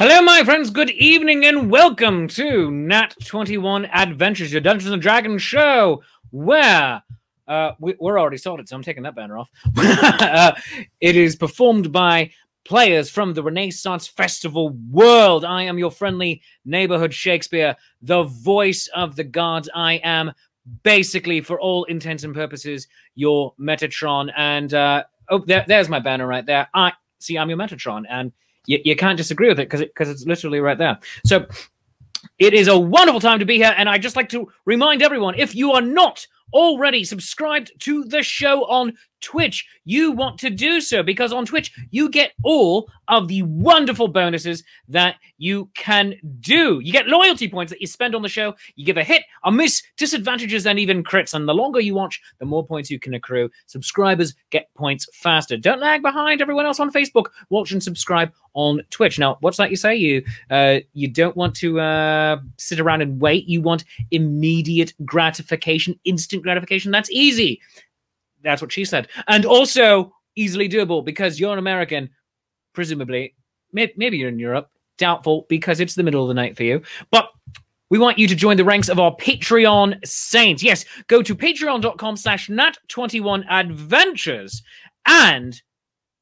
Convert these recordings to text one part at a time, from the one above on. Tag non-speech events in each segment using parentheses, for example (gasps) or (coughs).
Hello, my friends. Good evening and welcome to Nat 21 Adventures, your Dungeons and Dragons show, where uh, we, are already sorted, so I'm taking that banner off. (laughs) uh, it is performed by players from the Renaissance Festival world. I am your friendly neighborhood Shakespeare, the voice of the gods. I am basically, for all intents and purposes, your Metatron. And uh, oh, there, there's my banner right there. I see. I'm your Metatron, and you, you can't disagree with it because because it, it's literally right there. So it is a wonderful time to be here, and I just like to remind everyone: if you are not already subscribed to the show on Twitch, you want to do so because on Twitch, you get all of the wonderful bonuses that you can do. You get loyalty points that you spend on the show. You give a hit, a miss, disadvantages, and even crits. And the longer you watch, the more points you can accrue. Subscribers get points faster. Don't lag behind everyone else on Facebook. Watch and subscribe on Twitch. Now, what's that you say? You uh, you don't want to uh, sit around and wait. You want immediate gratification, instant gratification. That's easy. That's what she said. And also easily doable because you're an American, presumably. Maybe you're in Europe. Doubtful because it's the middle of the night for you. But we want you to join the ranks of our Patreon saints. Yes, go to patreon.com slash nat21adventures and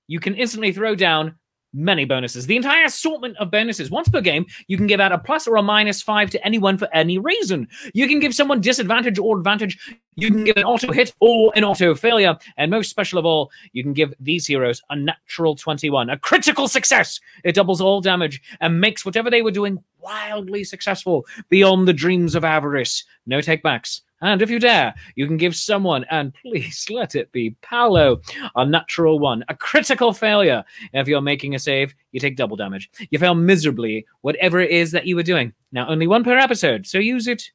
you can instantly throw down many bonuses. The entire assortment of bonuses. Once per game, you can give out a plus or a minus five to anyone for any reason. You can give someone disadvantage or advantage. You can give an auto hit or an auto failure. And most special of all, you can give these heroes a natural 21, a critical success. It doubles all damage and makes whatever they were doing wildly successful beyond the dreams of avarice. No takebacks. And if you dare, you can give someone, and please (laughs) let it be Paolo, a natural one, a critical failure. If you're making a save, you take double damage. You fail miserably, whatever it is that you were doing. Now, only one per episode, so use it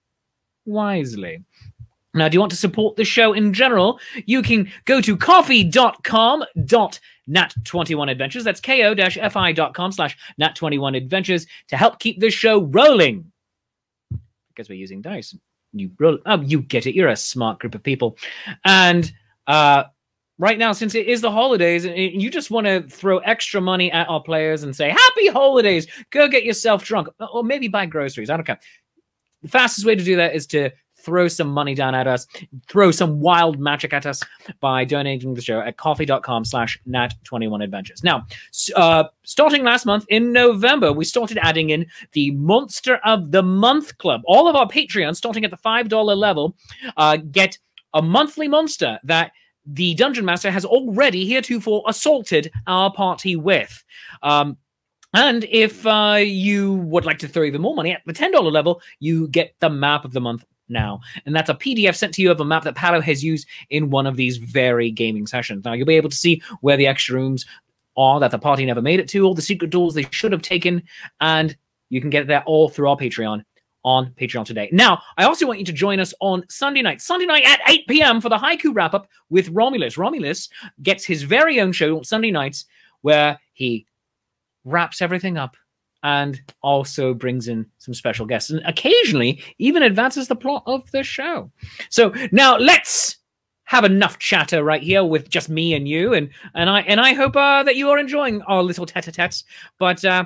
wisely. Now, do you want to support the show in general? You can go to ko-fi.com dot nat21adventures. That's ko-fi.com slash nat21adventures to help keep this show rolling. Because we're using dice you. Oh, you get it. You're a smart group of people, and uh, right now, since it is the holidays, and you just want to throw extra money at our players and say, "Happy holidays! Go get yourself drunk, or maybe buy groceries." I don't care. The fastest way to do that is to throw some money down at us, throw some wild magic at us by donating the show at ko-fi.com slash nat21adventures. Now, uh, starting last month in November, we started adding in the Monster of the Month Club. All of our Patreons, starting at the $5 level, uh, get a monthly monster that the Dungeon Master has already heretofore assaulted our party with. Um, and if uh, you would like to throw even more money at the $10 level, you get the map of the month now. And that's a PDF sent to you of a map that Paolo has used in one of these very gaming sessions. Now, you'll be able to see where the extra rooms are that the party never made it to, all the secret doors they should have taken, and you can get that all through our Patreon on Patreon today. Now, I also want you to join us on Sunday night, Sunday night at 8 p.m. for the Haiku wrap up with Romulus. Romulus gets his very own show on Sunday nights where he wraps everything up and also brings in some special guests and occasionally even advances the plot of the show. So now let's have enough chatter right here with just me and you and and I and I hope uh, that you are enjoying our little tete-a-tetes. But uh,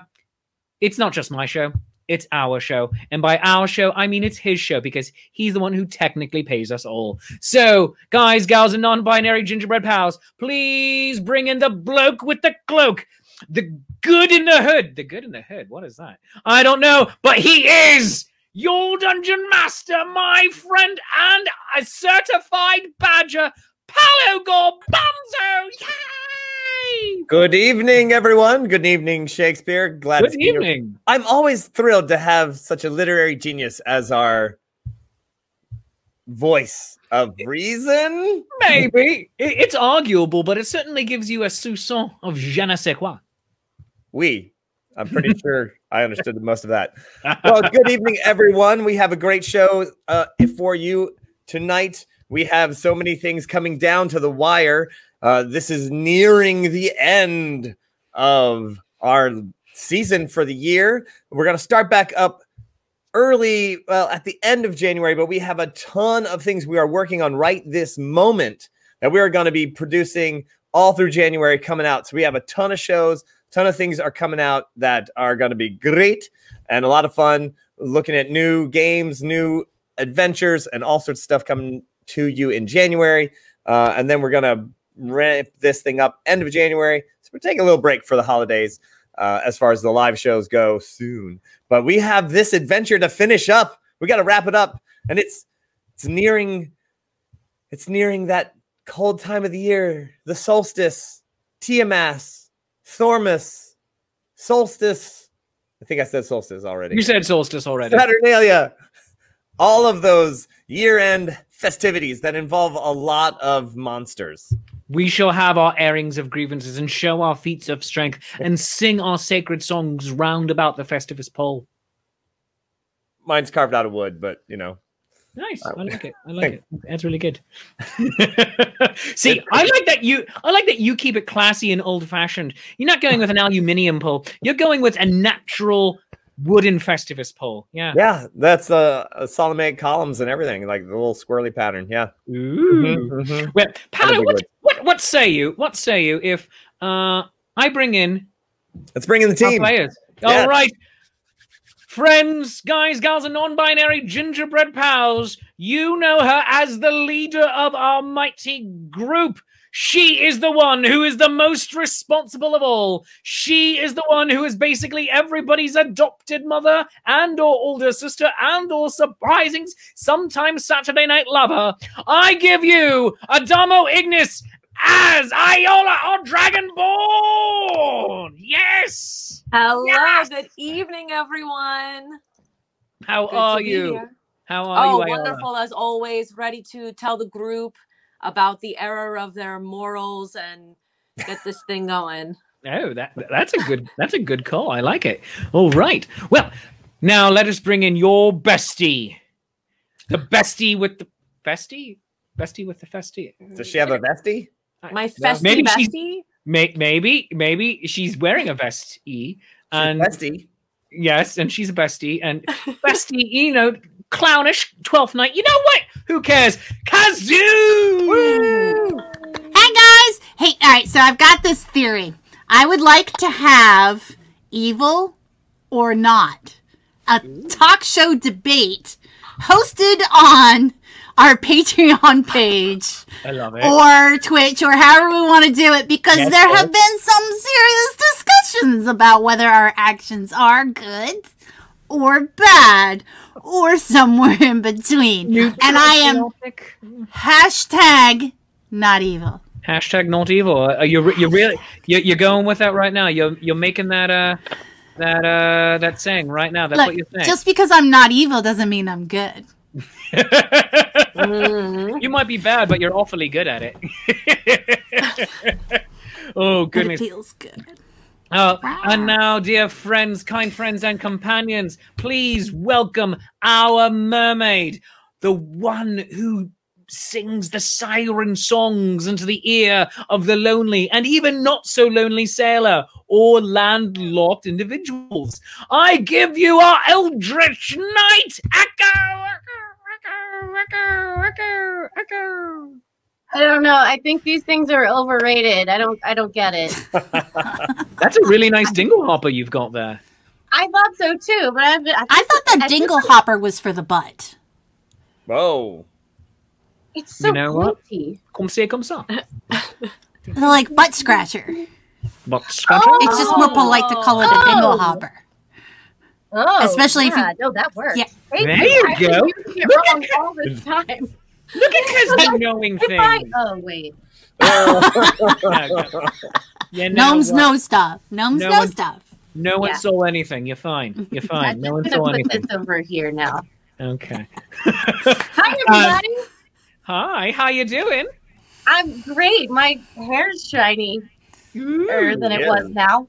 it's not just my show. It's our show. And by our show, I mean it's his show because he's the one who technically pays us all. So, guys, gals, and non binary gingerbread pals, please bring in the bloke with the cloak the good in the hood. The good in the hood. What is that? I don't know, but he is your dungeon master, my friend, and a certified badger, Paolo Gorbanzo. Yay! Good evening, everyone. Good evening, Shakespeare. Glad Good evening. I'm always thrilled to have such a literary genius as our voice of reason. Maybe it's arguable, but it certainly gives you a soupçon of je ne sais quoi. We. I'm pretty (laughs) sure I understood most of that. Well, good evening, everyone. We have a great show uh, for you tonight. We have so many things coming down to the wire. Uh, this is nearing the end of our season for the year. We're going to start back up early, well, at the end of January, but we have a ton of things we are working on right this moment that we are going to be producing all through January coming out. So we have a ton of shows, ton of things are coming out that are going to be great and a lot of fun. Looking at new games, new adventures, and all sorts of stuff coming to you in January. Uh, and then we're going to ramp this thing up end of January. So we're taking a little break for the holidays uh, as far as the live shows go soon. But we have this adventure to finish up. We got to wrap it up, and it's it's nearing it's nearing that cold time of the year, the solstice, Tiamat, Thormus, solstice. I think I said solstice already. You said solstice already. Saturnalia. All of those year-end festivities that involve a lot of monsters. We shall have our airings of grievances and show our feats of strength and sing our sacred songs round about the Festivus pole. Mine's carved out of wood, but you know. Nice. I like it. I like it. That's really good. (laughs) See, I like that you I like that you keep it classy and old fashioned. You're not going with an aluminium pole. You're going with a natural wooden Festivus pole. Yeah. Yeah, that's uh, uh Solomonic columns and everything, like the little squirrely pattern. Yeah. Ooh. Mhm. Well, Paolo, what, what what say you? What say you if uh I bring in Let's bring in the team. players? All right. Friends, guys, gals, and non-binary gingerbread pals, you know her as the leader of our mighty group. She is the one who is the most responsible of all. She is the one who is basically everybody's adopted mother and or older sister and or surprising sometimes Saturday night lover. I give you Adamo Ignis as Ayala on Dragonborn. Yes. Hello, Yes! good evening, everyone. How Good are you? here. How are Oh, you, Oh, wonderful as always. Ready to tell the group about the error of their morals and get this thing going. Oh, that that's a good that's a good call. I like it. All right. Well, now let us bring in your bestie, the bestie with the bestie, bestie with the festie. Does she have a vestie? My No. festy Maybe she's- May, maybe maybe she's wearing a vest e and vestie. yes, and she's a bestie and (laughs) bestie. You know, clownish twelfth night. You know what? Who cares? Kazoo. Hey guys! Hey, all right, so I've got this theory. I would like to have evil or not a talk show debate hosted on our Patreon page I love it. or Twitch or however we want to do it because Yes, there have been some serious discussions about whether our actions are good or bad or somewhere in between. And I am hashtag not evil. Hashtag not evil. Uh, you you really you're, you're going with that right now. You're you're making that uh that uh that saying right now. That's Look, what you're saying. just because I'm not evil doesn't mean I'm good. Mhm. you might be bad, but you're awfully good at it. (laughs) oh But it goodness. feels good. Oh, and now, dear friends, kind friends, and companions, please welcome our mermaid, the one who sings the siren songs into the ear of the lonely and even not so lonely sailor or landlocked individuals. I give you our eldritch knight, Echo, I don't know. I think these things are overrated. I don't. I don't get it. (laughs) That's a really nice dingle hopper you've got there. I thought so too, but I've, I, I thought that I think dingle hopper was for the butt. Whoa. it's so You know what? pointy. Comme c'est comme ça. (laughs) Like butt scratcher. But scratcher? Oh. It's just more polite to call it a dingle Oh. hopper. Oh, Especially if you- yeah, no, that works. Yeah. Thank There you I've go. using it Look wrong all the time. Look at Kazoo knowing If I, oh wait, (laughs) Yeah, no, Gnomes what? know stuff. Gnomes No know one- stuff. No one Yeah. saw anything. You're fine. (laughs) You're fine. No one just saw gonna anything. this over here now. Okay. (laughs) Hi everybody. Hi, how you doing? I'm great. My hair's shiny er, than it was now.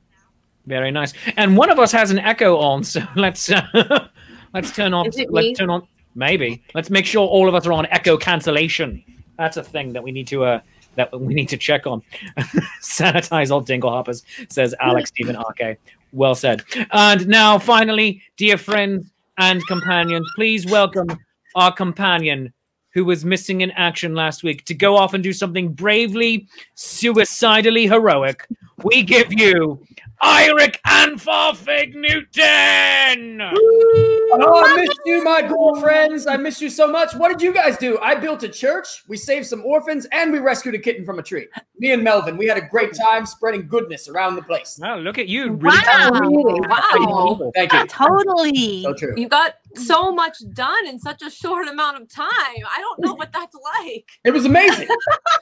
Very nice. And one of us has an echo on, so (laughs) let's uh, (laughs) let's turn off. Let's me? turn on. Maybe. Let's make sure all of us are on echo cancellation. That's a thing that we need to uh that we need to check on. (laughs) Sanitize all dingle hoppers, says Alex Stephen Arke. Well said. And now, finally, dear friends and companions, please welcome our companion who was missing in action last week to go off and do something bravely, suicidally heroic, we give you Iric and Farfig Newton. Oh, I miss you, my girlfriends. I miss you so much. What did you guys do? I built a church, we saved some orphans, and we rescued a kitten from a tree. Me and Melvin, we had a great time spreading goodness around the place. Wow, look at you. Really Wow. Thank you. Totally. So true. You got so much done in such a short amount of time. I don't know what that's like. It was amazing.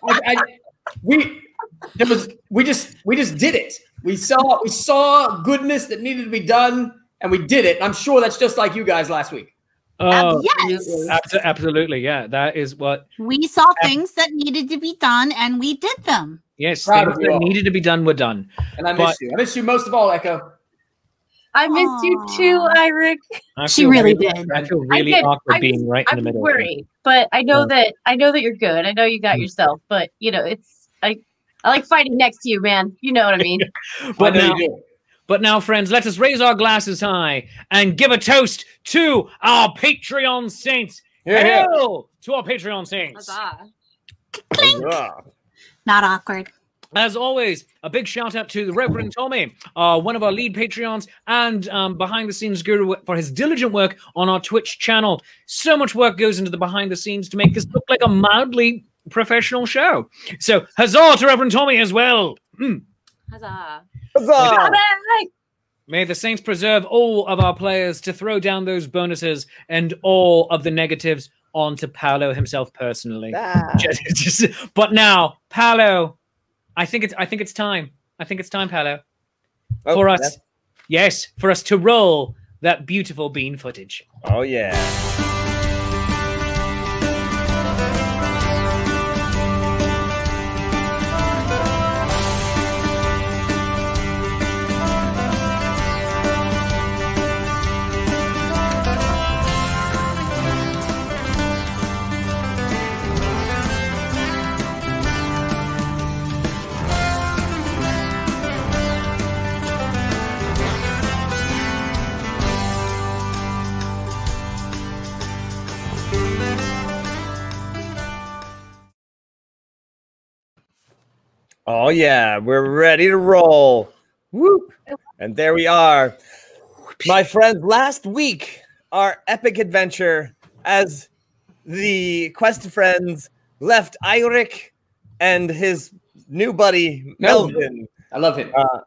I, I, we there was we just we just did it. We saw we saw goodness that needed to be done, and we did it. I'm sure that's just like you guys last week. Oh, yes. absolutely. Yeah, that is what. We saw things that needed to be done and we did them. Yes, Proud things that all. needed to be done were done. And I miss But- you. I miss you most of all, Echo. I missed you too, Aw. Iric. She really really- did. I feel I really did. awkward I being right in I'm the middle. worried, but I know Yeah. that I know that you're good. I know you got Mm. yourself, but you know it's I I like fighting next to you, man. You know what I mean. (laughs) But I now, but now, friends, let us raise our glasses high and give a toast to our Patreon saints. Here, here. Hail to our Patreon saints. Huzzah. Huzzah. Not awkward. As always, a big shout out to the Reverend Tommy, uh, one of our lead Patreons and um, behind the scenes guru for his diligent work on our Twitch channel. So much work goes into the behind the scenes to make this look like a mildly professional show. So, huzzah to Reverend Tommy as well. Mm. Huzzah. Huzzah. May the Saints preserve all of our players to throw down those bonuses and all of the negatives onto Paolo himself personally. Ah. Just- (laughs) just- but now, Paolo, I think it's I think it's time. I think it's time, Paolo, Oh, for us. that's- Yes, for us to roll that beautiful bean footage. Oh yeah. Oh yeah, we're ready to roll. Whoop. And there we are. My friends, last week our epic adventure as the quest friends left Iric and his new buddy Melvin. I love him. uh,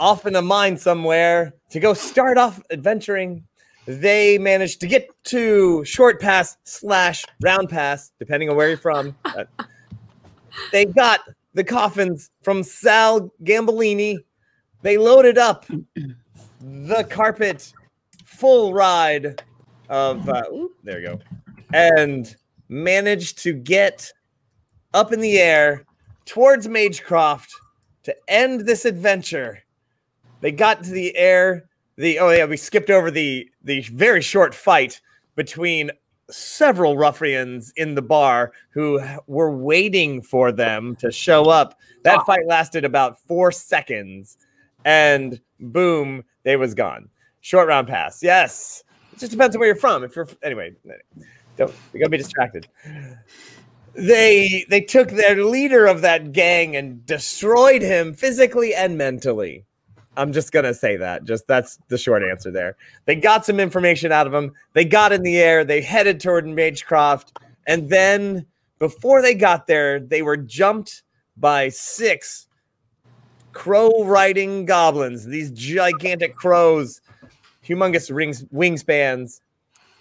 off in a mine somewhere to go start off adventuring. They managed to get to short pass slash round pass, depending on where you're from. (laughs) They got the coffins from Sal Gambolini. They loaded up the carpet full ride of uh, there you go, and managed to get up in the air towards Magecroft to end this adventure. They got to the air. The oh yeah, we skipped over the the very short fight between several ruffians in the bar who were waiting for them to show up. That ah. fight lasted about four seconds, and boom, they was gone. Short round pass. Yes, it just depends on where you're from. If you're anyway, don't you gotta be distracted they they took their leader of that gang and destroyed him physically and mentally. I'm just gonna say that. Just that's the short answer there. They got some information out of him. They got in the air. They headed toward Magecroft, and then before they got there, they were jumped by six crow riding goblins. These gigantic crows, humongous rings wingspans,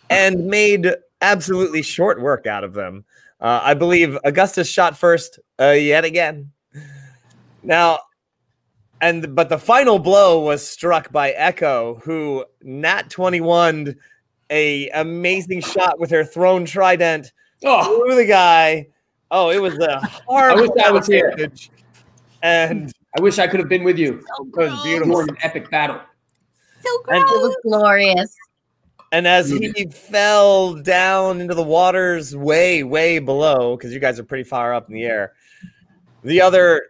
and made absolutely short work out of them. Uh, I believe Augustus shot first uh, yet again. Now, and but the final blow was struck by Echo, who nat 21 a amazing shot with her thrown trident Oh, through the guy. Oh, it was a hard. (laughs) I wish I was here. And I wish I could have been with you. So it was gross. beautiful. More an epic battle. So And- It was glorious. And as he fell down into the waters way, way below, because you guys are pretty far up in the air, the other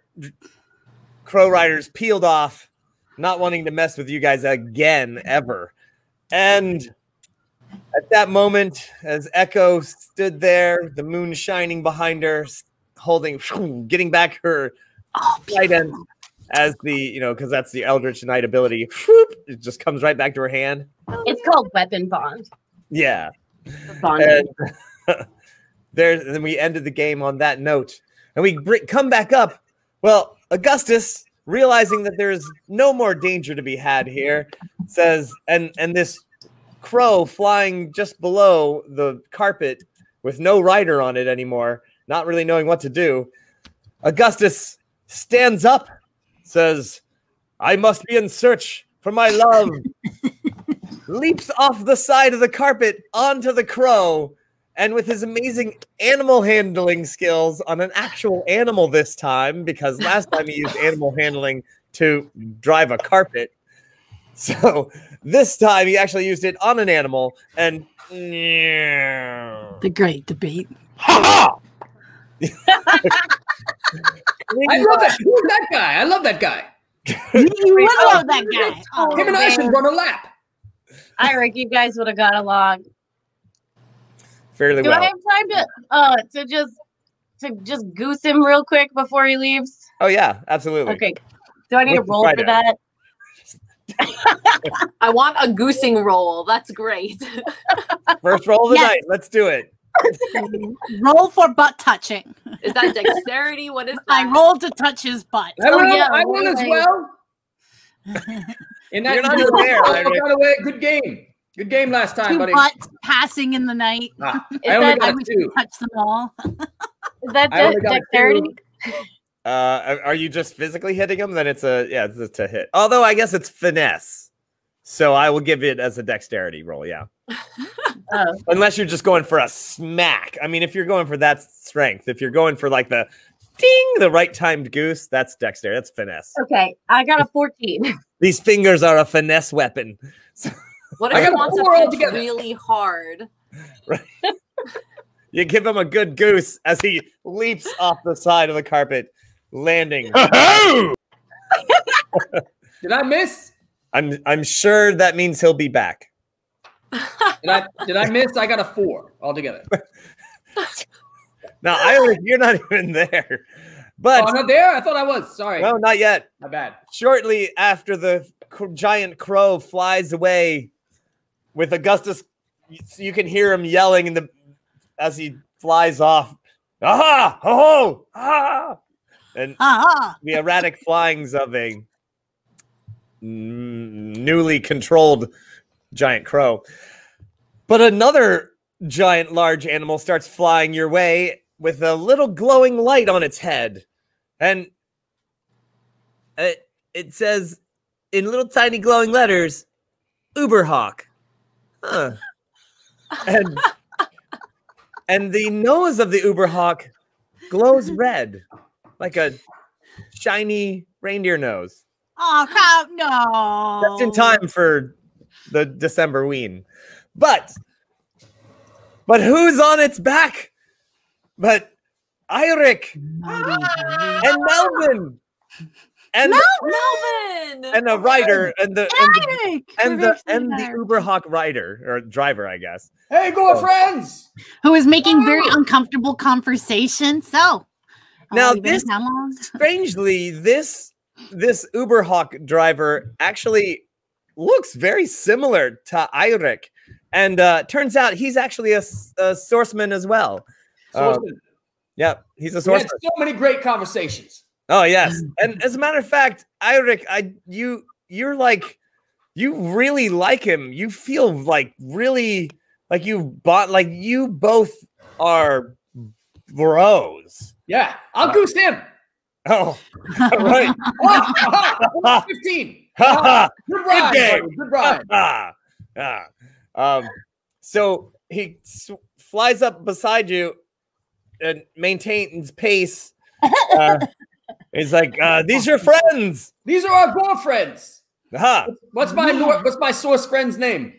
crow riders peeled off, not wanting to mess with you guys again, ever. And At that moment, as Echo stood there, the moon shining behind her, holding, (laughs) getting back her Oh, trident as the, you know, because that's the Eldritch Knight ability. It just comes right back to her hand. It's called weapon bond. Yeah. Bonding. And (laughs) there, then we ended the game on that note, and we br- come back up. Well, Augustus, realizing that there is no more danger to be had here, says, and and this crow flying just below the carpet with no rider on it anymore, not really knowing what to do. Augustus stands up, says, "I must be in search for my love." (laughs) leaps off the side of the carpet onto the crow, and with his amazing animal handling skills on an actual animal this time, because (laughs) last time he used animal handling to drive a carpet. So this time he actually used it on an animal and the great debate. Ha ha! (laughs) I love that. Who's that guy? I love that guy. You, you (laughs) would love oh, that guy. Oh, Him and I should run a lap. I Iric, you guys would have got along. Fairly Do well. I have time to uh to just to just goose him real quick before he leaves? Oh yeah, absolutely. Okay. Do I need to With the roll for trident. that? (laughs) (laughs) I want a goosing roll. That's great. (laughs) First roll of the Yes. night. Let's do it. Roll for butt touching. Is that dexterity? What is that? I rolled to touch his butt. I Oh, will. yeah, I will as well. In that You're not good, there, Iric. got away. Good game. Good game last time, Two buddy. butts passing in the night. Ah, (laughs) Is I only that- got I two. touch them all. (laughs) Is that de- dexterity? Uh, are- are you just physically hitting them? Then it's a yeah, it's a to hit. Although I guess it's finesse, so I will give it as a dexterity roll. Yeah, (laughs) Oh, unless you're just going for a smack. I mean, if you're going for that strength, if you're going for like the ding, the right timed goose, that's dexterity. That's finesse. okay. I got a 14. These fingers are a finesse weapon. What I if he got wants four to pitch really hard? (laughs) Right. You give him a good goose as he leaps off the side of the carpet, landing. (laughs) Did I miss? I'm I'm sure that means he'll be back. Did I did I miss? I got a four altogether. (laughs) Now, Irish, you're not even there. But oh, I'm not there. I thought I was. Sorry, no, not yet. my bad. Shortly after the c- giant crow flies away with Augustus, you- can hear him yelling in the as he flies off. Aha! Ho ho! Ah! And Ah, the erratic flyings of a newly controlled giant crow. But another giant large animal starts flying your way with a little glowing light on its head. And it, it says in little tiny glowing letters, Uberhawk. Huh. And, and the nose of the Uber Hawk glows red like a shiny reindeer nose. oh, crap, no. Just in time for the December ween. But but who's on its back? But Iric ah. and Melvin and Melvin! and a rider and the and the, and the, and the there. Uberhawk rider or driver, I guess. Hey, go Oh. friends. Who is making very uncomfortable conversation. So, uh, Now we've been in this- (laughs) Strangely, this this Uberhawk driver actually looks very similar to Iric. And uh turns out he's actually a, s- a sourceman as well. Um, Swordsman. Yep, he's a we had sourceman. so many great conversations. Oh yes, and as a matter of fact, Iric, I you you're like you really like him. You feel like really like you bought like you both are bros. Yeah, I'll goose him. Oh, (laughs) right. (laughs) 15. (laughs) Ah, Good ride. game. Good ride. ah, ah. Um, so he s- flies up beside you and maintains pace. Uh, he's like, uh, "These are friends." These are our girlfriends. Aha. What's my what's my source friend's name?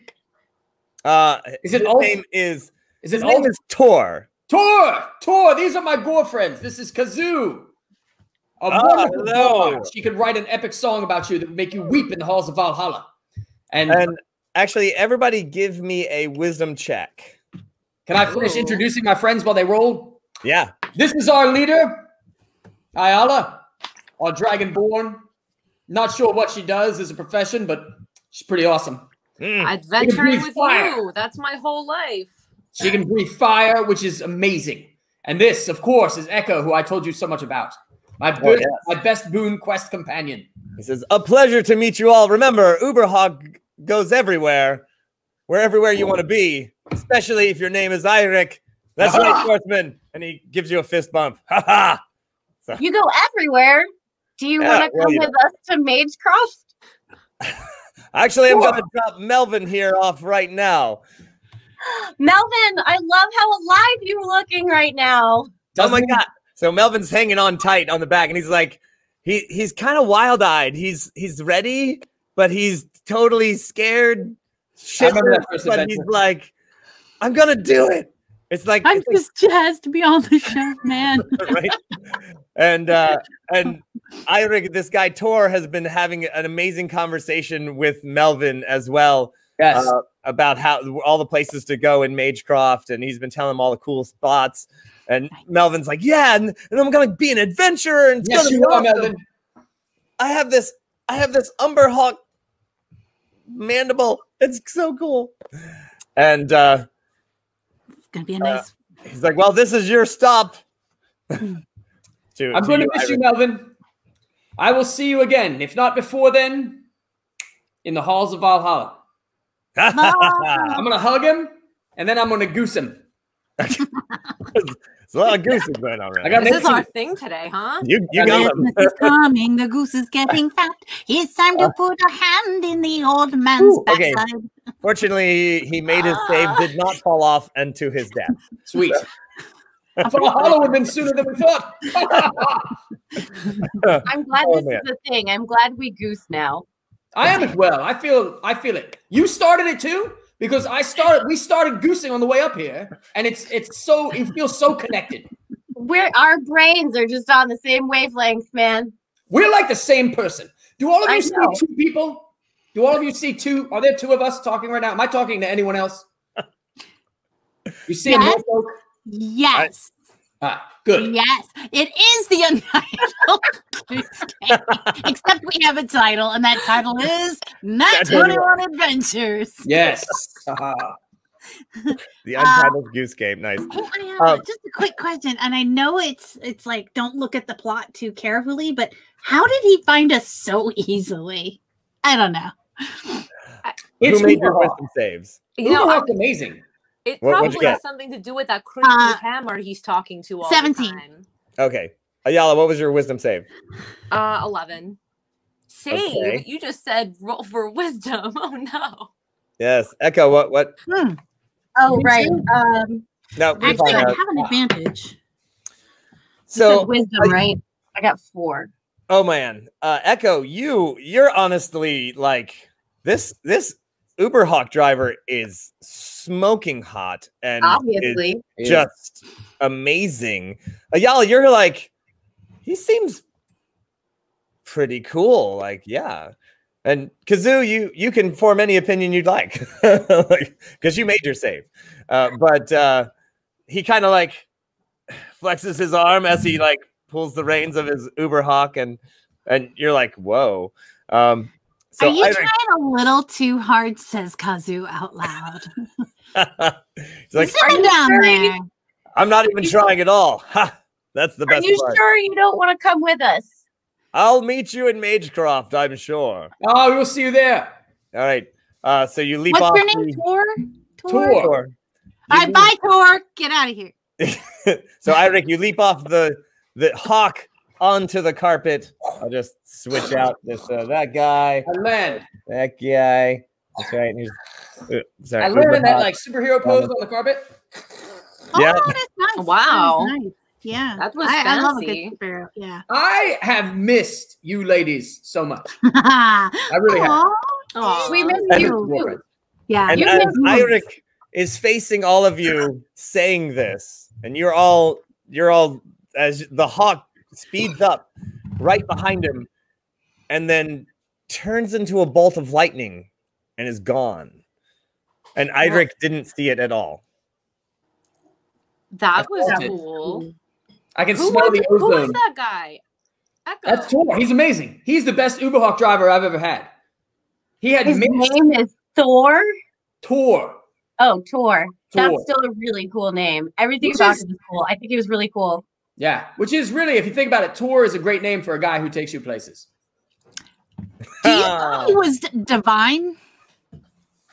Uh, Is it his name is Is his it name is Tor. Tor? Tor, these are my girlfriends. This is Kazoo. A Ah, hello. She could write an epic song about you that would make you weep in the halls of Valhalla. And, And actually, everybody, give me a wisdom check. Can I finish Ooh. introducing my friends while they roll? Yeah. This is our leader, Ayala, our dragonborn. Not sure what she does as a profession, but she's pretty awesome. Mm. Adventuring with fire. you. That's my whole life. She can breathe fire, which is amazing. And this, of course, is Echo, who I told you so much about. My, Oh, good, yes. my best boon quest companion. He says, "A pleasure to meet you all. Remember, Uberhawk goes everywhere, where everywhere you want to be, especially if your name is Eirik. That's right. (laughs) Schwartzman." And he gives you a fist bump. (laughs) Ha ha. You go everywhere. Do you Yeah, want to come you with us to Magecroft? (laughs) Actually, I'm going to drop Melvin here off right now. (gasps) Melvin, I love how alive you're looking right now. Oh my god! So Melvin's hanging on tight on the back, and he's like, he he's kind of wild eyed. He's he's ready, but he's totally scared. remember that shitless, first but adventure. he's like, I'm gonna do it. It's like, I'm it's like just jazzed to be on the show, man. (laughs) right? And uh and Eirik, this guy Tor has been having an amazing conversation with Melvin as well Yes. uh, about how all the places to go in Magecroft, and he's been telling him all the cool spots. And Melvin's like, "Yeah, and, and I'm gonna be an adventurer, and yes, you are. Melvin. I have this, I have this Uberhawk mandible. It's so cool." And uh, It's gonna be a nice. he's like, "Well, this is your stop." (laughs) to, I'm to going to miss you, Melvin. I will see you again, if not before then, in the halls of Valhalla. (laughs) I'm going to hug him, and then I'm going to goose him. There's a lot of gooses going on right I now. got This make is our thing today, huh? You, you I got mean- them. Christmas is coming, the goose is getting fat. It's time to oh. put a hand in the old man's Ooh, okay. backside. Fortunately, he made his save, did not fall off into his death. Sweet. Valhalla would have been sooner than we thought. (laughs) I'm glad Oh, this man. is a thing. I'm glad we goose now. I am as well. I feel I feel it. You started it too? Because I started we started goosing on the way up here, and it's it's so it feels so connected. We're our brains are just on the same wavelength, man. We're like the same person. Do all of you I see know. two people? Do all of you see two? Are there two of us talking right now? Am I talking to anyone else? You see Yes. More folk? Yes. Ah, good. Yes, it is the (laughs) untitled Goose Game. Except we have a title, and that title is Nat 21 Adventures. Yes. (laughs) Ah. The Untitled Goose Game. Nice. Hey, I have Um, just a quick question, and I know it's it's like don't look at the plot too carefully, but how did he find us so easily? I don't know. It's Who made your Uberhawk. wisdom saves? You know, I- amazing. It What- probably has something to do with that crinkly Uh, hammer he's talking to all 17. the time. Okay. Ayala, what was your wisdom save? Uh, 11. Save? Okay. You just said roll for wisdom. (laughs) Oh, no. Yes. Echo, what what Hmm. Oh Me right. Um, no, Actually, I have an advantage. So so wisdom, I- right? I got four. oh man. Uh Echo, you you're honestly like this this Uberhawk driver is smoking hot and Obviously. just amazing. Ayala, you're like, he seems pretty cool. Like, yeah. And Kazoo, you you can form any opinion you'd like, (laughs) because you made your save. Uh, but uh, he kind of like flexes his arm as he like pulls the reins of his Uber Hawk, and and you're like, whoa. Um, so Are you Eirik- trying a little too hard? Says Kazoo out loud. (laughs) he's like, Sit down sure you- there. I'm not even trying at all. (laughs) Ha! That's the best. Are you part. sure you don't want to come with us? I'll meet you in Magecroft, I'm sure. Oh, we'll see you there. All right. Uh, so you leap What's off. your name? the- Tor. Tor. Tor. All You right, bye, Tor. Get out of here. (laughs) so Eirik, you leap off the the hawk onto the carpet. I'll just switch out this uh, that guy, I land. that guy. That's right. He's, uh, sorry. I learned that like superhero pose on the carpet. Yeah. Oh, that's nice. Wow. was nice. Yeah. That was I, I love a good fancy. superhero. Yeah. I have missed you ladies so much. (laughs) I really have. Aw, Aw. We miss And- you. Yeah. And You as missed Eirik is facing all of you saying this, and you're all you're all as the hawk speeds up right behind him, and then turns into a bolt of lightning and is gone. And Idric didn't see it at all. That was felt cool. I can Who smell was, the who was ozone. that guy? Echo. That's Tor. He's amazing. He's the best Uberhawk driver I've ever had. He had His mixed name is Thor. Tor. Oh, Tor. That's still a really cool name. Everything Which about is- it is cool. I think he was really cool. Yeah, which is really, if you think about it, tour is a great name for a guy who takes you places. Do you think he was divine?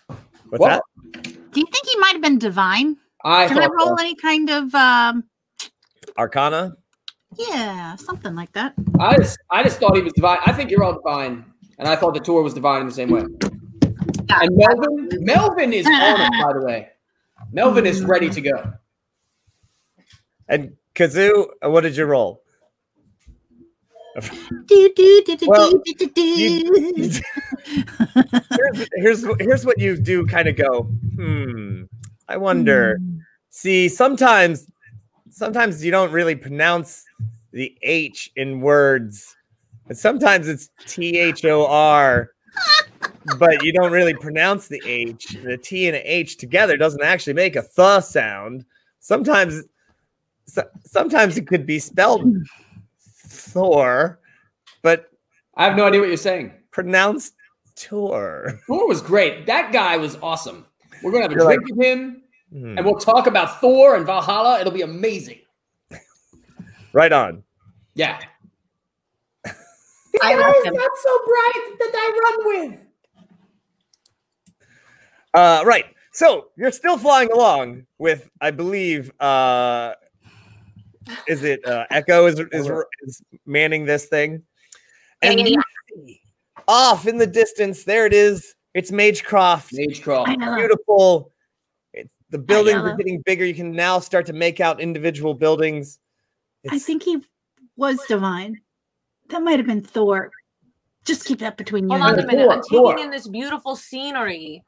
What's What? that? Do you think he might have been divine? I Can I roll so. any kind of um Arcana? yeah, something like that? I just, I just thought he was divine. I think you're all divine, and I thought the tour was divine in the same way. Yeah. And Melvin, Melvin is (laughs) on it, by the way. Melvin is ready to go. And Kazoo, uh, what did you roll? Do, do, do, Well, you- here's, here's here's what you do kind of go hmm i wonder. See sometimes sometimes you don't really pronounce the h in words and sometimes it's t-h-o-r but you don't really pronounce the h. The t and H together doesn't actually make a th sound. Sometimes so, sometimes it could be spelled thor but I have no idea what you're saying. pronounced tour Thor (laughs) was great. That guy was awesome. We're gonna have a You're drink with him, Hmm. and we'll talk about Thor and Valhalla. It'll be amazing. right on Yeah. I like him. not so bright that I run with. Uh, right. So you're still flying along with, I believe, uh, is it uh, Echo is, is is manning this thing, and yeah, you see off in the distance, there it is. It's Magecroft. Mage crawl. I know. Beautiful. It's, the buildings are getting bigger. You can now start to make out individual buildings. I think he was divine. That might have been Thor. Just keep that between you Hold on a me. minute. I'm Thor, Thor. taking in this beautiful scenery.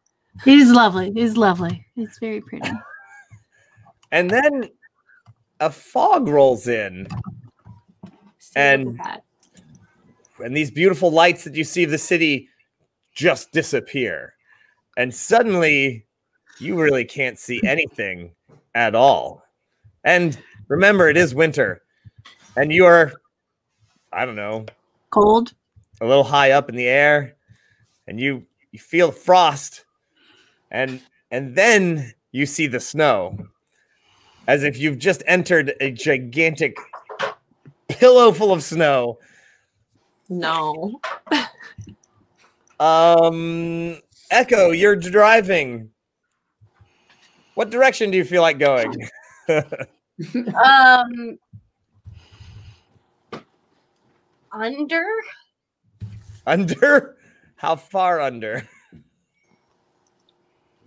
It is lovely. It is lovely. It's very pretty. (laughs) and then a fog rolls in. And- and these beautiful lights that you see of the city just disappear. And suddenly you really can't see (laughs) anything at all. And remember, it is winter, and you are, I don't know, Cold. a little high up in the air, and you you feel frost, and and then you see the snow, as if you've just entered a gigantic pillow full of snow. No. Um, Echo, you're driving. What direction do you feel like going? (laughs) Um, under. under? How far under?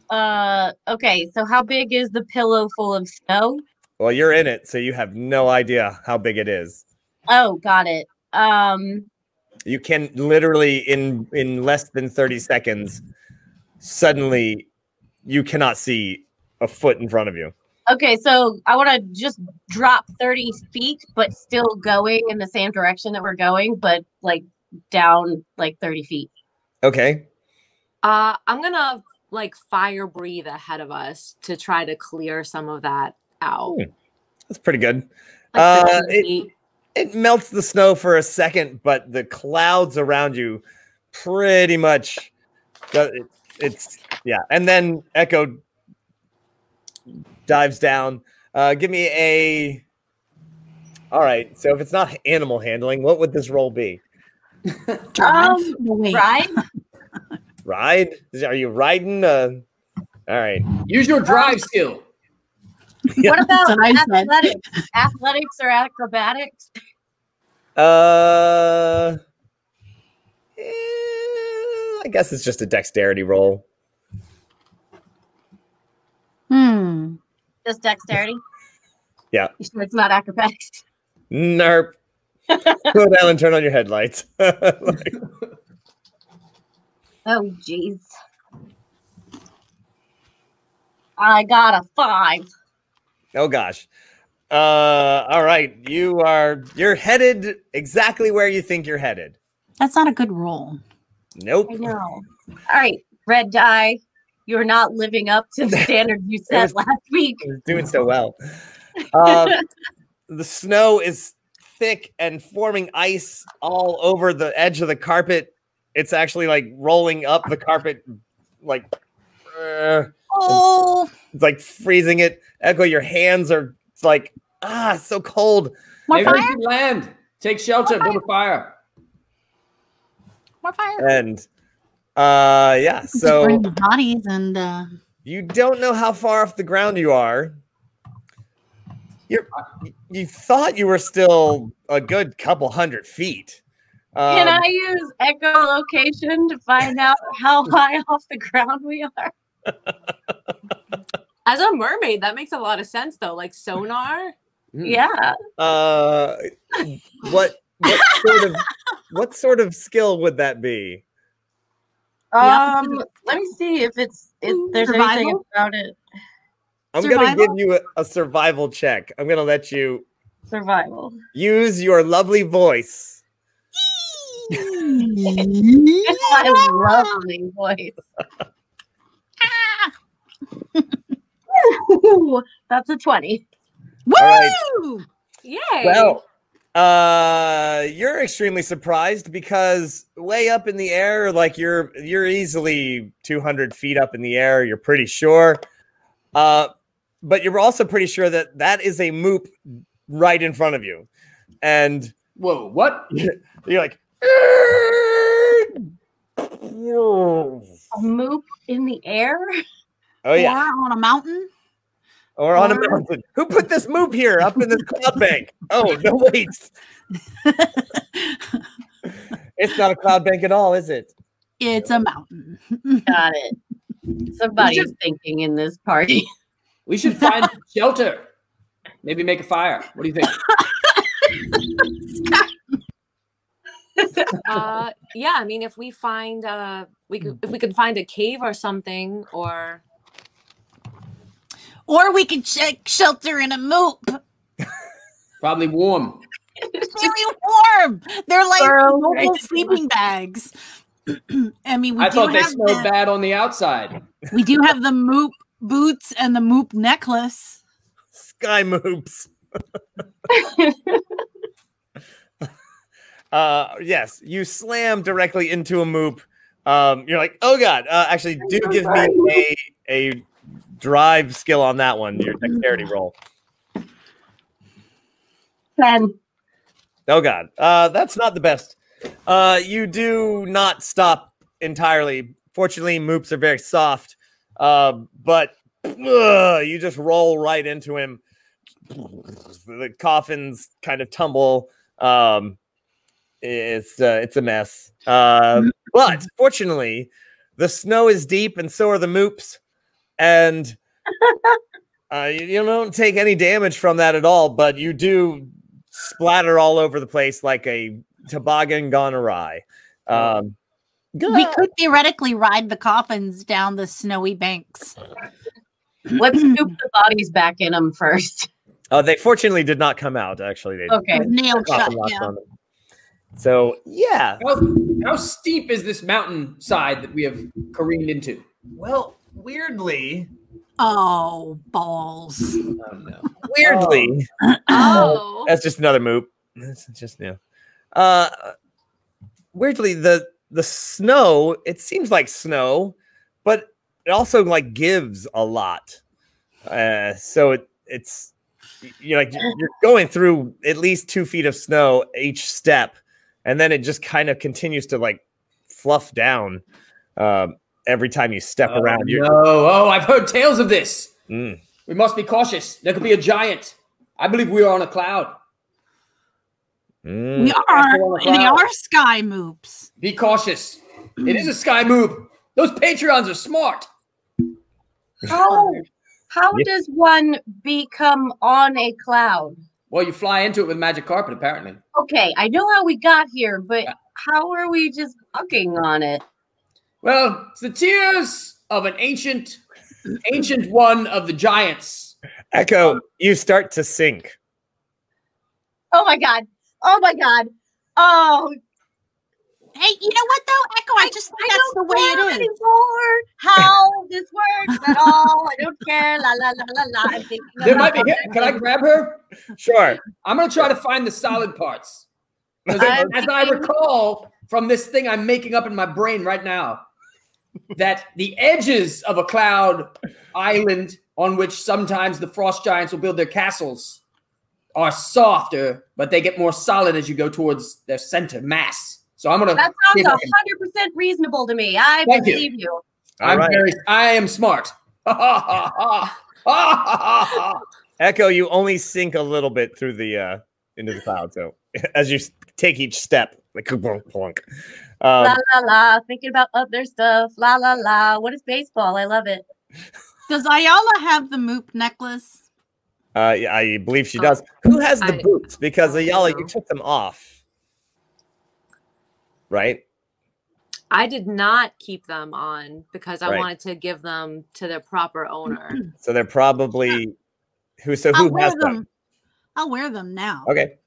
Uh, okay. So how big is the pillow full of snow? Well, you're in it, so you have no idea how big it is. Oh, got it. Um, You can literally in in less than 30 seconds suddenly you cannot see a foot in front of you. okay. So I want to just drop thirty feet, but still going in the same direction that we're going, but like down like thirty feet. Okay. Uh, I'm gonna like fire breathe ahead of us to try to clear some of that out. Hmm. That's pretty good. Like Uh, it- It melts the snow for a second, but the clouds around you pretty much it, it's yeah. And then Echo dives down. Uh, give me a. All right. So if it's not animal handling, what would this role be? (laughs) Drive. Um, No. Right? (laughs) Ride? Are you riding? Uh, all right. Use your drive skill. What (laughs) about what I athletics? athletics or acrobatics? Uh, eh, I guess it's just a dexterity roll. Hmm. Just dexterity? (laughs) Yeah. You sure it's not acrobatics? Nerp. (laughs) Go down and turn on your headlights. Like, Oh, jeez. I got a five. oh gosh. Uh, all right. You are you're headed exactly where you think you're headed. That's not a good roll. Nope. I know. All right. red dye. You're not living up to the (laughs) standard you set was- last week. Doing so well. Um, the snow is thick and forming ice all over the edge of the carpet. It's actually like rolling up the carpet, like uh, Oh, it's like freezing it. Echo, your hands are it's like ah, it's so cold. more Maybe we fire, land. Take shelter. Build a fire. more fire. And uh, yeah, Just so burn the bodies and uh, you don't know how far off the ground you are. You're you thought you were still a good couple hundred feet. Can Um, I use echolocation to find out how high off the ground we are? (laughs) As a mermaid, that makes a lot of sense though. Like sonar. Hmm. Yeah. Uh, what what sort of what sort of skill would that be? Um, let me see if it's if Ooh, there's anything about it. I'm gonna give you a, a survival check. I'm gonna let you Survival. use your lovely voice. My (laughs) lovely voice. (laughs) Ooh, That's a 20. right. Woo! Yay. Well, uh, you're extremely surprised because way up in the air, like you're you're easily 200 feet up in the air. You're pretty sure, uh, but you're also pretty sure that that is a moop right in front of you, and Whoa, what? (laughs) you're like. A moop in the air? Oh yeah, Or on a mountain. or on a mountain. Who put this moop here up in this cloud bank? Oh no, wait, (laughs) it's not a cloud bank at all, is it? It's a mountain. (laughs) Got it. Somebody's thinking in this party. We should find shelter. Maybe make a fire. What do you think? (laughs) uh, yeah. I mean, if we find uh, we could if we could find a cave or something, or Or we could check shelter in a moop. Probably warm. Very warm. They're like Burrow mobile right sleeping bags. (clears throat) I mean, we I do thought they smelled the, bad on the outside. we do have the moop boots and the moop necklace. Sky moops. (laughs) uh yes you slam directly into a moop. Um you're like oh god uh, actually do give me a a drive skill on that one your dexterity roll. 10. oh god uh that's not the best. Uh you do not stop entirely. Fortunately moops are very soft uh but uh, you just roll right into him. The coffins kind of tumble um it's uh, it's a mess uh, (laughs) but fortunately the snow is deep and so are the moops and (laughs) uh, you, you don't take any damage from that at all but you do splatter all over the place like a toboggan gone awry um We could theoretically ride the coffins down the snowy banks. (clears throat) Let's scoop the bodies back in them first. oh they fortunately did not come out actually they Okay. Nailed shut. locks Yeah. on them. So yeah How, how steep is this mountain side that we have careened into? well weirdly Oh, balls. Oh, no. (laughs) weirdly oh, That's just another moop. It's just yeah. Uh, weirdly, the the snow. It seems like snow, but it also like gives a lot. Uh, so it it's you're like you're going through at least two feet of snow each step, and then it just kind of continues to like fluff down um, every time you step Oh, around. You're, no. Oh, I've heard tales of this. Mm. We must be cautious. There could be a giant. I believe we are on a cloud. Mm. We are. on a They are sky moops. Be cautious. It is a sky move. Those Patreons are smart. How, how Yeah. does one become on a cloud? Well, you fly into it with magic carpet, apparently. Okay, I know how we got here, but how are we just walking on it? Well, it's the tears of an ancient, ancient one of the giants. Echo, you start to sink. Oh my god. Oh my god. Oh, Hey, you know what though, Echo? I just think I that's the way it is. anymore how this works at all. I don't care. La la la la la. I'm thinking There might about be. Can I grab her? Sure. I'm gonna try to find the solid parts. I'm As I recall from this thing I'm making up in my brain right now, that the edges of a cloud island on which sometimes the frost giants will build their castles are softer, but they get more solid as you go towards their center mass. So I'm gonna. That sounds if I can- hundred percent reasonable to me. I Thank you. believe you. All I'm right. very. I am smart. (laughs) Echo, you only sink a little bit through the uh into the cloud. So as you take each step, like plunk, plunk. Um, la la la. Thinking about other stuff. La la la. What is baseball? I love it. Does Ayala have the Moop necklace? uh, yeah, I believe she does. Who has the I- boots? Because Ayala, you took them off, right? I did not keep them on because I right. wanted to give them to their proper owner. (clears throat) So they're probably who? So who I'll has them. them? I'll wear them now. Okay.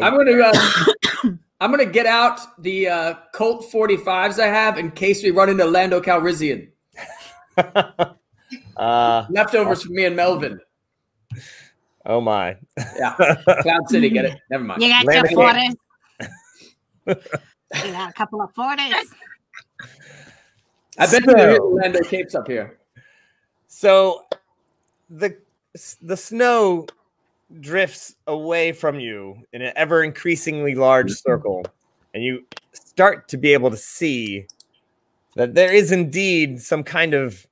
I'm gonna uh, (coughs) I'm gonna get out the uh, Colt 45s I have in case we run into Lando Calrissian. (laughs) uh, Leftovers uh, from me and Melvin. Oh my! yeah, (laughs) Cloud City, get it? Never mind. You got Lando your (laughs) You got a couple of Floridas. I bet so, there are Lando Capes up here. So the the snow drifts away from you in an ever increasingly large mm-hmm. circle, and you start to be able to see that there is indeed some kind of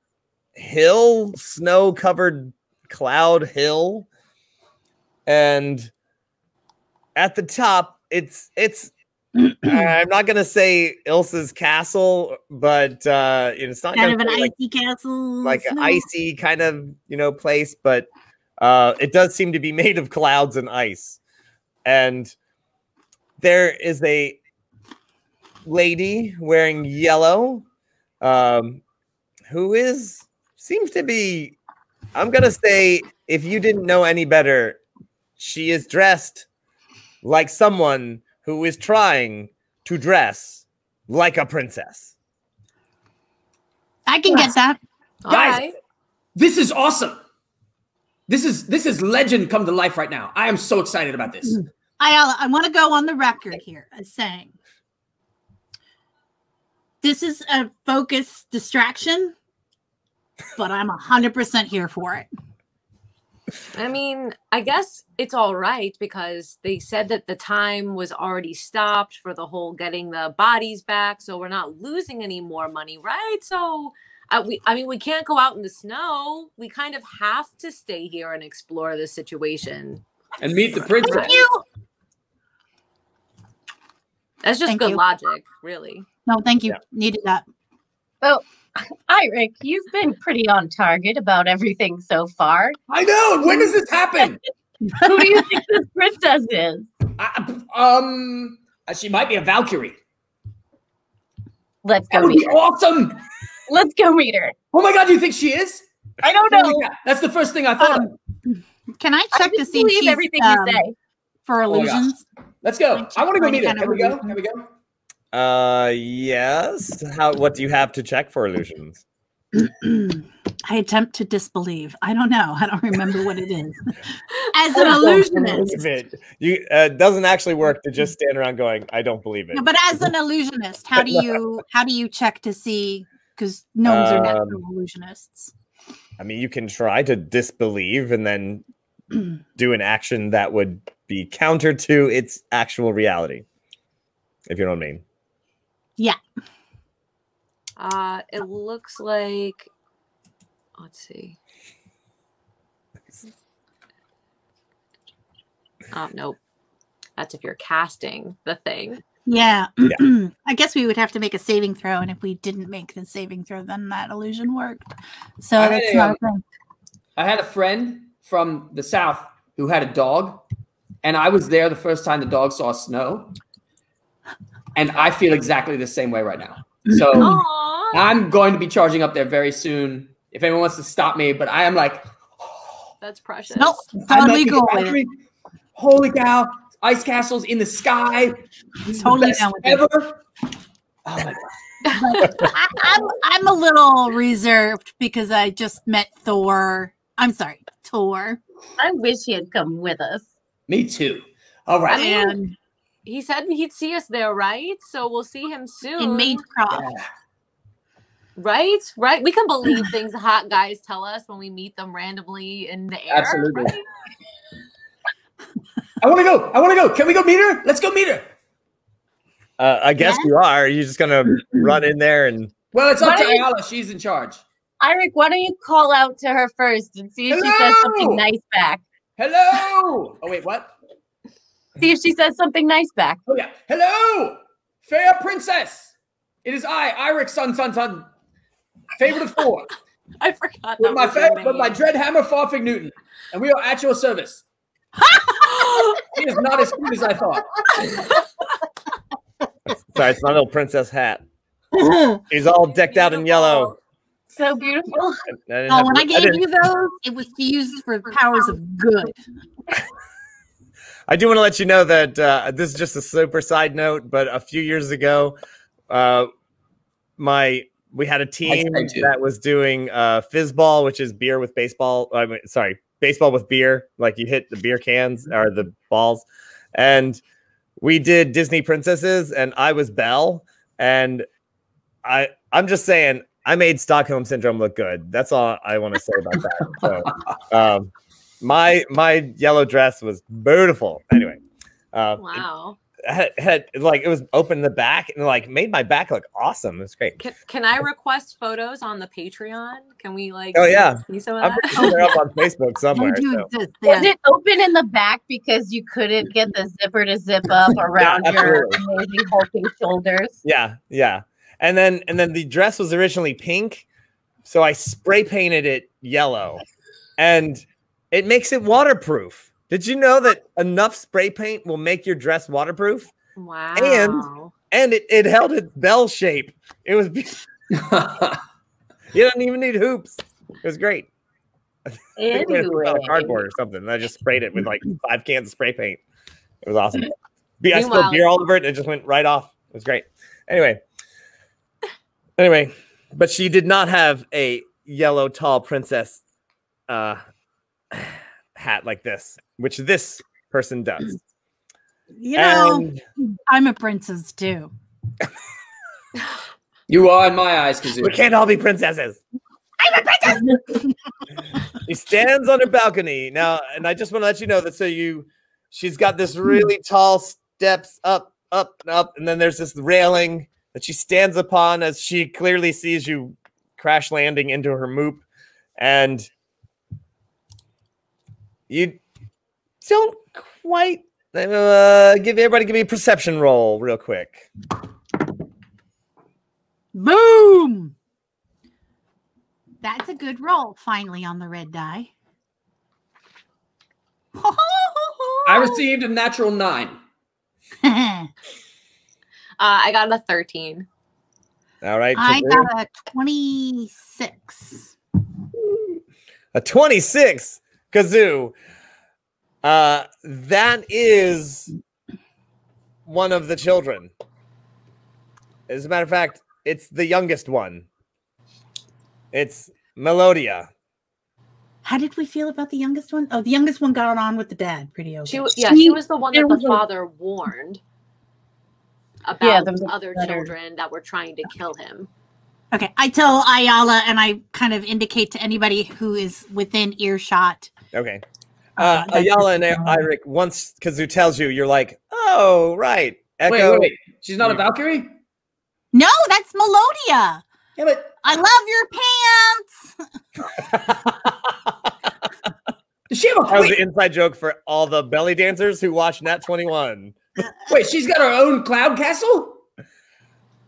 hill, snow covered cloud hill. And at the top, it's it's I'm not gonna say Elsa's castle, but uh, it's not kind of an like icy castle. like an icy kind of you know place but uh it does seem to be (laughs) made of clouds and ice and there is a lady wearing yellow um who is seems to be i'm gonna say if you didn't know any better she is dressed like someone who is trying to dress like a princess I can get that. Guys, right. This is awesome. This is this is legend come to life right now. I am so excited about this. (clears throat) I uh, I want to go on the record here as saying this is a focus distraction, but I'm hundred percent here for it. I mean, I guess it's all right because they said that the time was already stopped for the whole getting the bodies back, so we're not losing any more money, right? So, uh, we, I mean, we can't go out in the snow. We kind of have to stay here and explore the situation. And meet the princess. Right? That's just Thank good you. logic, really. No, thank you. Yeah. Needed that. Hi, (laughs) Rick. You've been pretty on target about everything so far. I know. When does this happen? (laughs) Who do you think this princess is? I, um, uh, she might be a Valkyrie. Let's go. That go would be meet her. awesome. Let's go meet her. Oh my god, do you think she is? I don't know. cow, That's the first thing I thought. of. Um, can I I check to just see if she's, everything um, you say. for Oh illusions? Let's go. I want to go meet her. Here we go. Here we go. Uh, yes. How? What do you have to check for illusions? (clears throat) I attempt to disbelieve. I don't know. I don't remember what it is. (laughs) As an illusionist, believe it. You uh, doesn't actually work to just stand around going, "I don't believe it." No, but as an (laughs) illusionist, how do you how do you check to see? Because gnomes are natural Um, illusionists. I mean, you can try to disbelieve and then (clears throat) do an action that would be counter to its actual reality, if you know what I mean. Uh, it looks like, let's see. Oh, nope. That's if you're casting the thing. Yeah. yeah. (clears throat) I guess we would have to make a saving throw, and if we didn't make the saving throw, then that illusion worked. So I that's had a, not a thing. I had a friend from the south who had a dog, and I was there the first time the dog saw snow, and I feel exactly the same way right now. So (laughs) Aww. I'm going to be charging up there very soon. If anyone wants to stop me, but I am like, That's precious. Nope. I'm Totally like, cool with it. Valkyrie, Holy cow! Ice castles in the sky. This is the Totally best down with it. Oh my god. (laughs) I, I'm I'm a little reserved because I just met Thor. I'm sorry, Thor. I wish he had come with us. Me too. All right. I mean, And he said he'd see us there, right? So we'll see him soon. in Magecroft. Yeah. Right? Right? We can believe (sighs) things hot guys tell us when we meet them randomly in the air. Absolutely. right? I want to go. I want to go. Can we go meet her? Let's go meet her. Uh, I guess you are. You're just gonna run in there and Well, it's up Why to don't you- Ayala. She's in charge. Eric, why don't you call out to her first and see if she says something nice back? Hello. Oh wait, what? See if she says something nice back. Oh yeah. Hello, fair princess. It is I, Eirik, son, son, son, favorite of four, (laughs) I forgot with that my was your fa- with my name. dreadhammer Farfig Newton, and we are at your service. (laughs) He is not as cute as I thought. (laughs) sorry, it's my little princess hat. He's all decked out in yellow. So beautiful. I didn't Oh, when to- I gave didn't- you those, it was to use for powers of good. I do want to let you know that uh, this is just a super side note, but a few years ago, uh, my we had a team that was doing uh, fizzball, which is beer with baseball. I mean, sorry, baseball with beer. Like you hit the beer cans or the balls, and we did Disney princesses, and I was Belle, and I I'm just saying I made Stockholm syndrome look good. That's all I want to say about that. So, (laughs) um, my my yellow dress was beautiful. Anyway, uh, Wow. it had, had like it was open in the back and like made my back look awesome. It was great. Can, can I request photos on the Patreon? Can we like Oh, yeah. see some of I'm that? pretty sure they're up on Facebook (laughs) somewhere. I do so. exist, Was it open in the back because you couldn't get the zipper to zip up (laughs) around your amazing hulking shoulders? Yeah, yeah. And then and then the dress was originally pink, so I spray painted it yellow, and it makes it waterproof. Did you know that enough spray paint will make your dress waterproof? Wow. And and it, it held its bell shape. It was be- (laughs) you don't even need hoops. It was great. (laughs) It was Anyway, cardboard or something. And I just sprayed it with like five cans of spray paint. It was awesome. Be- I spilled beer all over it and it just went right off. It was great. Anyway. Anyway, but she did not have a yellow tall princess uh hat like this, which this person does. Mm. You know, And I'm a princess too. (laughs) you are in my eyes, Kazoo. we can't all be princesses. I'm a princess. (laughs) he stands on her balcony now, and I just want to let you know that so you, she's got this really tall steps up, up, and up, and then there's this railing that she stands upon as she clearly sees you crash landing into her moop, and you don't quite uh, give everybody give me a perception roll real quick. Boom! That's a good roll, finally, on the red die. (laughs) I received a natural nine. (laughs) Uh, I got a 13. All right, I got a 26. a 26 kazoo uh that is one of the children as a matter of fact it's the youngest one it's melodia How did we feel about the youngest one? Oh, the youngest one got on with the dad pretty okay. She, yeah, she She- was the one that the was a- father warned about Yeah, there other letter. children that were trying to kill him. Okay, I tell Ayala and I kind of indicate to anybody who is within earshot. Okay Uh, uh ayala and Eirik, once kazoo tells you you're like oh right echo Wait, wait, wait. She's not a Valkyrie? No, that's Melodia. Yeah, but I love your pants. (laughs) does she have a that was wait, the inside joke for all the belly dancers who watch nat 21 (laughs) wait, she's got her own cloud castle?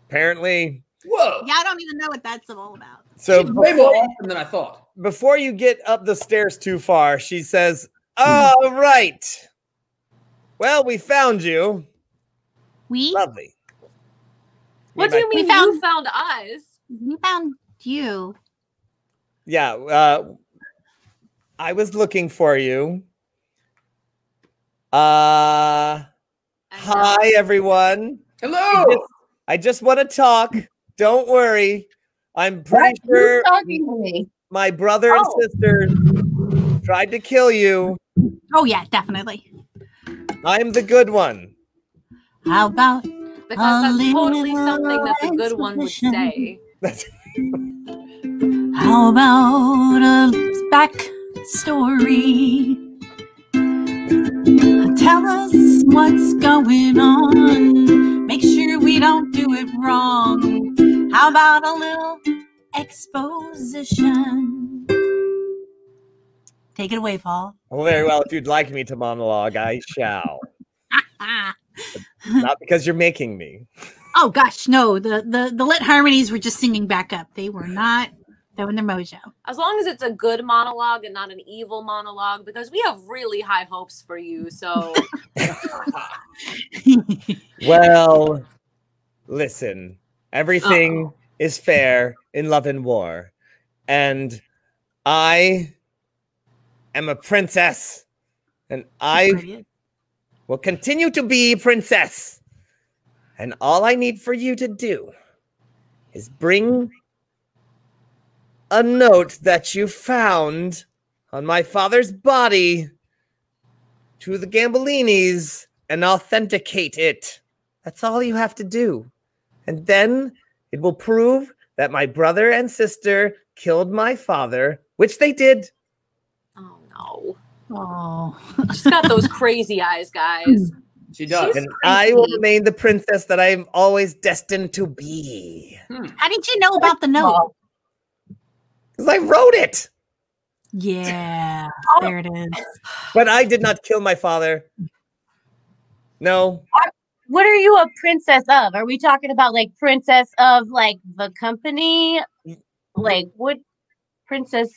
apparently Whoa. Yeah, I don't even know what that's all about. So She's way more before- awesome than I thought. before you get up the stairs too far, she says, All right. Well, we found you. We Lovely. What Me do you mean We you found- found us? we found you. Yeah. Uh, I was looking for you. Uh, uh, hi, everyone. Hello. I just want to talk. Don't worry. I'm pretty Who's sure talking to me? my brother and Oh. sister tried to kill you. Oh yeah, definitely. I'm the good one. How about Because that's totally something that the good one would say. How about a back story? Tell us what's going on. Make sure we don't do it wrong. How about a little exposition? Take it away, Paul. well, very well. If you'd like me to monologue, I shall. Not because you're making me. Oh gosh, no. The the the lit harmonies were just singing back up. They were not throwing their mojo. As long as it's a good monologue and not an evil monologue, because we have really high hopes for you. So (laughs) Well, listen, everything is fair in love and war. And I am a princess. And I will continue to be princess. And all I need for you to do is bring a note that you found on my father's body to the Gambolinis and authenticate it. That's all you have to do. And then it will prove that my brother and sister killed my father, which they did. oh no. Oh, She's got those (laughs) crazy eyes, guys. (clears throat) She does. And I will remain the princess that I am always destined to be. Hmm. how did you know about the note? Because I wrote it. Yeah, (laughs) there it is. But I did not kill my father. No. What are you a princess of? Are we talking about like princess of like the company? Like what princess?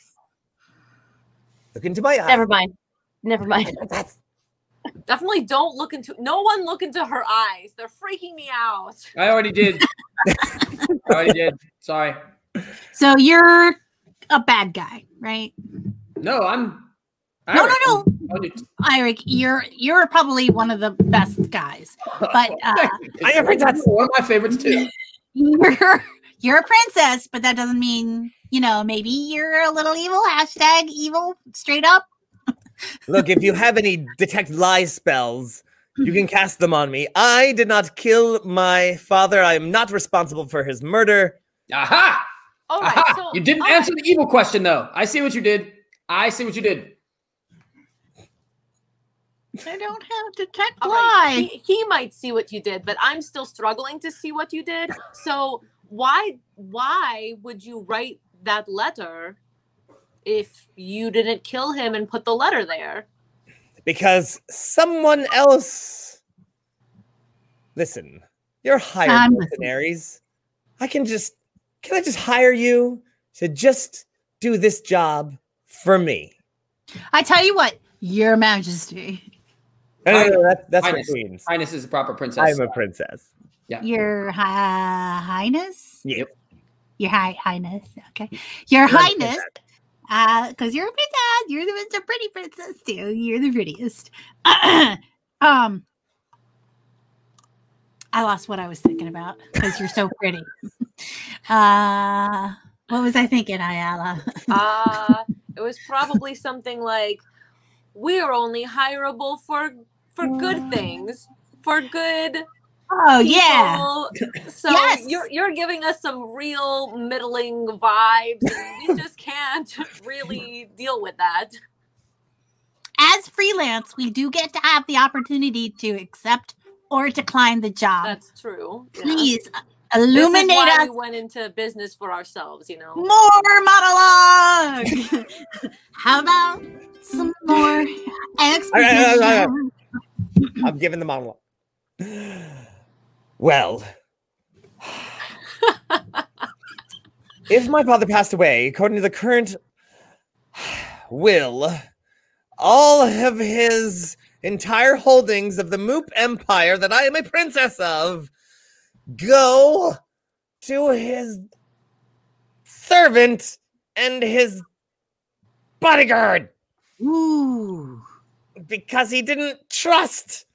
Look into my eyes. Never mind. Never mind. (laughs) That's Definitely don't look into no one look into her eyes. They're freaking me out. I already did. (laughs) I already did. Sorry. So you're a bad guy, right? No, I'm. No, no, no. You- Eric, you're you're probably one of the best guys, but (laughs) uh, I am princess. One of my favorites too. you're you're a princess. But that doesn't mean you know maybe you're a little evil. Hashtag evil, straight up. (laughs) Look, if you have any detect lie spells, you can cast them on me. I did not kill my father. I am not responsible for his murder. Aha! All right, Aha! so you didn't all answer the evil question though. I see what you did. I see what you did. I don't have detect All right, lie. He, he might see what you did, but I'm still struggling to see what you did. So why why would you write that letter if you didn't kill him and put the letter there? because someone else. Listen, you're hired I'm mercenaries. I can just, can I just hire you to just do this job for me? I tell you what, Your Majesty, No, no, no, that's, that's for Highness. queens. Highness is a proper princess. I'm a princess. Your Hi- Highness, Yep. Your High Highness, okay, Your You're Highness, because you're a princess, you're the Mr. Pretty Princess too. You're the prettiest. (clears throat) um, I lost what I was thinking about because you're so pretty. (laughs) uh, what was I thinking, Ayala? Uh (laughs) it was probably something like we're only hireable for for good things, for good Oh yeah. people. So Yes. you're you're giving us some real middling vibes, and we (laughs) just can't really deal with that. As freelance, we do get to have the opportunity to accept or decline the job. That's true. yeah. Please uh, This is illuminate why us we went into business for ourselves, you know. more monologue. (laughs) How about some more (laughs) exposition? (laughs) I'm giving the monologue. Well, (laughs) if my father passed away, according to the current will, all of his entire holdings of the Moop Empire that I am a princess of go to his servant and his bodyguard Ooh. Because he didn't trust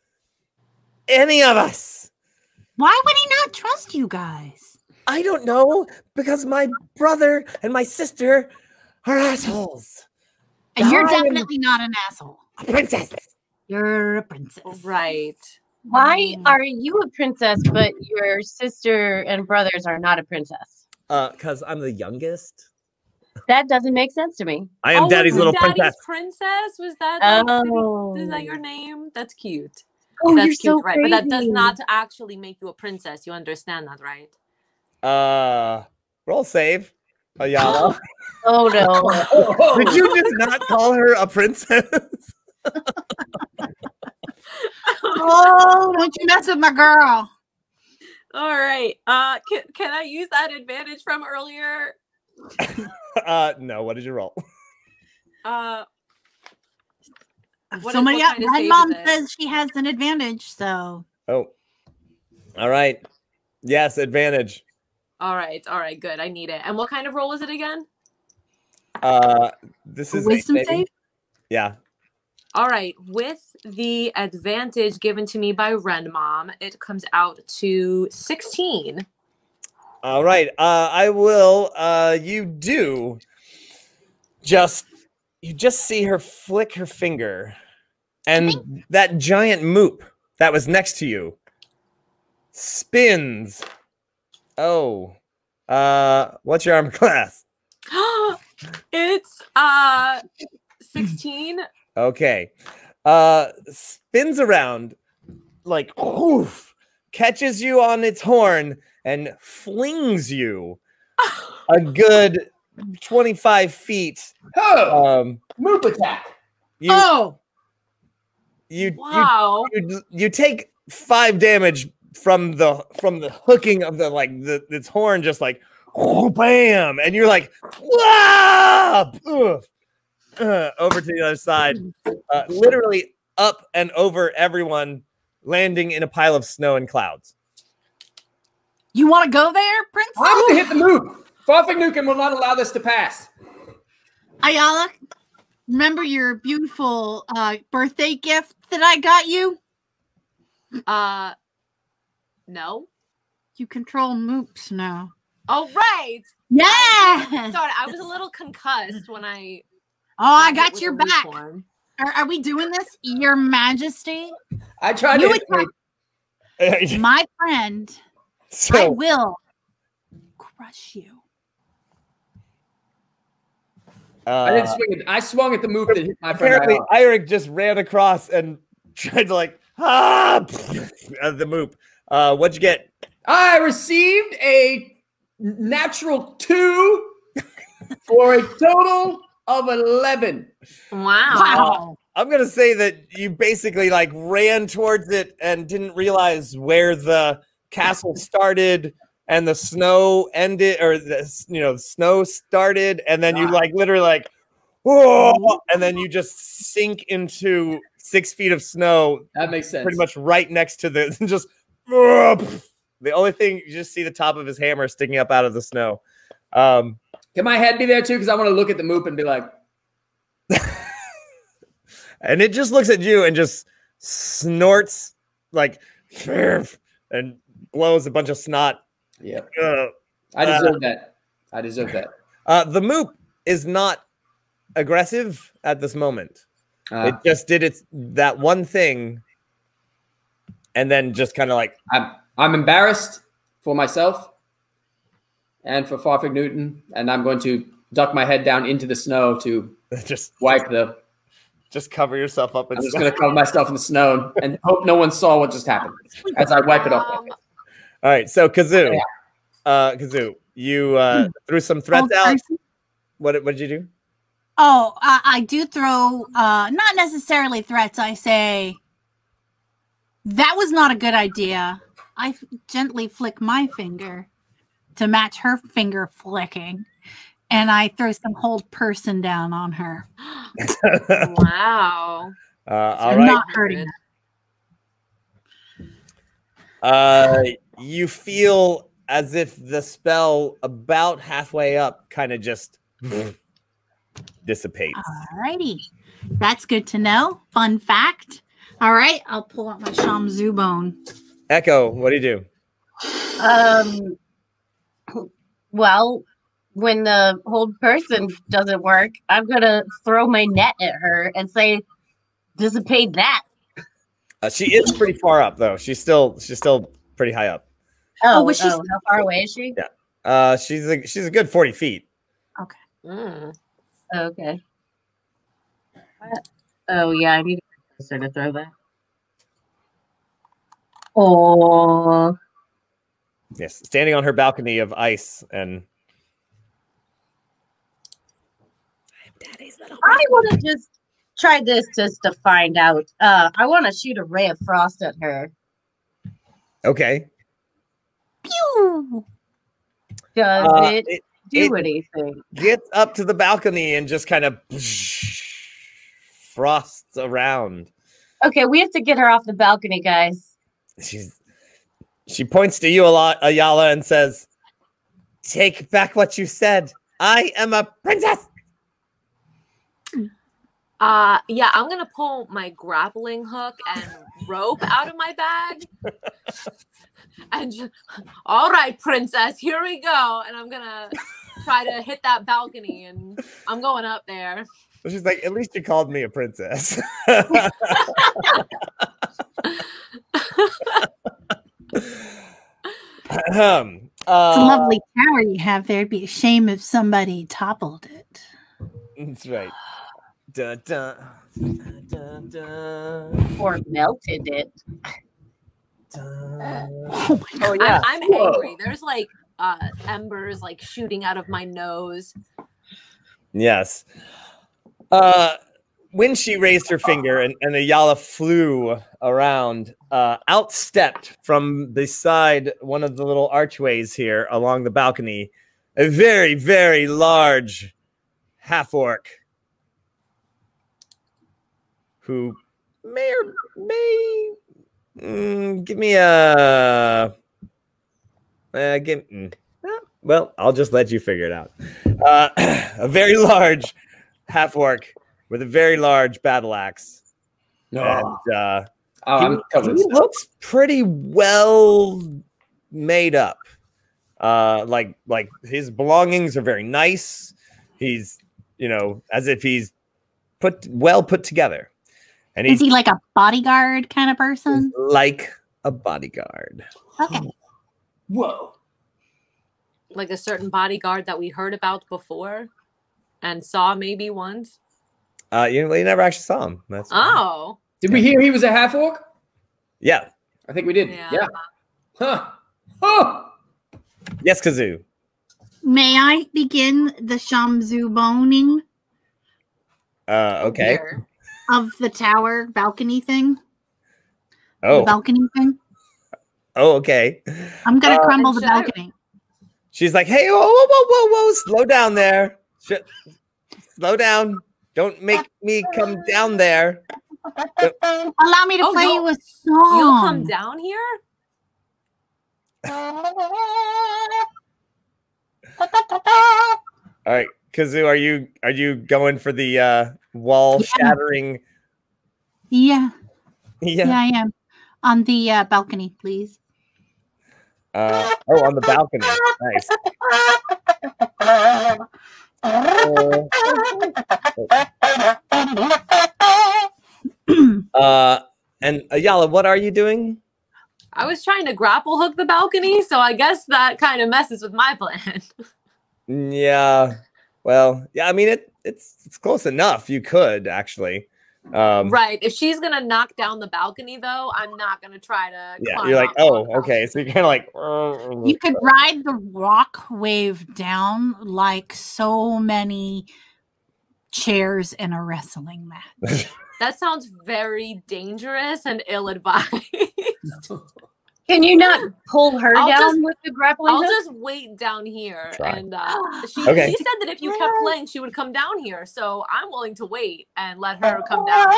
any of us. Why would he not trust you guys? I don't know because my brother and my sister are assholes. And you're I am- definitely not an asshole. A princess. You're a princess. Right. Why are you a princess, but your sister and brothers are not a princess? Uh, because I'm the youngest. That doesn't make sense to me. I am Oh, daddy's little Daddy's princess. princess? Was that? like, Oh. Is that your name? That's cute. Oh, That's you're cute, so right? But that does not actually make you a princess. You understand that, right? Uh, roll save. Ayala. Oh no. (laughs) Did you just not call her a princess? (laughs) Oh, don't you mess with my girl. All right. Uh, can, can I use that advantage from earlier? (laughs) uh, no. What did you roll? Uh, What- Somebody what else, kind of my mom says she has an advantage, so Oh, all right. Yes, advantage. all right. All right. Good. I need it. And what kind of roll is it again? Uh, this is wisdom saving- save. Yeah. All right. With the advantage given to me by Ren Mom, it comes out to 16. All right. Uh, I will. Uh, you do. Just you just see her flick her finger, and that giant moop that was next to you spins. Oh. Uh, what's your armor (laughs) class? (gasps) it's uh 16. Okay. Uh spins around like oof, catches you on its horn and flings you (laughs) a good 25 feet. Oh, Um moop attack. you Oh, you, Wow. you you you take 5 damage from the from the hooking of the like the its horn just like bam and you're like "Wah!" Uh, over to the other side uh, literally up and over everyone, landing in a pile of snow and clouds. You want to go there, Princess? I'm gonna hit the moop. Farfig Nukem will not allow this to pass. Ayala, remember your beautiful uh, birthday gift that I got you? Uh no. You control moops now. Oh right. Yeah. Sorry, I was a little concussed when I Oh, I got hit got with your back. Are, are we doing this, Your Majesty? I tried You to hit the My friend, I will crush you. I didn't uh, swing it. I swung at the move that hit my friend. apparently Ayala. Eric just ran across and (laughs) tried to like ah (laughs) uh, the move. Uh, what'd you get? I received a natural two for a total of 11. Wow. I'm gonna say that you basically like ran towards it and didn't realize where the castle started and the snow ended, or the you know snow started, and then you Ah. like literally like, whoa, and then you just sink into six feet of snow, That makes sense. pretty much right next to the (laughs) just. The only thing you just see the top of his hammer sticking up out of the snow. Um, Can my head be there too? Because I want to look at the moop and be like, (laughs) and it just looks at you and just snorts like (laughs) and blows a bunch of snot. yeah, Ugh. I deserve that. I deserve that. Uh, the moop is not aggressive at this moment. Uh, it just did its that one thing, and then just kind of like I'm, I'm embarrassed for myself and for Farfig Newton, and I'm going to duck my head down into the snow to (laughs) just wipe the. just cover yourself up. And I'm just going to cover myself in the snow and hope no one saw what just happened as I wipe it off. Um, All right, so Kazoo, Yeah. uh, Kazoo, you uh, threw some threats Oh, out. What what did you do? Oh, I, I do throw uh not necessarily threats. I say that was not a good idea. I f- gently flick my finger to match her finger flicking, and I throw some hold person down on her. (laughs) wow. Uh, all I'm right. not hurting. Uh, you feel as if the spell about halfway up kind of just dissipates. All righty. that's good to know. Fun fact. All right, I'll pull out my Shamzu bone. Echo, what do you do? Um. Well, when the hold person doesn't work, I'm gonna throw my net at her and say, "Dissipate that." Uh, she is pretty far up though. She's still she's still pretty high up. Oh, was oh, she- how far away is she? Yeah. Uh, she's a, she's a good forty feet. Mm. Okay. What? Oh yeah, I need a closer to throw that. Oh, Yes, standing on her balcony of ice and I want to just try this just to find out. Uh, I want to shoot a ray of frost at her. okay. Pew! Does Uh, it it do it- anything? gets up to the balcony and just kind of frosts around. Okay, we have to get her off the balcony, guys. She's she points to you a lot, Ayala, and says, "Take back what you said. I am a princess." Uh, yeah, I'm gonna pull my grappling hook and rope out of my bag. (laughs) and just, (laughs) all right, princess, here we go. And I'm gonna try to hit that balcony, and I'm going up there. She's like, "At least you called me a princess." Ahem. It's a Uh, lovely tower you have there. It'd be a shame if somebody toppled it. That's right. Dun, dun, dun, dun, Or melted it. Dun. Oh my Oh I'm, I'm angry. There's like uh embers like shooting out of my nose. Yes. Uh, when she raised her finger and, and Ayala flew around, uh, outstepped from beside one of the little archways here along the balcony, a very, very large half orc who may or may mm, give me a. Uh, give, mm, eh, well, I'll just let you figure it out. Uh, (clears throat) a very large half orc with a very large battle axe. No, And uh, oh, he, he looks pretty well made up. Uh, like like his belongings are very nice. He's you know as if he's put well put together, and Is he's he like a bodyguard kind of person? like a bodyguard. Okay. (gasps) Whoa. Like a certain bodyguard that we heard about before and saw maybe once. Uh, you, you never actually saw him. That's Oh. Did we hear he was a half orc? yeah. I think we did. Yeah. Yeah. Huh. Oh. Yes, Kazoo. May I begin the Shamzu boning Uh, okay. Here. Of the tower balcony thing? The Oh, balcony thing? oh, okay. I'm gonna Uh, crumble the Should I- balcony. She's like, "Hey, whoa, whoa, whoa, whoa, whoa! Slow down there. Sh- slow down. Don't make me come down there." (laughs) Allow me to Oh, play you'll- you a song. You'll come down here? (laughs) All right, Kazoo, are you are you going for the uh, wall Yeah. shattering? Yeah, Yeah. yeah, I am. On the uh, balcony, please. Uh, oh, on the balcony. Nice. Uh, and Ayala, what are you doing? I was trying to grapple hook the balcony, so I guess that kind of messes with my plan. (laughs) Yeah. Well, yeah. I mean, it it's it's close enough. You could actually. Um, right. If she's gonna knock down the balcony though, I'm not gonna try to Yeah. climb You're like, oh, okay. So you're kind of like. You could ride the rock wave down like so many chairs in a wrestling match. That sounds very dangerous and ill-advised. (laughs) Can you not pull her I'll down just- with the grappling I'll hook? just wait down here. Try. And uh, (gasps) she, Okay. she said that if you kept playing, she would come down here. So I'm willing to wait and let her come down.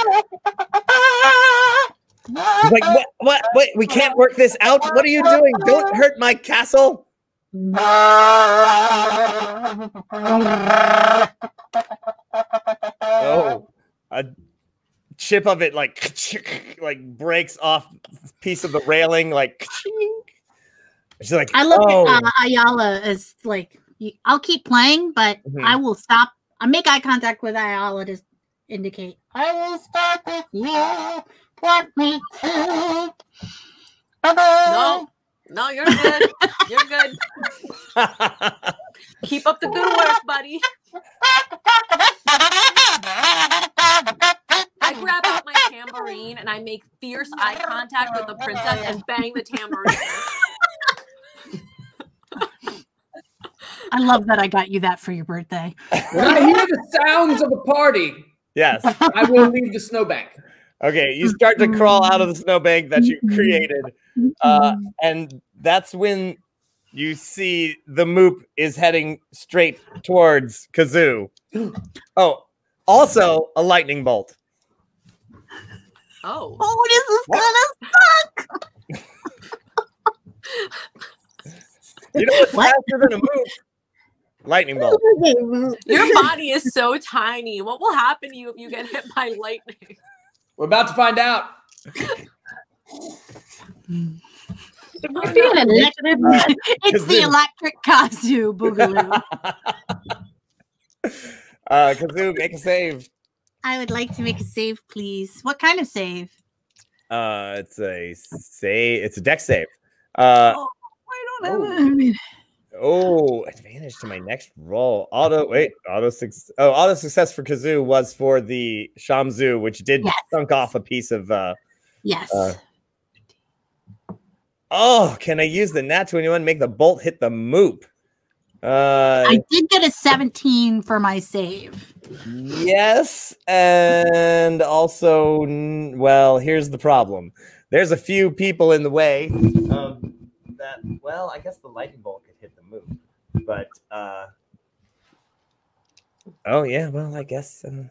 He's like, what? What? Wait, we can't work this out. What are you doing? Don't hurt my castle. (laughs) Oh, a chip of it like (laughs) like breaks off piece of the railing. Like, (laughs) She's like, I look oh, at uh, Ayala as like I'll keep playing, but Mhm. I will stop. I make eye contact with Ayala to indicate I will stop if you want me to. No, no, you're good. You're good. (laughs) Keep up the good work, buddy. I grab out my tambourine and I make fierce eye contact with the princess and bang the tambourine. I love that I got you that for your birthday. When I hear the sounds of a party, yes. I will leave the snowbank. Okay, you start to crawl out of the snowbank that you created, uh, and that's when you see the moop is heading straight towards Kazoo. (gasps) Oh, also a lightning bolt. Oh, oh, this is gonna suck. (laughs) You know what's What? faster than a moop? Lightning bolt. (laughs) your body is so tiny. What will happen to you if you get hit by lightning? We're about to find out. Should we be an (laughs) initiative? it's the electric Kazoo Boogaloo. Uh, Kazoo, make a save. I would like to make a save, please. What kind of save? Uh, it's a save. It's a deck save. Uh, Oh, I don't have. (laughs) I mean, Oh, advantage to my next roll. Auto wait, auto success. Oh, auto success for Kazoo was for the Shamzu, which did Yes. chunk off a piece of. uh yes. Uh, Oh, can I use the nat twenty one? Make the bolt hit the moop. Uh, I did get a 17 for my save. yes, and also, well, here's the problem. There's a few people in the way of that. Well, I guess the lightning bolt could hit the moop, but uh, oh yeah, well, I guess. Uh,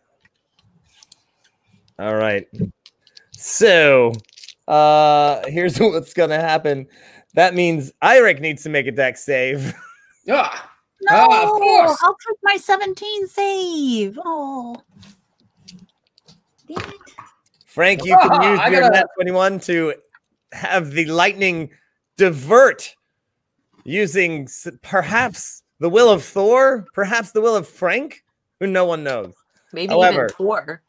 all right. So, uh, here's (laughs) what's gonna happen. That means Eirik needs to make a deck save. (laughs) Ah, No, Ah, of course. I'll take my 17 save. Oh. Damn it. Frank, you can Ah, use I your gotta- nat 21 to have the lightning divert using perhaps the will of Thor, perhaps the will of Frank, who no one knows. Maybe However- even four.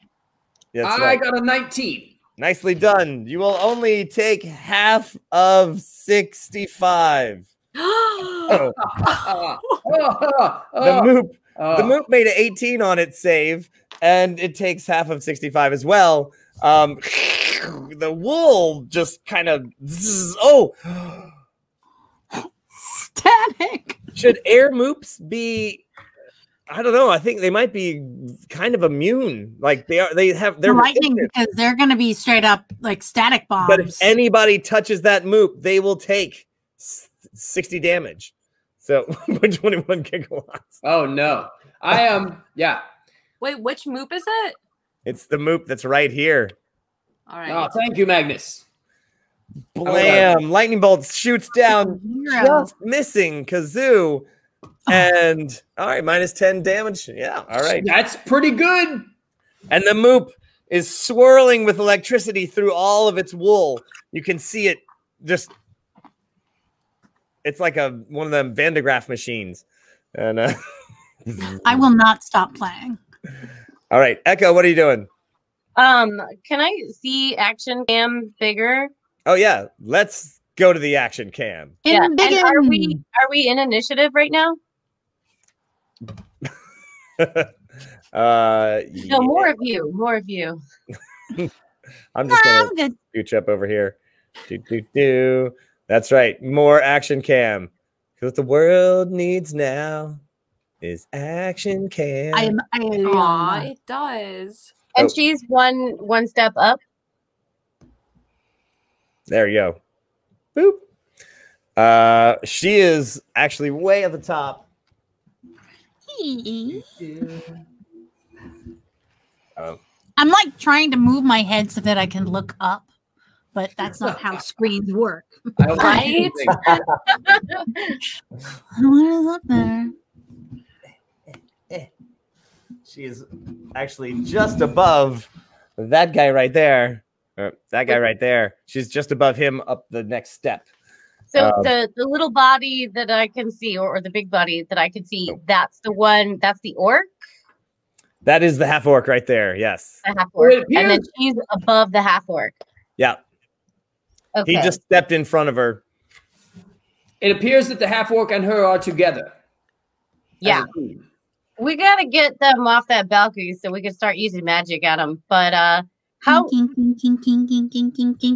That's I right. got a 19. Nicely done. You will only take half of 65. (laughs) Oh, the moop ah. the moop made an 18 on its save, and it takes half of 65 as well. Um, the wool just kind of oh Static. should air moops be i don't know i think they might be kind of immune like they are they have The they're lightning resistant. because they're going to be straight up like static bombs. but if anybody touches that moop they will take s- 60 damage so (laughs) 21 gigawatts Oh no. I am yeah. Wait, which moop is it? it's the moop that's right here All right. Oh, thank you, Magnus. blam lightning bolt shoots down Zero. just missing kazoo and all right minus 10 damage yeah all right That's pretty good. and the moop is swirling with electricity through all of its wool. You can see it just. It's like a one of them Van de Graaff machines. And uh, (laughs) I will not stop playing. (laughs) all right, Echo, what are you doing? Um, can I see action cam bigger? Oh yeah, let's go to the action cam. Yeah. And are we are we in initiative right now? (laughs) uh, No, more of you, more of you. I'm just Nah, gonna I'm scooch up over here. Do do do. That's right. More action cam. Because what the world needs now is action cam. I am. I am. Aw, it does. And Oh. she's one one step up. There you go. Boop. Uh, she is actually way at the top. Oh, I'm like trying to move my head so that I can look up, but that's not how (laughs) screens work. right? (laughs) I hope Right? What is up there? she is actually just above that guy right there. Or that guy right there. She's just above him up the next step. So Um, the the little body that I can see, or, or the big body that I can see, that's the one. That's the orc, That is the half orc right there. Yes. the half orc, and then she's above the half orc. Yeah. Okay. He just stepped in front of her. It appears that the half orc and her are together. yeah. we gotta get them off that balcony so we can start using magic at them. But uh, how?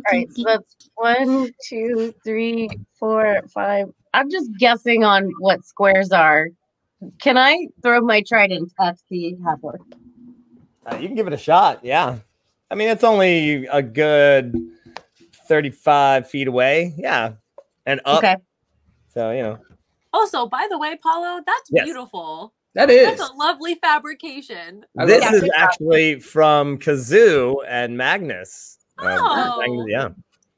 All right, so that's one, two, three, four, five. I'm just guessing on what squares are. Can I throw my trident at the half orc? Uh, you can give it a shot. Yeah. I mean, it's only a good 35 feet away. Yeah. And up. Okay. So, you know. Also, by the way, Paulo, that's Yes. beautiful. That is. That's a lovely fabrication. This love is actually from Kazoo and Magnus. Uh, Oh. Magnus, yeah.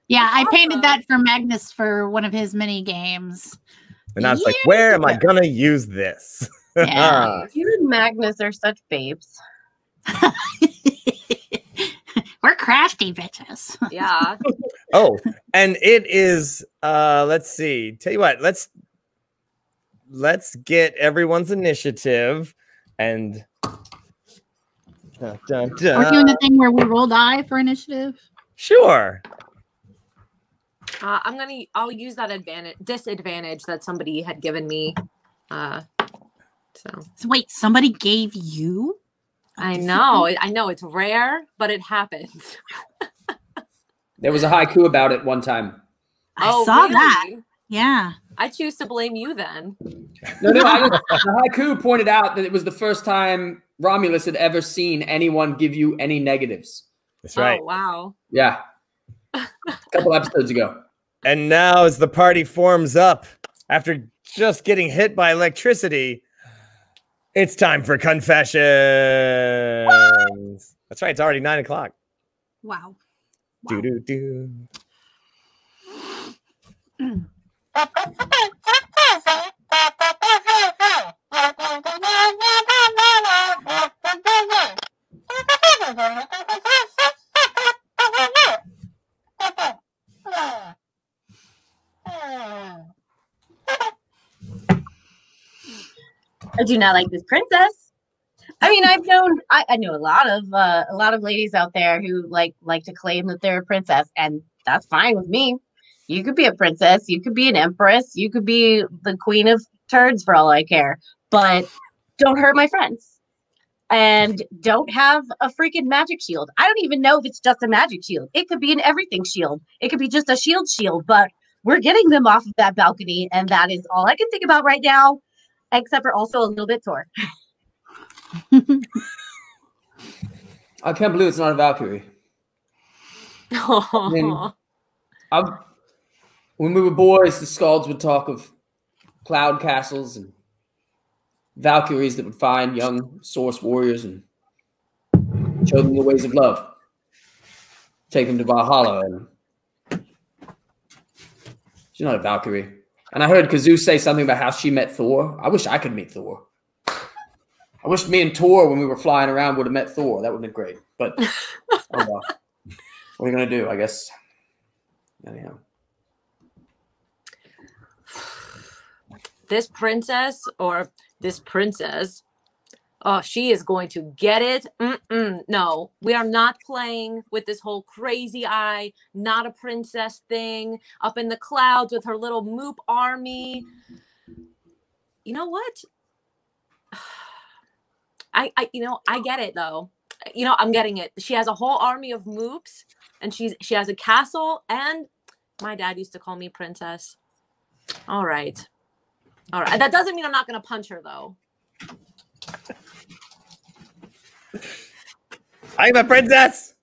Yeah, I painted that for Magnus for one of his mini games. And I was like, where am I going to use this? Yeah. (laughs) You and Magnus are such babes. (laughs) We're crafty bitches. Yeah. (laughs) oh, and it is uh let's see. Tell you what, let's let's get everyone's initiative and Dun, dun, We're doing dun. the thing where we roll die for initiative. Sure. Uh, I'm gonna. I'll use that advantage, disadvantage that somebody had given me. Uh, so So wait, somebody gave you? A I disadvantage? (laughs) know. I know it's rare, but it happens. There was a haiku about it one time. (laughs) I oh, saw that. Yeah. I choose to blame you then. No, no, I just, the haiku pointed out that it was the first time Romulus had ever seen anyone give you any negatives. That's right. Oh wow. Yeah. A couple episodes ago. And now as the party forms up after just getting hit by electricity, it's time for confessions. That's right, it's already nine o'clock. Wow. Do do do. (clears throat) (clears throat) (laughs) do not like this princess. I mean, I've known I, I know a lot of uh, a lot of ladies out there who like like to claim that they're a princess, and that's fine with me. You could be a princess, you could be an empress, you could be the queen of turds for all I care, but don't hurt my friends. And don't have a freaking magic shield. I don't even know if it's just a magic shield. It could be an everything shield. It could be just a shield shield, but we're getting them off of that balcony, and that is all I can think about right now, except for also a little bit Tor. I can't believe it's not a Valkyrie. Oh, I'm, when we were boys, the Scalds would talk of cloud castles and Valkyries that would find young source warriors and show them the ways of love. Take them to Valhalla. And she's not a Valkyrie. And I heard Kazoo say something about how she met Thor. I wish I could meet Thor. I wish me and Thor, when we were flying around, would have met Thor. That would have been great. But (laughs) oh well. What are you gonna do? I guess. Anyhow. this princess or this princess. Oh, she is going to get it. Mm-mm. No, we are not playing with this whole crazy eye, not a princess thing up in the clouds with her little moop army. You know what? (sighs) I, I, you know, I get it though. You know, I'm getting it. She has a whole army of moops, and she's she has a castle. And my dad used to call me princess. All right. All right. That doesn't mean I'm not going to punch her though. I'm a princess.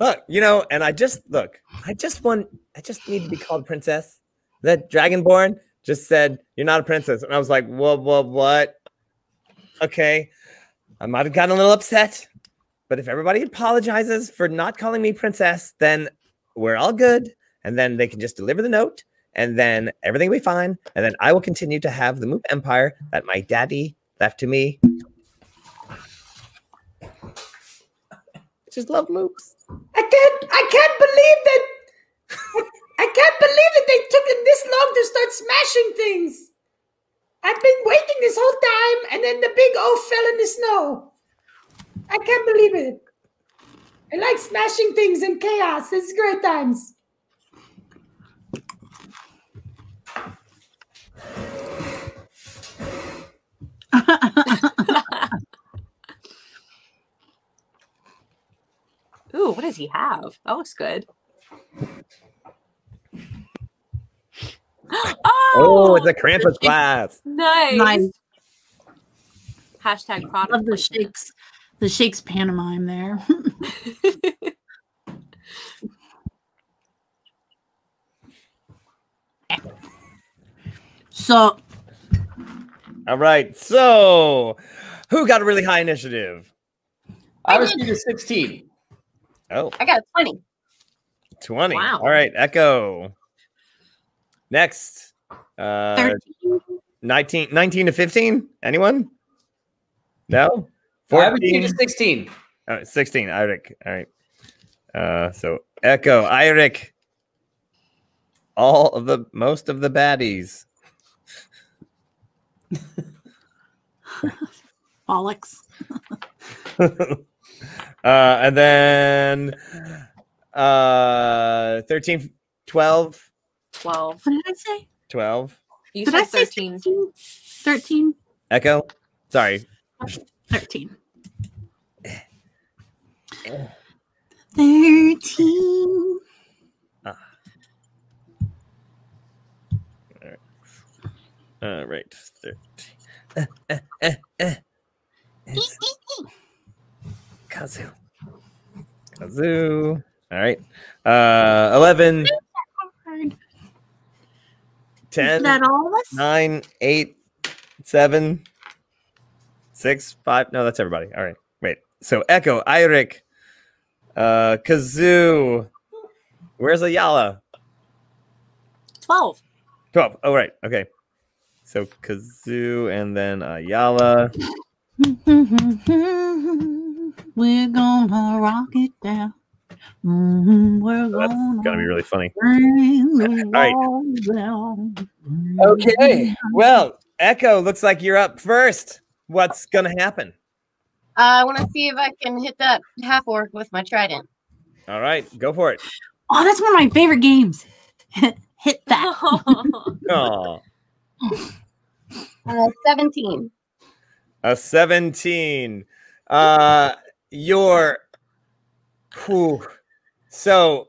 Look, you know, and I just look, I just want, I just need to be called princess. That Dragonborn just said, You're not a princess. And I was like, Whoa, whoa, what? Okay. I might have gotten a little upset, but if everybody apologizes for not calling me princess, then we're all good. And then they can just deliver the note, and then everything will be fine. And then I will continue to have the Moop Empire that my daddy left to me. Just love moops. I can't I can't believe that I can't believe believe that they took it this long to start smashing things. I've been waiting this whole time, and then the big O fell in the snow. I can't believe it. I like smashing things and chaos. It's great times. (laughs) Ooh, what does he have? That looks good. (gasps) oh, Oh, it's a Krampus glass. nice. Nice. Hashtag product. Love the shakes, the shakes pantomime there. (laughs) so All right. So, who got a really high initiative? I received a 16. Oh, I got 20. 20. Wow. All right, Echo. Next. Uh 13. 19 19 to 15? Anyone? No? 14? a 16. Oh, 16. Eirik. All right. Uh so Echo, Eirik. All of the most of the baddies. (laughs) Bollocks. (laughs) uh and then uh 13 12 12. What did I say? 12 You Did said I say 13. 13? 13. Echo. Sorry. 13. 13. All right. 13. It's (laughs) Kazoo. Kazoo. All right. Uh 11 10 Is that all of us? nine, eight, seven, six, five. No, that's everybody. All right. Wait. So Echo, Eirik, uh, Kazoo. Where's Ayala? 12. 12. Oh, right. Okay. So Kazoo and then Ayala. (laughs) We're gonna rock it down. Mhm, We're So that's gonna gonna be really funny. bring the (laughs) right. down. Okay. Well, Echo, looks like you're up first. What's gonna happen? I want to see if I can hit that half orc with my trident. All right, go for it. Oh, that's one of my favorite games. (laughs) Hit that. (laughs) Oh, Uh, 17. a 17. Uh, your. Whew. So,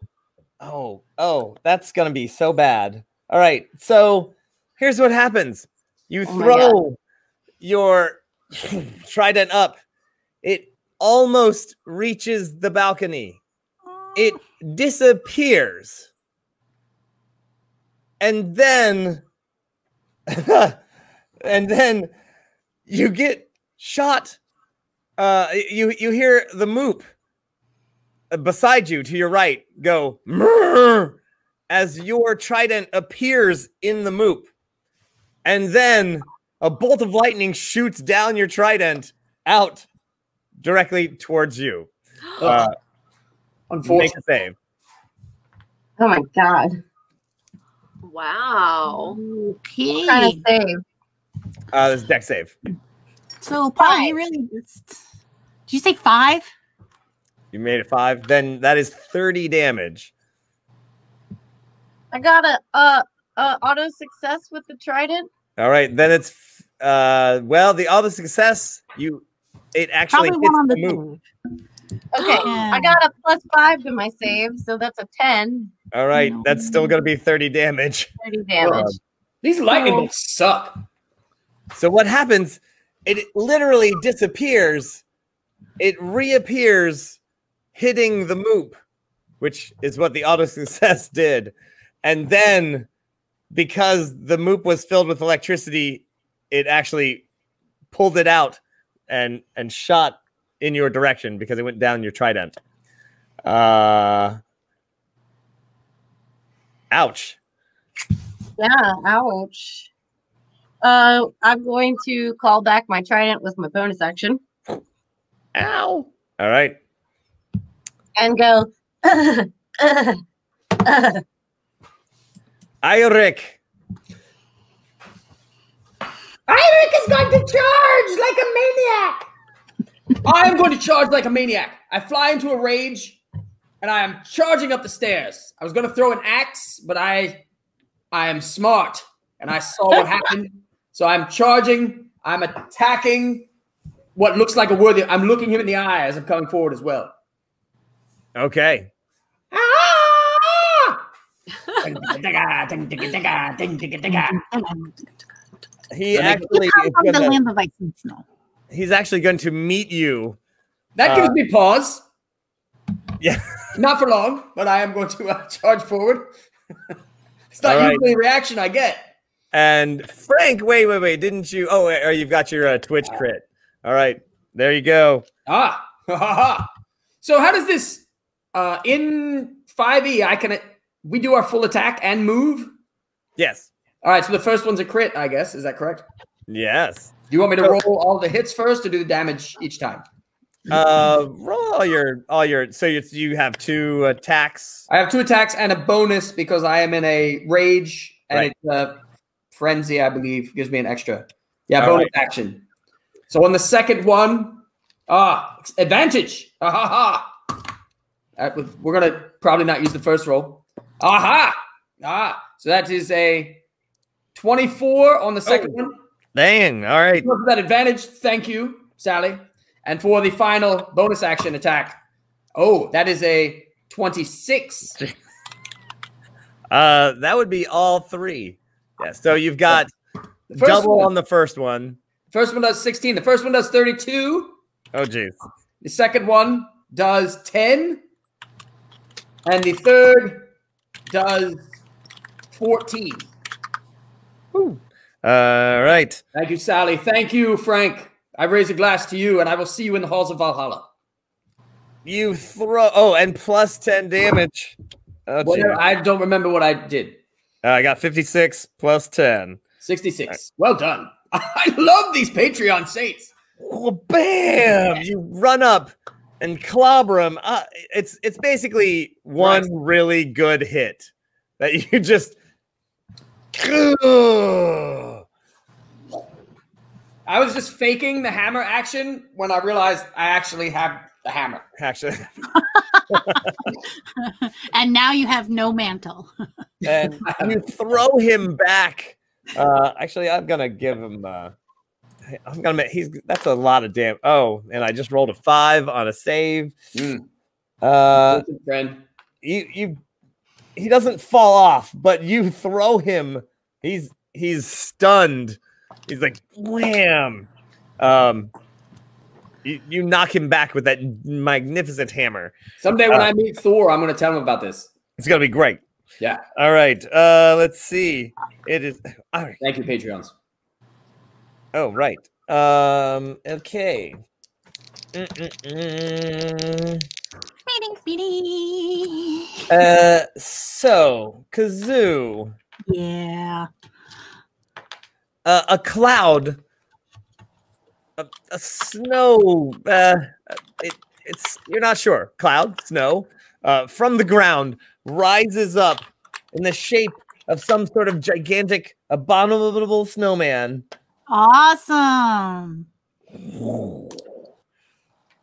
oh, oh, that's gonna be so bad. All right, so here's what happens: you Oh throw your (laughs) trident up. It almost reaches the balcony. It disappears, and then, (laughs) and then you get shot. Uh, you you hear the moop uh, beside you to your right go as your trident appears in the moop, and then a bolt of lightning shoots down your trident out directly towards you. (gasps) Uh, make Unfortunately. a save. Oh my god. wow. Okay. Trying to save. Uh, this is deck save. So, Paul, you Five. really just. Did you say five? You made it five. Then that is thirty damage. I got a uh, uh auto success with the trident. All right. Then it's uh well the other success you it actually Probably hits one on the the moop. Okay, Yeah. I got a plus five to my save, so that's a 10. All right, that's still going to be 30 damage. 30 damage. These lightning bolts suck. So what happens? It literally disappears. It reappears, hitting the moop, which is what the auto success (laughs) did. And then, because the moop was filled with electricity, it actually pulled it out and and shot in your direction because it went down your trident. Uh, ouch. Yeah, ouch. Uh, I'm going to call back my trident with my bonus action Ow. All right. and go. (coughs) Eirik. Eirik is going to charge like a maniac. I am going to charge like a maniac. I fly into a rage and I am charging up the stairs. I was going to throw an axe, but I I am smart and I saw what (laughs) happened. So I'm charging, I'm attacking what looks like a worthy. I'm looking him in the eye as I'm coming forward as well. Okay. Ah! He actually Come is from the gonna- land of ice and snow. he's actually going to meet you. That Uh, gives me pause. Yeah. (laughs) Not for long, but I am going to uh, charge forward. (laughs) it's not All right. usually a reaction I get. And Frank, wait, wait, wait. Didn't you? Oh, wait, oh, you've got your uh, Twitch crit. All right. There you go. Ah, so how does this uh, in 5e? I can we do our full attack and move. Yes. All right, so the first one's a crit, I guess. Is that correct? Yes. Do you want me to roll all the hits first, or do the damage each time? Uh, roll all your all your. So you you have two attacks. I have two attacks and a bonus because I am in a rage and Right. it's a frenzy. I believe gives me an extra. Yeah, All bonus action. So on the second one, ah, advantage. Ah, ha, ha. That we're gonna probably not use the first roll. Aha! Ah, so that is a twenty-four on the second one. Dang. All right. For that advantage, thank you, Sally. And for the final bonus action attack, oh, that is a 26. (laughs) Uh, that would be all three. Yeah. So you've got double one, on the first one. first one does 16. The first one does 32. Oh, geez. The second one does 10. And the third does 14. All right. Thank you, Sally. Thank you, Frank. I raise a glass to you, and I will see you in the halls of Valhalla. You throw. Oh, and plus ten damage. Oh, Whatever- I don't remember what I did. Uh, I got fifty-six plus ten. 66. Well done. (laughs) I love these Patreon saints. Well, bam! You run up and clobber him. Uh, it's it's basically one really good hit that (laughs) you just. I was just faking the hammer action when I realized I actually have the hammer. Actually, (laughs) and now you have no mantle. (laughs) and you throw him back. Uh, actually, I'm gonna give him. Uh, I'm gonna make. He's that's a lot of damn. Oh, and I just rolled a five on a save. Mm. Uh, friend. you you he doesn't fall off, but you throw him. He's he's stunned. He's like wham. Um, you, you knock him back with that magnificent hammer. Someday when Uh, I meet Thor, I'm going to tell him about this. It's gonna be great. Yeah. All right. Uh, let's see. It is. All right. Thank you, Patreons. Oh, right. Um. Okay. Mm-mm-mm. Beating, beating. Uh. So, Kazoo. Yeah. uh, a cloud, a, a snow. Uh, it, it's you're not sure. Cloud, snow, uh, from the ground rises up in the shape of some sort of gigantic, abominable snowman, Awesome.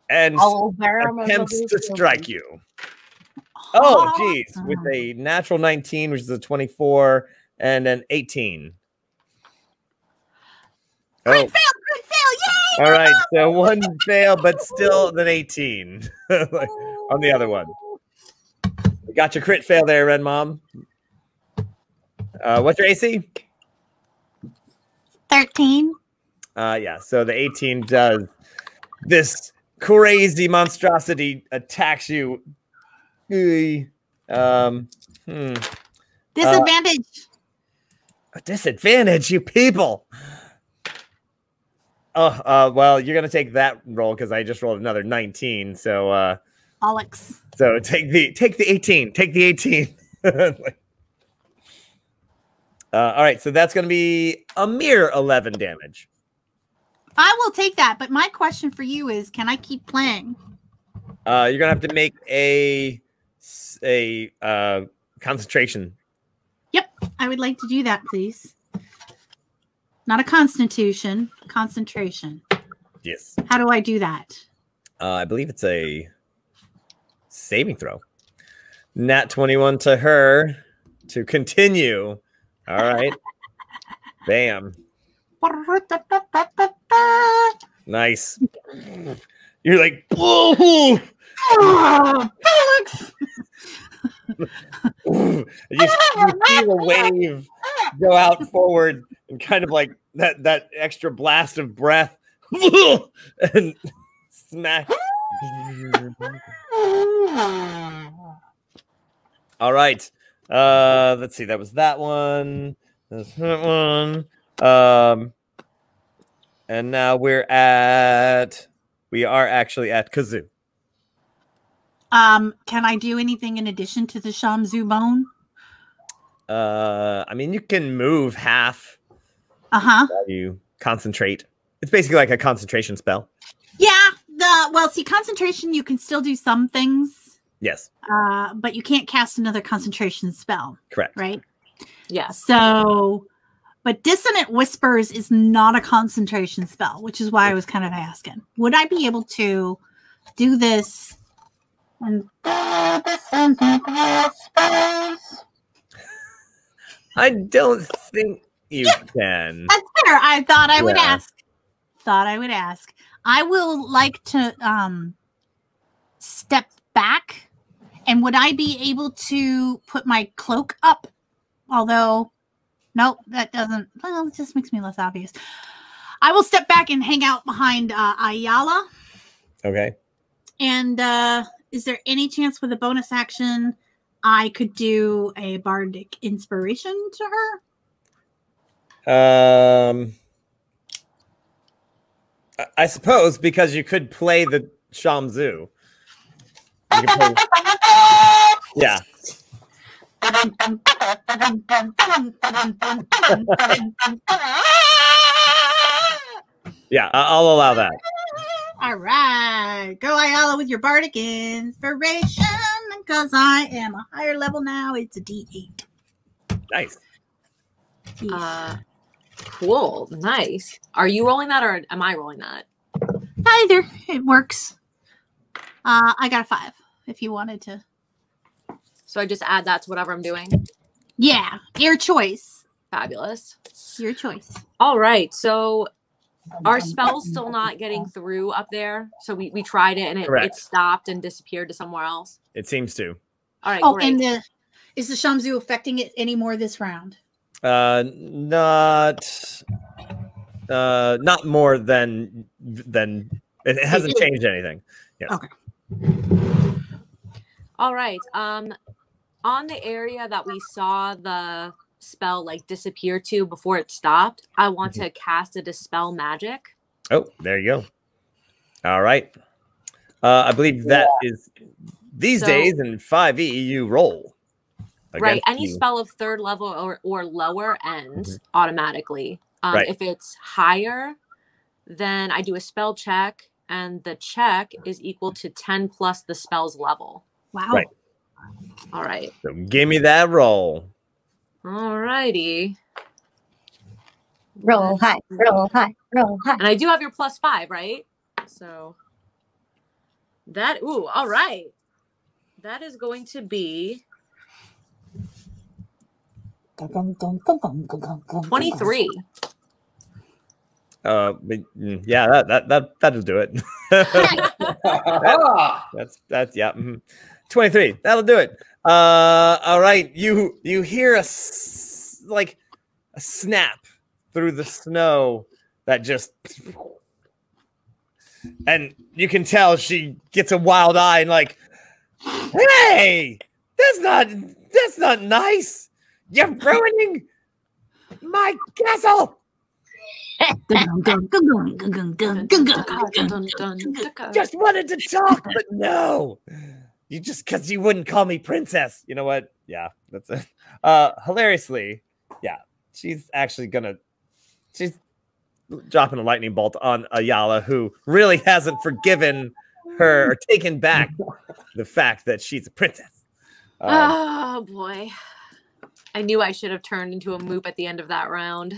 and attempts to strike you. Oh, geez, with a natural 19, which is a 24, and an 18. Crit Oh, fail, crit fail, yay! All right. (laughs) So one fail, but still an 18 (laughs) Like, on the other one. We got your crit fail there, Red Mom. Uh, what's your AC? 13. Uh, yeah. So the 18 does this crazy monstrosity attacks you. Um, hmm. Disadvantage. A disadvantage, you people. Oh, uh, well, you're gonna take that roll because I just rolled another 19. So, uh, Alex. so take the take the 18. Take the 18. Like- (laughs) uh, all right, so that's gonna be a mere 11 damage. I will take that, but my question for you is can I keep playing? Uh, you're gonna have to make a, a uh, concentration. Yep. I would like to do that, please. Not a constitution, concentration. Yes. How do I do that? Uh, I believe it's a saving throw. Nat 21 to her to continue. All right. (laughs) Bam. Nice. You're like, "Whoa!" (laughs) (laughs) you, you see the wave go out forward and kind of like that that extra blast of breath (laughs) and smash. All right. Uh let's see. That was that one. That's that one. Um and now we're at we are actually at Kazoo. Um, can I do anything in addition to the Shamzu bone? Uh I mean you can move half Uh huh. you concentrate. It's basically like a concentration spell. Yeah. The well, see, concentration. You can still do some things, Yes, uh, but you can't cast another concentration spell, correct. right? Yes. So, but dissonant whispers is not a concentration spell, which is why I was kind of asking. Would I be able to do this? And (laughs) I don't think you can. That's fair. I thought I would ask. Thought I would ask. I will like to um step back. And would I be able to put my cloak up? Although, nope, that doesn't. Well, it just makes me less obvious. I will step back and hang out behind uh, Ayala. Okay. And uh, is there any chance with a bonus action I could do a bardic inspiration to her? Um, I- I suppose because you could play the Shamzu. You play- (laughs) yeah. Yeah, I'll allow that. All right, go Ayala with your bardic inspiration because I am a higher level now. It's a D8. Nice. Yeah. Uh, cool. Nice. Are you rolling that or am I rolling that? Either it works. Uh, I got a five. If you wanted to, So I just add that to whatever I'm doing. yeah, your choice. Fabulous. Your choice. All right. So our spell's still not getting through up there. So we, we tried it and it, it stopped and disappeared to somewhere else. It seems to. All right. Oh, great. and the is the Shamzu affecting it any more this round? Uh, not, uh, not more than than it it hasn't changed anything. Yes. Okay. All right. Um, on the area that we saw the spell like disappear to before it stopped, I want Mm-hmm. to cast a dispel magic. Oh, there you go. All right. Uh, I believe that is these So- days in 5e you roll. right. Any you. spell of third level or, or lower ends automatically. Um, Right. If it's higher, then I do a spell check, and the check is equal to 10 plus the spell's level. Wow. Right. All right. So give me that roll. All righty. Roll high, roll high, roll high. And I do have your plus five, right? So that, ooh, all right. That is going to be 23. Uh, but, mm, yeah, that that that that'll do it. (laughs) (laughs) Ah, That's that's yeah. mhm. 23. That'll do it. Uh all right. You you hear a s- like a snap through the snow that just and you can tell she gets a wild eye and like hey that's not that's not nice you're ruining my castle just wanted to talk, but no. You just because you wouldn't call me princess. You know what? Yeah, that's it. (laughs) Uh hilariously, yeah, she's actually gonna she's dropping a lightning bolt on Ayala, who really hasn't forgiven her or taken back (laughs) the fact that she's a princess. Um, Oh boy. I knew I should have turned into a moop at the end of that round.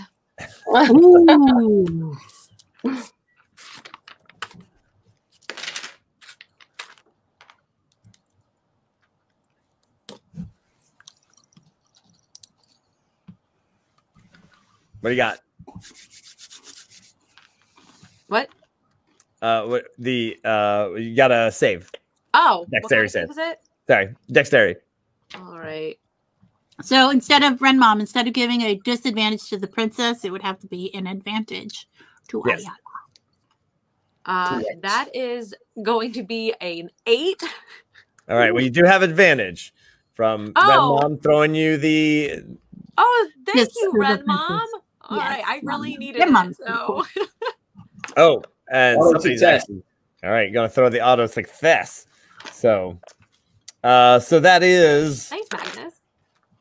(laughs) What do you got? What? Uh, what the uh, you gotta save. Oh, what Dexterity kind of save. save was it? Sorry, dexterity. All right. So instead of Red Mom, instead of giving a disadvantage to the princess, it would have to be an advantage to Yes. Ayala. Uh, Correct. that is going to be an eight. All right. Well, you do have advantage from Ren Oh. Mom throwing you the. Oh, thank Yes, you, for the Red princess. Mom. All right, Yes, I really Mom. needed Red it. Mom's So (laughs) Oh, and Auto somebody's success. actually- all right, gonna throw the auto success. So, uh, so that is thanks, Magnus.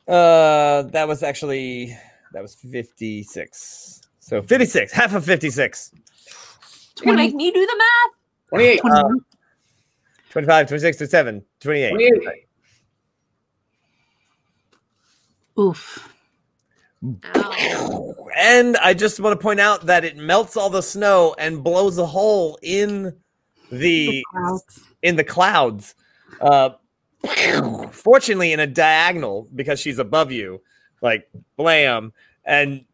uh, that was actually that was fifty six. So fifty six, half of fifty six. You're gonna make me do the math. 28. 21. 25, 26, 27, 28. 28. Oof. Ow. And I just want to point out that it melts all the snow and blows a hole in the Clouds. in the clouds. Uh, fortunately, in a diagonal because she's above you, like blam, and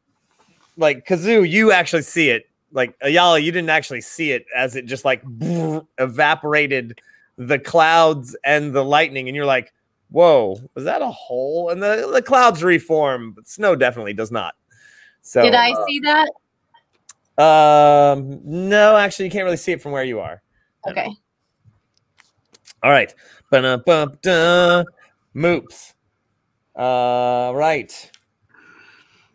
like Kazoo, you actually see it. Like Ayala, you didn't actually see it as it just like evaporated the clouds and the lightning, and you're like, "Whoa, was that a hole?" And the the clouds reform, but snow definitely does not. So Did I see that? Um, no, actually, you can't really see it from where you are. Okay. All right. Ba-da-bum-da. Moops. Uh, right.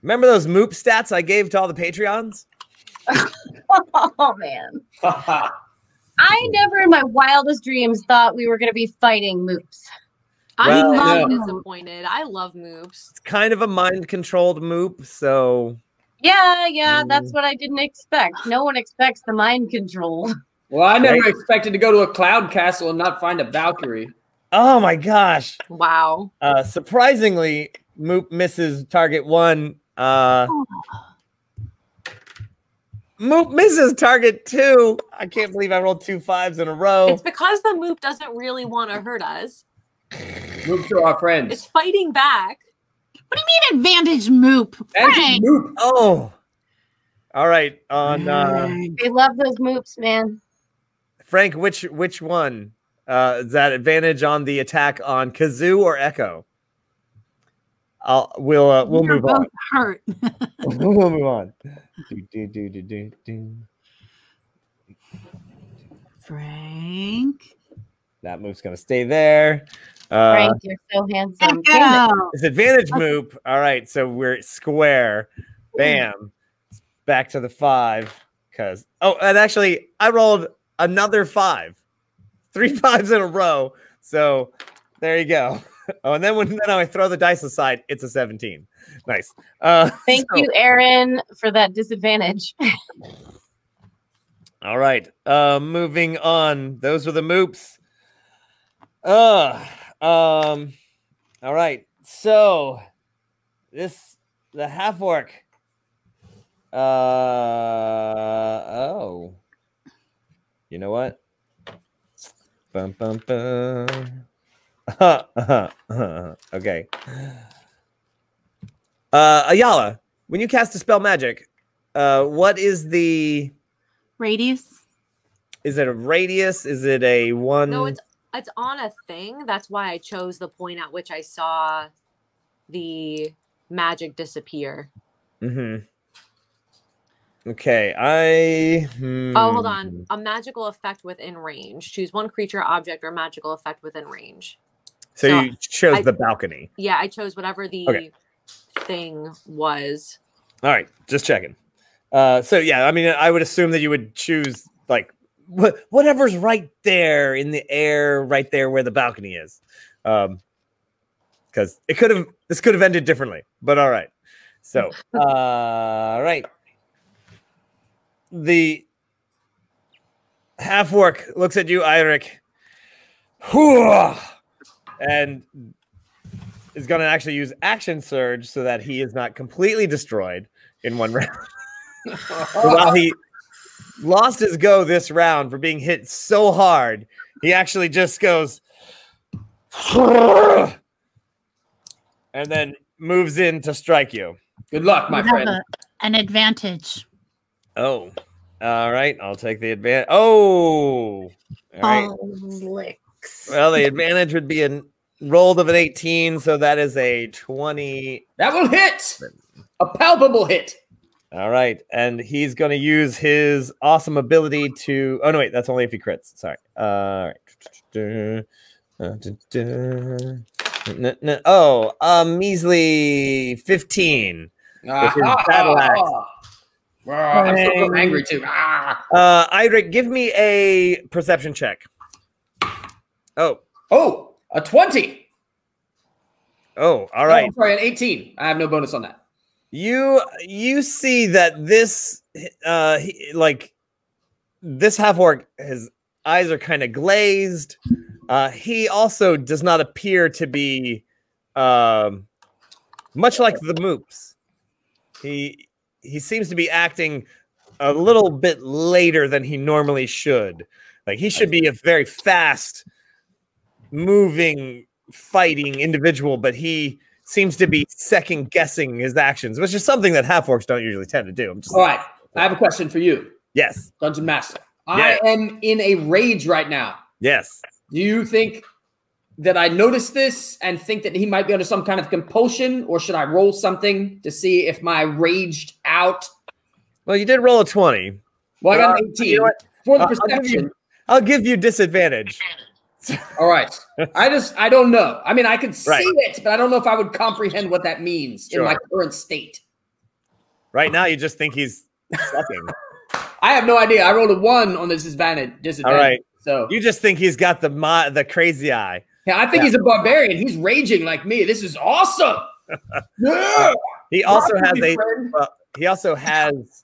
Remember those Moop stats I gave to all the Patreons? (laughs) Oh man. (laughs) I never in my wildest dreams thought we were going to be fighting moops. I'm Well, very no. disappointed. I love moves. It's kind of a mind controlled Moop. So, Yeah, yeah, that's Mm. what I didn't expect. No one expects the mind control. (laughs) Well, I never Right. expected to go to a cloud castle and not find a Valkyrie. oh my gosh. Wow. Uh, surprisingly, Moop misses target one. Uh, Moop misses target two. I can't believe I rolled two fives in a row. It's because the moop doesn't really want to hurt us. Move to our friends. It's fighting back. What do you mean advantage moop? And Frank. Moop. Oh, all right. On uh, They love those moops, man. Frank, which which one uh, is that advantage on the attack on Kazoo or Echo? I'll we'll uh, we'll You're move on. hurt. (laughs) (laughs) we'll move on. Do, do, do, do, do, do. Frank. That move's gonna stay there. Uh, Frank, you're so handsome. Damn It's advantage move. All right, so we're square. (laughs) Bam. Back to the five. Cause oh, and actually I rolled another five. Three (laughs) fives in a row. So there you go. (laughs) Oh, and then when then I throw the dice aside, it's a 17. Nice. Uh Thank so- you, Aaron, for that disadvantage. All right. Uh moving on. Those were the moops. Uh um all right. So this the half orc. Uh oh. You know what? Bum bum bum. (laughs) okay. Uh Ayala, when you cast a spell magic, uh what is the Radius. is it a radius? Is it a one? No, it's it's on a thing. That's why I chose the point at which I saw the magic disappear. Mm-hmm. Okay, I. Oh, hold hmm. on. A magical effect within range. Choose one creature, object, or magical effect within range. So, So you chose I- the balcony. Yeah, I chose whatever the Okay. thing was. All right, just checking. Uh, so yeah, I mean, I would assume that you would choose like whatever's right there in the air, right there where the balcony is, um, because it could have this could have ended differently. But all right, so (laughs) uh, all right, the half orc looks at you, Eirik, and is going to actually use action surge so that he is not completely destroyed in one round. So (laughs) while he lost his go this round for being hit so hard, he actually just goes (sighs) and then moves in to strike you. Good luck, my You have friend. a- an advantage. Oh, all right. I'll take the advantage. Oh, all right. Licks. Well, the advantage would be a rolled of an 18, so that is a 20. That will hit. A palpable hit. All right, and he's going to use his awesome ability to. Oh no, wait, that's only if he crits. Sorry. Uh, all right. Duh, duh. N- n- Oh, a measly 15. Ah, his ah, battle ah, axe. Ah, I'm so, so angry too. Ah. Uh, Idric, give me a perception check. Oh, Oh, a 20. oh, all right. Oh. I'm sorry, an 18. I have no bonus on that. You you see that this uh he, like this half orc his eyes are kind of glazed. Uh he also does not appear to be um much like the moops. He he seems to be acting a little bit later than he normally should. Like he should be a very fast moving fighting individual, but he seems to be second guessing his actions, which is something that half orcs don't usually tend to do. I'm just All right. I have a question for you, yes, Dungeon Master. Yeah. I am in a rage right now. yes. Do you think that I noticed this and think that he might be under some kind of compulsion, or should I roll something to see if my raged out? Well, you did roll a twenty. Well, I got an Uh, 18 you know for the Uh, I'll give you- perception. I'll give you disadvantage. All right. I just I don't know. I mean, I could see Right. it, but I don't know if I would comprehend what that means in my current state. Right now, you just think he's sucking. (laughs) I have no idea. I rolled a one on this disadvantage. All disadvantage. right, So you just think he's got the mi- the crazy eye. yeah, I think Yeah. he's a barbarian. He's raging like me. This is awesome. (laughs) yeah. He also Rock has a well, he also has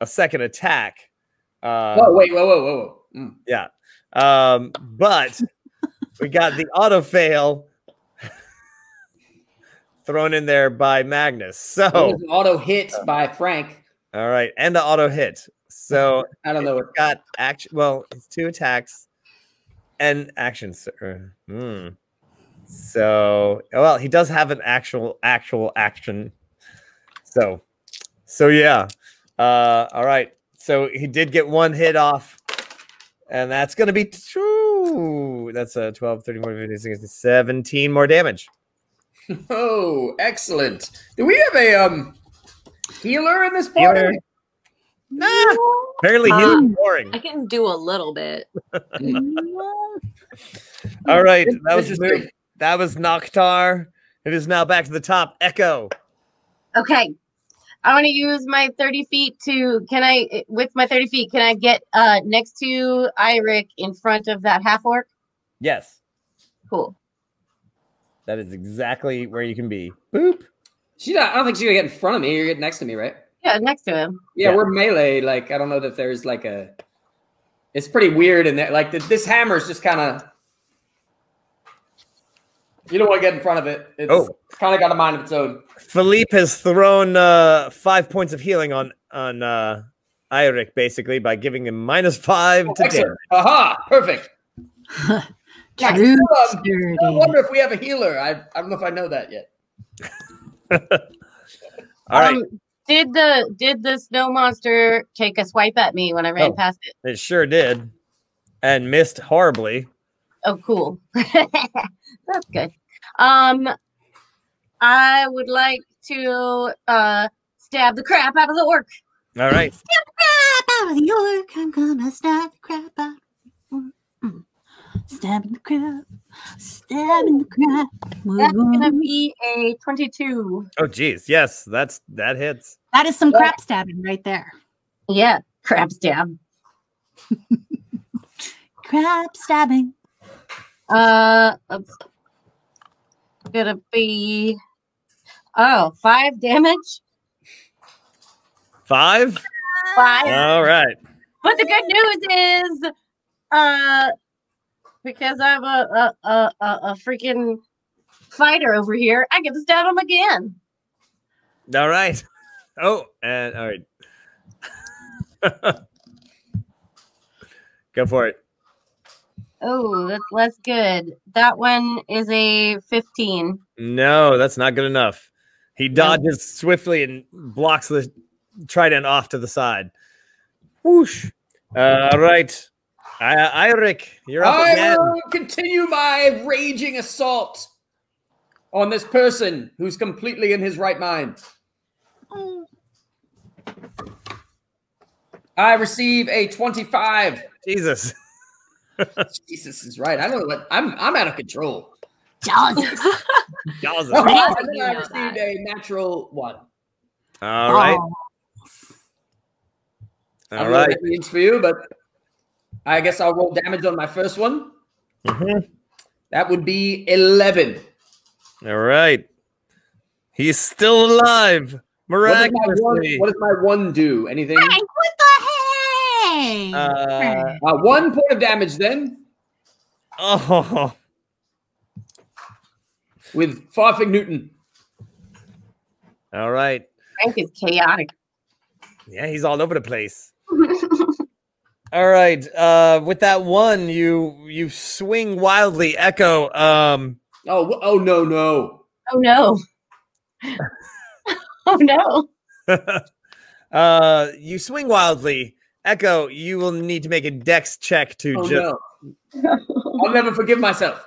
a second attack. Uh, Whoa, wait, whoa, whoa, whoa, whoa. Mm. Yeah. Um, but we got the auto fail thrown in there by Magnus. So, auto hit by Frank. all right, and the auto hit. So I don't know what. got action. Well, it's two attacks and action. Hmm. So, well, he does have an actual actual action. So, so yeah. Uh, all right. So he did get one hit off, and that's going to be true. That's a 12, 13, 14, 15, 16, 17 more damage. (laughs) Oh, excellent. Do we have a um healer in this party? Healer. Apparently, he's Um, boring. I can do a little bit. (laughs) All right, that was Interesting. move. That was Noctar. It is now back to the top. Echo. Okay. I want to use my 30 feet to can I with my 30 feet can I get uh next to Eirik in front of that half orc? Yes, Cool. that is exactly where you can be. Boop. She's not, I don't think she's gonna get in front of me. You're getting next to me, right? Yeah, next to him. Yeah, Yeah. we're melee. Like I don't know that there's like a. It's pretty weird, and that like the, this hammer is just kind of. You don't want to get in front of it. It's Oh. kind of got a mind of its own. Philippe has thrown uh, five points of healing on on uh, Eirik basically by giving him minus five to Excellent. damage. Aha! Perfect. I still, um, I wonder if we have a healer. I, I don't know if I know that yet. (laughs) All right, Um, did the did the snow monster take a swipe at me when I ran Oh. past it? it sure did, and missed horribly. Oh, cool. (laughs) That's good. Um, I would like to uh stab the crap out of the orc. All right, Stab the crap out of the orc. I'm gonna stab the crap out. Mm, mm. Stabbing the crap, stabbing the crap. That's gonna Woo. be a twenty-two. oh geez, yes, that's that hits. That is some crap stabbing right there. Yeah, crap stab. (laughs) Crap stabbing. Uh, it's gonna be oh five damage. Five. Five. All right. But the good news is, uh, because I'm a a a, a, a freaking fighter over here, I get to stab him again. All right. Oh, and all right. (laughs) Go for it. Oh, that's less good. That one is a 15. No, that's not good enough. He dodges swiftly and blocks the trident off to the side. Whoosh. Uh, all right. I, Eirik, you're up I again. will continue my raging assault on this person who's completely in his right mind. I receive a 25. Jesus. Jesus is right. I don't know what I'm I'm out of control. Jesus. Jesus. and Yes, then you I know received that. a natural one. All right. Oh. I All don't know what right. means for you, but I guess I'll roll damage on my first one. Mhm. That would be 11. All right. He's still alive. What does, my one, Miraculously. what does my one do? Anything? Frank, what the heck? Uh, Uh, one point of damage then oh, with Farfig Newton. all right. Frank is chaotic. Yeah, he's all over the place. (laughs) All right. Uh, with that one, you you swing wildly. Echo. Um, Oh, oh no, no. Oh no. (laughs) (laughs) oh no. uh, you swing wildly. Echo, you will need to make a dex check to Oh just. no. (laughs) I'll never forgive myself.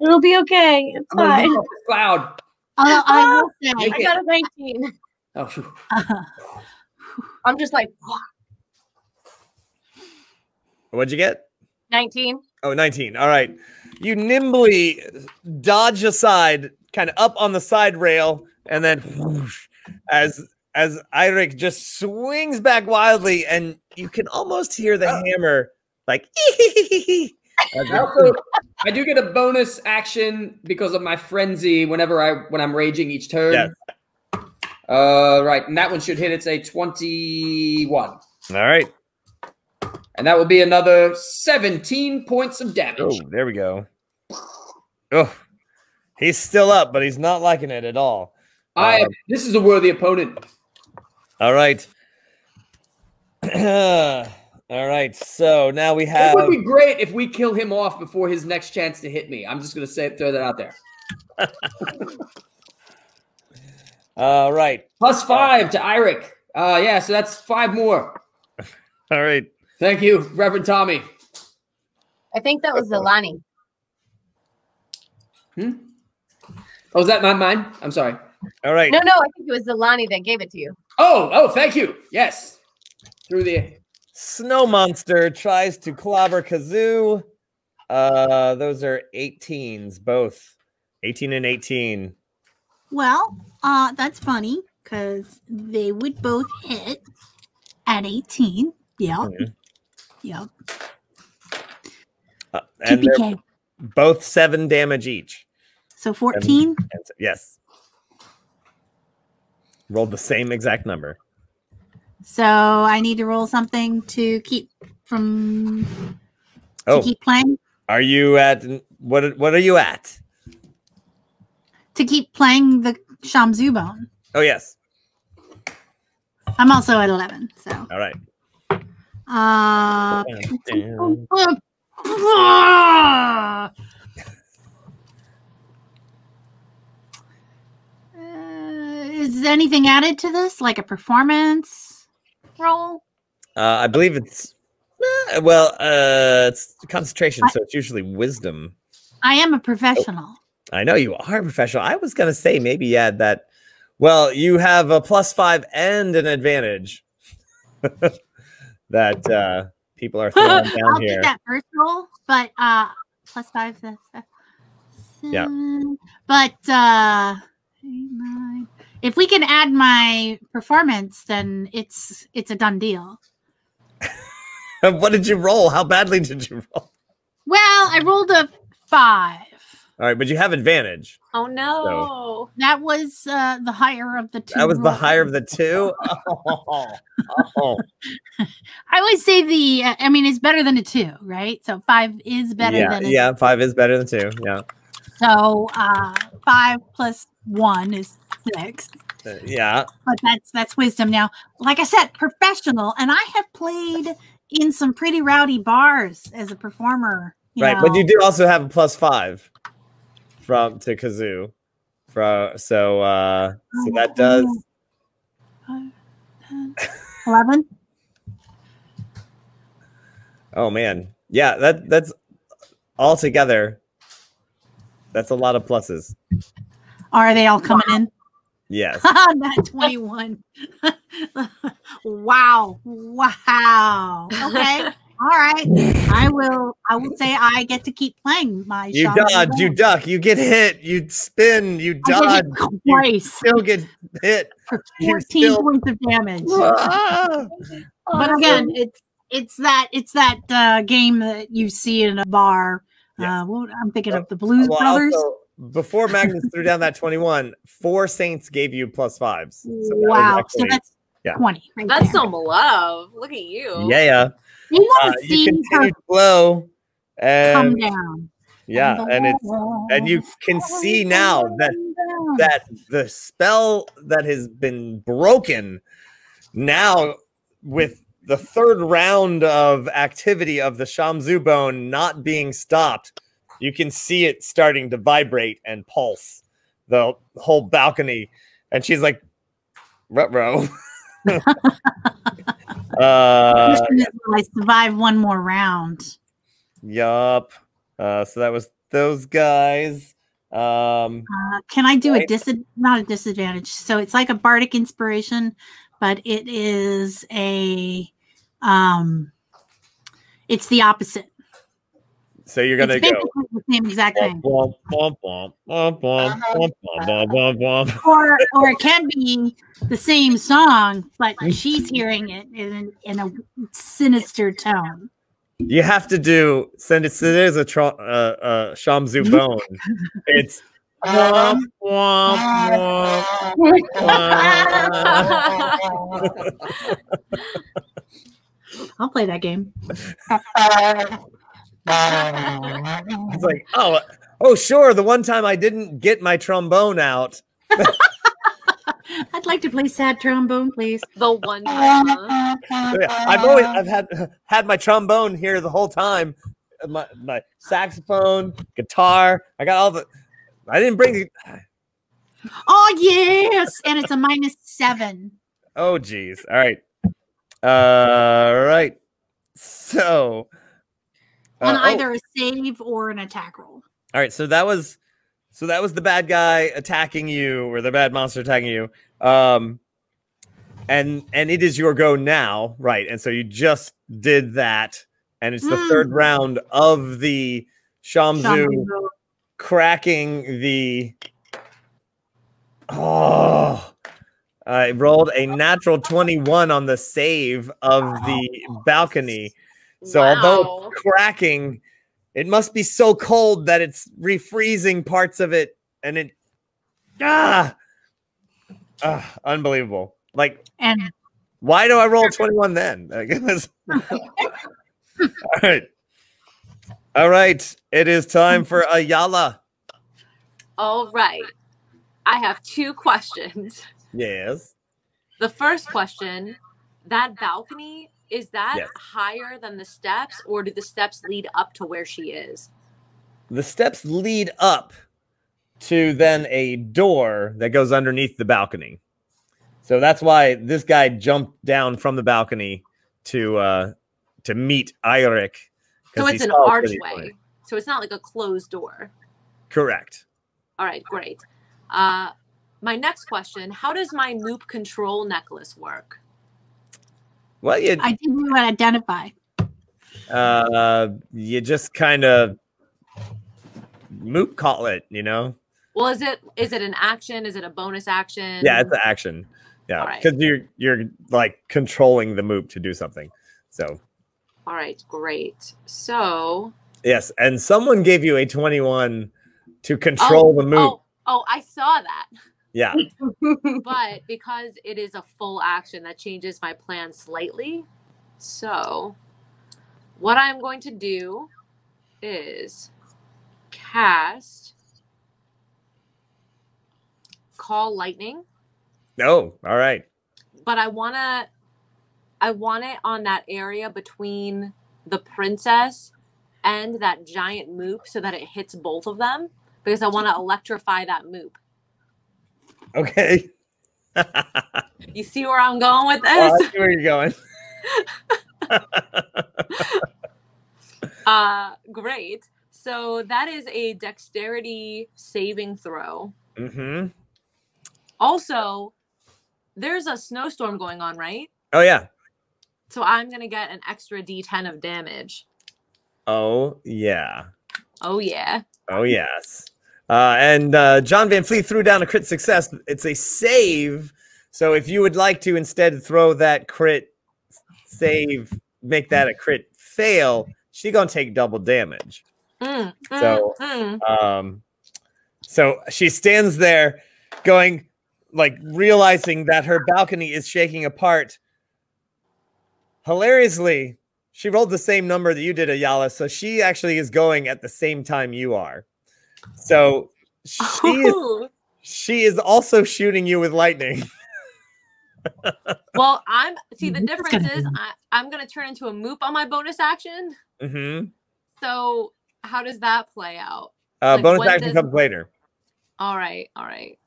It'll be okay. It's I'm fine. off this cloud. Although I (laughs) will say, Make I it. got a 19. Oh, phew. (laughs) I'm just like What'd you get? 19. Oh, 19. All right. You nimbly dodge aside, kind of up on the side rail, and then whoosh, as as Eirik just swings back wildly, and you can almost hear the hammer like (laughs) I also, I do get a bonus action because of my frenzy whenever I when I'm raging each turn. Yes. Uh, right, and that one should hit. It's a twenty-one, All right. and that will be another seventeen points of damage. Oh, there we go. Oh, he's still up, but he's not liking it at all. I Um, this is a worthy opponent. All right. (clears throat) all right. So now we have. It would be great if we kill him off before his next chance to hit me. I'm just gonna say throw that out there. (laughs) All right. Plus five to Eirik. Uh, yeah, so that's five more. (laughs) All right. Thank you, Reverend Tommy. I think that was Zalani. Oh, was that my mine? I'm sorry. All right. No, no, I think it was Zalani that gave it to you. Oh, oh, thank you. Yes. Through the Snow Monster tries to clobber Kazoo. Uh, those are 18s, both 18 and 18. well, uh, that's funny because they would both hit at 18. Yep. Mhm. Yep. Uh, and TPK. both seven damage each. So 14. And so- yes. Rolled the same exact number. So I need to roll something to keep from to Oh, keep playing are you at what? What are you at? to keep playing the Shamzu bone. Oh, yes. I'm also at 11. So All right. uh (laughs) Down. Uh, is anything added to this, like a performance roll? Uh, I believe it's uh, well, uh, it's concentration, I- so it's usually wisdom. I am a professional. I know you are a professional. I was gonna say maybe had that. Well, you have a plus five and an advantage (laughs) that uh, people are (laughs) throwing down I'll here. that first roll, but uh, plus five. Yeah. But uh, nine. If we can add my performance, then it's it's a done deal. (laughs) what did you roll? How badly did you roll? Well, I rolled a five. All right, but you have advantage. Oh no. That was uh, the higher of the two. That was the higher of the two. (laughs) Oh, oh. I always say the. Uh, I mean, it's better than a two, right? So five is better yeah, than a yeah. Five is better than two. Yeah. So uh, five plus one is six. Uh, yeah. But that's that's wisdom. Now, like I said, professional, and I have played in some pretty rowdy bars as a performer. you Right. But you do also have a plus five from to kazoo. From so uh so that does eleven. (laughs) oh man. Yeah, that that's all together. That's a lot of pluses. Are they all coming in? Yes. (laughs) Nat 21. wow. Wow. Okay. All right. I will I will say I get to keep playing my You dodge, you duck, you get hit, you spin, you dodge, you twice still get hit. for 14 still- points of damage. Ah! but again, it's it's that it's that uh, game that you see in a bar. Uh, what, I'm thinking of the Blues Well, Brothers. also, before Magnus threw down that 21, four Saints gave you plus fives. So that was wow. So that's yeah. 20. right That's there. some love. Look at you. yeah. You want Uh, to you see continue her to blow. come down. yeah, and it's and you can see now that that the spell that has been broken now with the third round of activity of the Shamzu bone not being stopped, you can see it starting to vibrate and pulse the whole balcony. And she's like, Rutro. (laughs) uh I survive one more round? yup. Uh so that was those guys. Um Uh, can I do a dis not a disadvantage? So it's like a bardic inspiration, but it is a um it's the opposite. So you're gonna go the same exact thing. Or or it can be the same song, but she's hearing it in in a sinister tone. You have to do send it. It is a tra- uh, uh, Shamsu bone. (laughs) it's um, womp, womp, womp. (laughs) I'll play that game. (laughs) Uh, it's like (laughs) oh oh sure. The one time I didn't get my trombone out. I'd like to play sad trombone, please. The one time. huh? So, yeah, I've always I've had had my trombone here the whole time. My my saxophone, guitar. I got all the. I didn't bring the. Oh yes, and it's a minus seven. Oh geez. All right. All right. So. On uh, oh, either a save or an attack roll. all right. So that was. So that was the bad guy attacking you, or the bad monster attacking you. Um. And and it is your go now, right? And so you just did that, and it's the Hmm. third round of the Shamzu. Shaman cracking the oh i rolled a natural 21 on the save of the balcony so although Wow. it's cracking it must be so cold that it's refreezing parts of it and it ah, ah unbelievable like and why do i roll 21 then (laughs) (laughs) (laughs) all right all right it is time for ayala All right. I have two questions. yes The first question that balcony, is that Yes. higher than the steps or do the steps lead up to where she is? the steps lead up to then a door that goes underneath the balcony. So that's why this guy jumped down from the balcony to uh to meet Eirik. So it's an archway. So it's not like a closed door. Correct. All right, great. Uh, my next question How does my loop control necklace work? Well, you I didn't even identify. uh you just kind of moot call it, you know? Well, is it is it an action? Is it a bonus action? Yeah, it's an action. Yeah, Alright. because you're you're like controlling the moop to do something. So All right, great. So yes, and someone gave you a 21 to control the moop. Oh, oh, I saw that. Yeah. (laughs) But because it is a full action, that changes my plan slightly. So, what I'm going to do is cast call lightning, Oh, all right. but I wanna I want it on that area between the princess and that giant moop so that it hits both of them because I want to electrify that moop. Okay. oh, You see where I'm going with I this? see where you're going. (laughs) (laughs) Uh great. So that is a dexterity saving throw. Mm-hmm. Also, there's a snowstorm going on, right? Oh yeah. So I'm gonna get an extra D10 of damage. Oh yeah. Oh yeah. Oh yes. Uh, and uh, John Van Fleet threw down a crit success. It's a save. So if you would like to instead throw that crit save, make that a crit fail, she gonna take double damage. Mm, mm, So, mm. Um, so she stands there, going like realizing that her balcony is shaking apart. Hilariously, she rolled the same number that you did, Ayala. So she actually is going at the same time you are. So she is, she is also shooting you with lightning. well, I'm see the Mhm. difference is I, I'm gonna turn into a moop on my bonus action. hmm So how does that play out? Uh, Like, bonus action does- comes later. All right, all right.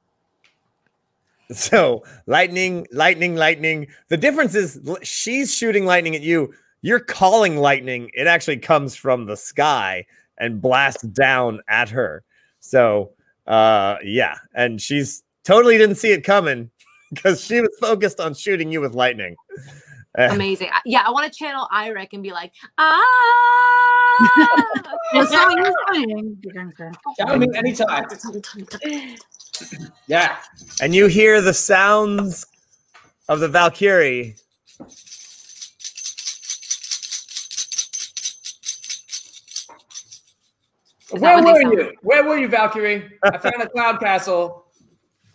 So lightning, lightning, lightning. The difference is she's shooting lightning at you. You're calling lightning. It actually comes from the sky and blasts down at her. So uh yeah, and she's totally didn't see it coming because she was focused on shooting you with lightning. Uh, Amazing. Yeah, I want to channel Eirik and be like, ah. That's how you're saying. Shout me anytime. (laughs) Yeah. and you hear the sounds of the Valkyrie. Is Where were sound you? Where were you, Valkyrie? I found a cloud castle. (laughs)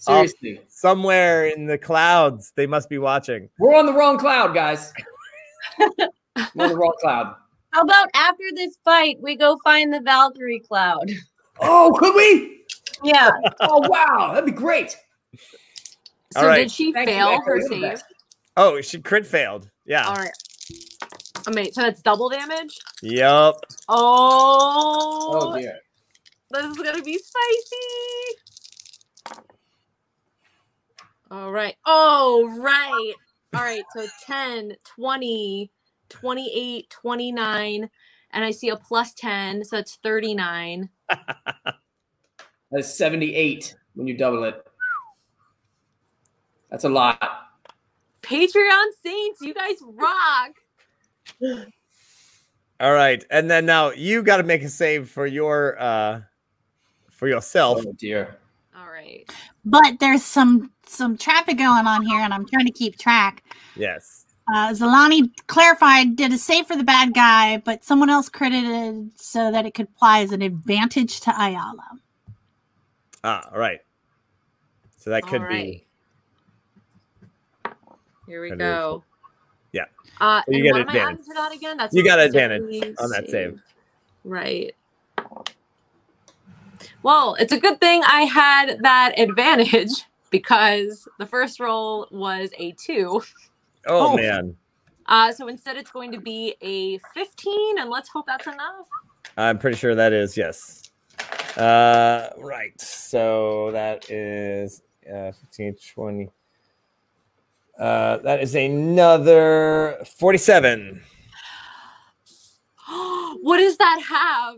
Um, Seriously. Somewhere in the clouds, they must be watching. We're on the wrong cloud, guys. (laughs) We're on the wrong cloud. How about after this fight, we go find the Valkyrie cloud? Oh, could we? Yeah. (laughs) Oh, wow. That'd be great. So All right. did she Thank fail her save? Oh, she crit failed. Yeah. All right. Amazing. So that's double damage. Yep. Oh, Oh, dear. this is gonna be spicy. All right. Oh, right. All right. So 10, 20, 28, 29, and I see a plus 10, so it's 39. (laughs) That's 78 when you double it. That's a lot. Patreon Saints, you guys rock. All right, and then now you got to make a save for your uh for yourself. Oh, dear. All right. But there's some some traffic going on here, and I'm trying to keep track. Yes. Uh, Zalani clarified did a save for the bad guy, but someone else credited so that it could apply as an advantage to Ayala. Ah, all right. So that could All be. Here we Kind of go. Uh, So you and get what am I advantage. adding to that again? That's You got advantage on that save. Right. Well, it's a good thing I had that advantage (laughs) because the first roll was a two. Oh, Oh. (laughs) man. Uh, so instead, it's going to be a 15, and let's hope that's enough. I'm pretty sure that is yes. Uh right. So that is uh 15 20 uh that is another 47. (gasps) what does that have?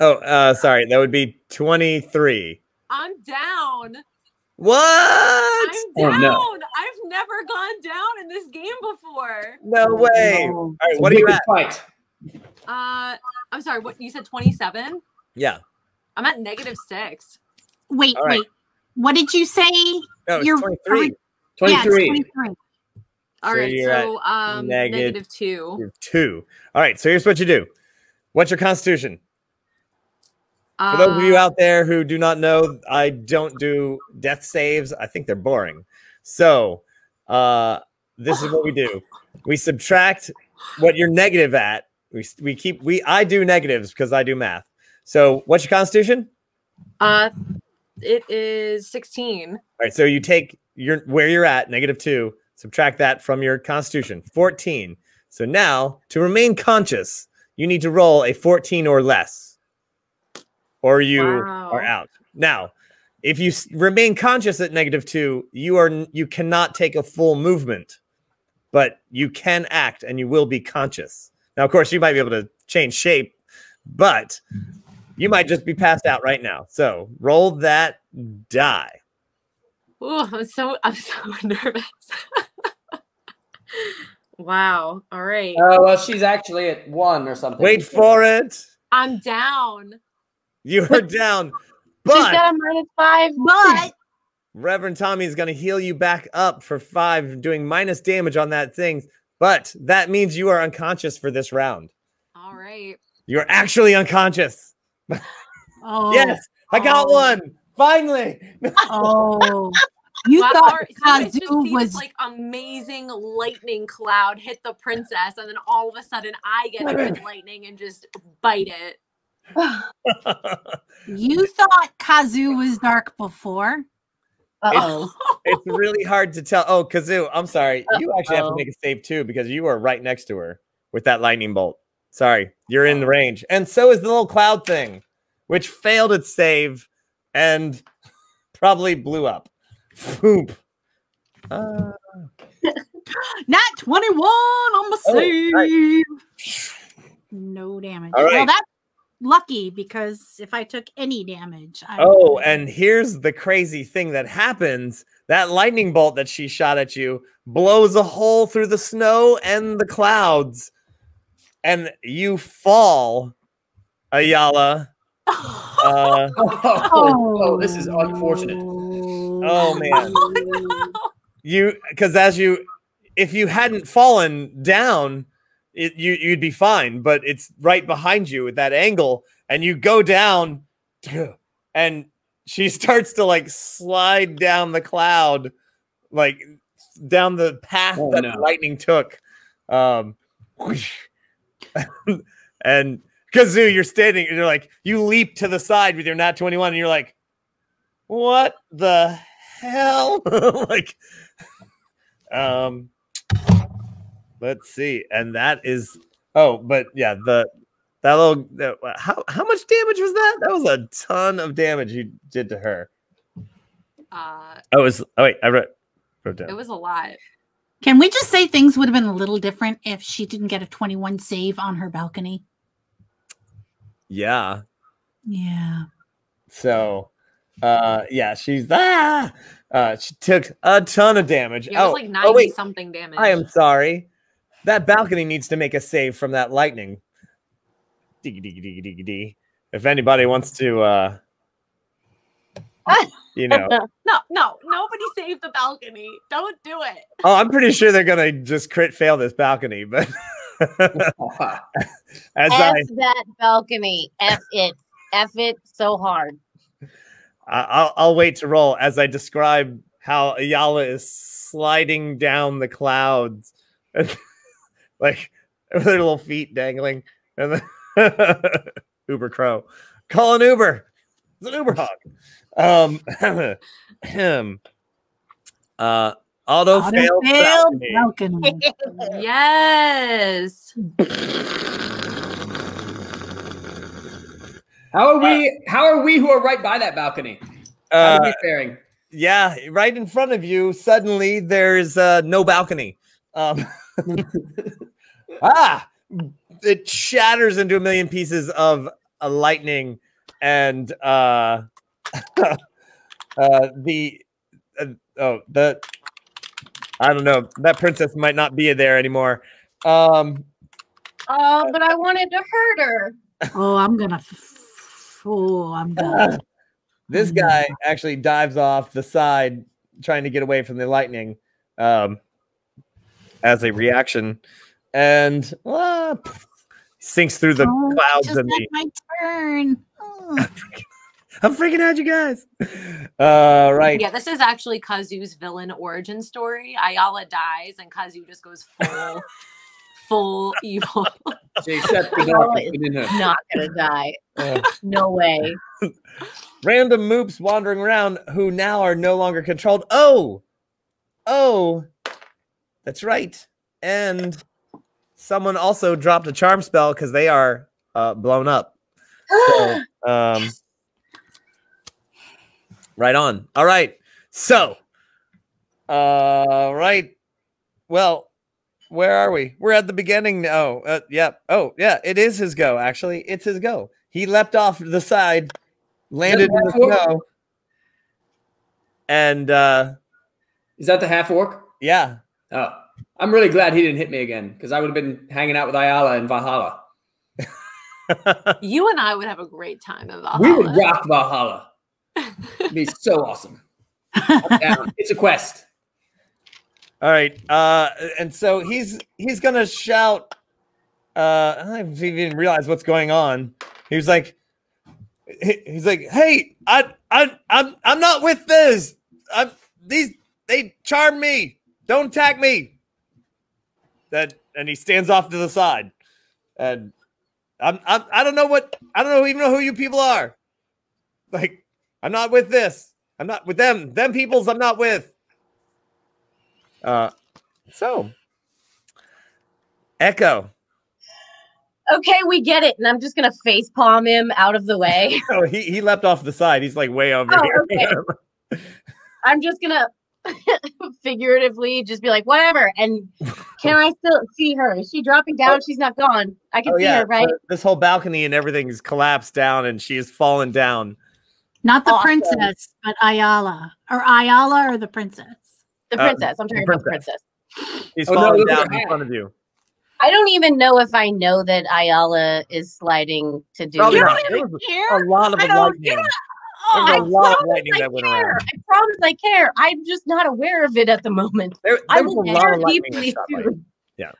Oh, uh sorry. That would be 23. I'm down. What? I'm Oh, down. no. I've never gone down in this game before. No way. No. All right, what are you wicked at? Fight. Uh, I'm sorry. What you said? 27. Yeah. I'm at negative six. Wait, All right. wait. What did you say? No, it's You're- 23. Yeah, 23. 23. All So right. So um, negative- negative two. Two. All right. So here's what you do. What's your constitution? For Uh, those of you out there who do not know, I don't do death saves. I think they're boring. So uh, this is what we do: we subtract what you're negative at. We we keep we I do negatives because I do math. So what's your constitution? Uh, it is 16. All right, so you take your where you're at, negative two, subtract that from your constitution, 14. So now to remain conscious, you need to roll a 14 or less, or you Wow. are out. Now, if you remain conscious at negative two, you are you cannot take a full movement, but you can act and you will be conscious. Now, of course, you might be able to change shape, but you might just be passed out right now. So roll that die. Ooh, I'm so I'm so (laughs) nervous. wow. All right. Oh well, she's actually at one or something. Wait for it. I'm down. You are down. She's But got a minus five. But (laughs) Reverend Tommy is going to heal you back up for five, doing minus damage on that thing. But that means you are unconscious for this round. All right. You're actually unconscious. (laughs) oh, Yes, I got Oh. one. Finally. Oh, you Wow, thought or- so Kazoo was this like amazing lightning cloud hit the princess, and then all of a sudden I get hit with lightning and just bite it. (laughs) you thought Kazoo (laughs) was dark before. Uh-oh. (laughs) it's really hard to tell. Oh, Kazoo, I'm sorry. You actually have to make a save too because you are right next to her with that lightning bolt. Sorry, you're in the oh. range. And so is the little cloud thing, which failed its save and probably blew up. Foop. Uh, (laughs) Nat 21 on the Oh, right. save. No damage. All Well, that's lucky because if I took any damage, I oh, would've- and here's the crazy thing that happens that lightning bolt that she shot at you blows a hole through the snow and the clouds, and you fall, Ayala. (laughs) Uh, (laughs) Oh, oh, this is unfortunate. Oh, (laughs) man. you because as you if you hadn't fallen down it, you you'd be fine but it's right behind you at that angle and you go down (sniffs) and she (laughs) starts to like slide down the cloud like down the path Oh, that no. the lightning took um (laughs) and kazoo you're standing and you're like you leap to the side with your nat 21 and you're like what the hell (laughs) like um let's see and that is oh but yeah the that little that, how, how much damage was that that was a ton of damage you did to her Uh, oh it was oh wait i wrote, wrote down it was a lot. Can we just say things would have been a little different if she didn't get a 21 save on her balcony? yeah Yeah. so uh yeah she's ah uh she took a ton of damage It was oh, like oh 90 wait something damage. I am sorry. That balcony needs to make a save from that lightning. Diggy diggy diggy diggy dee. If anybody wants to, uh, (laughs) you know, No, no, nobody saved the balcony. Don't do it. oh, I'm pretty sure they're gonna just crit fail this balcony. But (laughs) (laughs) as F I, that balcony. F it. F it so hard. I, I'll, I'll wait to roll as I describe how Ayala is sliding down the clouds, and, (laughs) like with her little feet dangling, and then (laughs) Uber Crow, call an Uber. It's an Uberhawk. Um, him. (clears throat) Uh, auto, Auto failed. failed balcony. balcony. (laughs) Yes. How are we? How are we who are right by that balcony? How are Uh, we faring? yeah, right in front of you. Suddenly, there's uh, no balcony. Um, (laughs) ah, it shatters into a million pieces of a lightning, and uh, (laughs) uh, the uh, oh the I don't know that princess might not be there anymore. Um, Oh, but I wanted to hurt her. Oh, I'm gonna. F- oh, I'm (laughs) gonna. this Mm. guy actually dives off the side, trying to get away from the lightning, um, as a reaction, and ah, sinks through the Oh, clouds just and had the. my turn. (laughs) Oh. I'm freaking out, you guys. Uh, right. Yeah, this is actually Kazoo's villain origin story. Ayala dies and Kazu just goes (laughs) full, full evil. She the is. Not gonna die. Uh, No way. (laughs) random moops wandering around who now are no longer controlled. Oh, oh, that's right. And someone also dropped a charm spell because they are uh, blown up. So, (gasps) um, right on. All right. So, uh, right. Well, where are we? We're at the beginning. now. uh, yeah. Oh, yeah. It is his go. Actually, it's his go. He leapt off the side, landed in the half orc? snow, and uh, Is that the half orc? yeah. Oh, I'm really glad he didn't hit me again because I would have been hanging out with Ayala in Valhalla. You and I would have a great time in Valhalla. We would rock Valhalla. It'd be so awesome. (laughs) It's a quest. All right. Uh, and so he's he's gonna shout. Uh, I don't even realize what's going on. He was like, he- he's like, "Hey, I, I, I'm, I'm not with this. I'm these. They charm me. Don't attack me." That, and he stands off to the side, and I'm, I'm, I don't know what, I don't know even know who you people are. Like, I'm not with this. I'm not with them. Them peoples. I'm not with. Uh, so Echo. Okay, we get it. And I'm just gonna face palm him out of the way. (laughs) Oh, he he leapt off the side. He's like way over Oh, here. okay. (laughs) I'm just gonna (laughs) figuratively just be like, whatever. And can I still see her? Is she dropping down? She's not gone. I can oh see yeah, her, right? this whole balcony and everything is collapsed down, and she has fallen down. Not the Awesome. princess, but Ayala. Or Ayala or the princess. The uh, princess. I'm the talking about the princess. He's She's Oh, no, fallen look at down in front of you. I don't even know if I know that Ayala is sliding to do Probably that. not. There was Care? a lot of I don't- lightning. you Oh, There's I a lot of promise lightning I that went care. around. I promise I care. I'm just not aware of it at the moment. There, I was will a lot care of deeply soon. Yeah.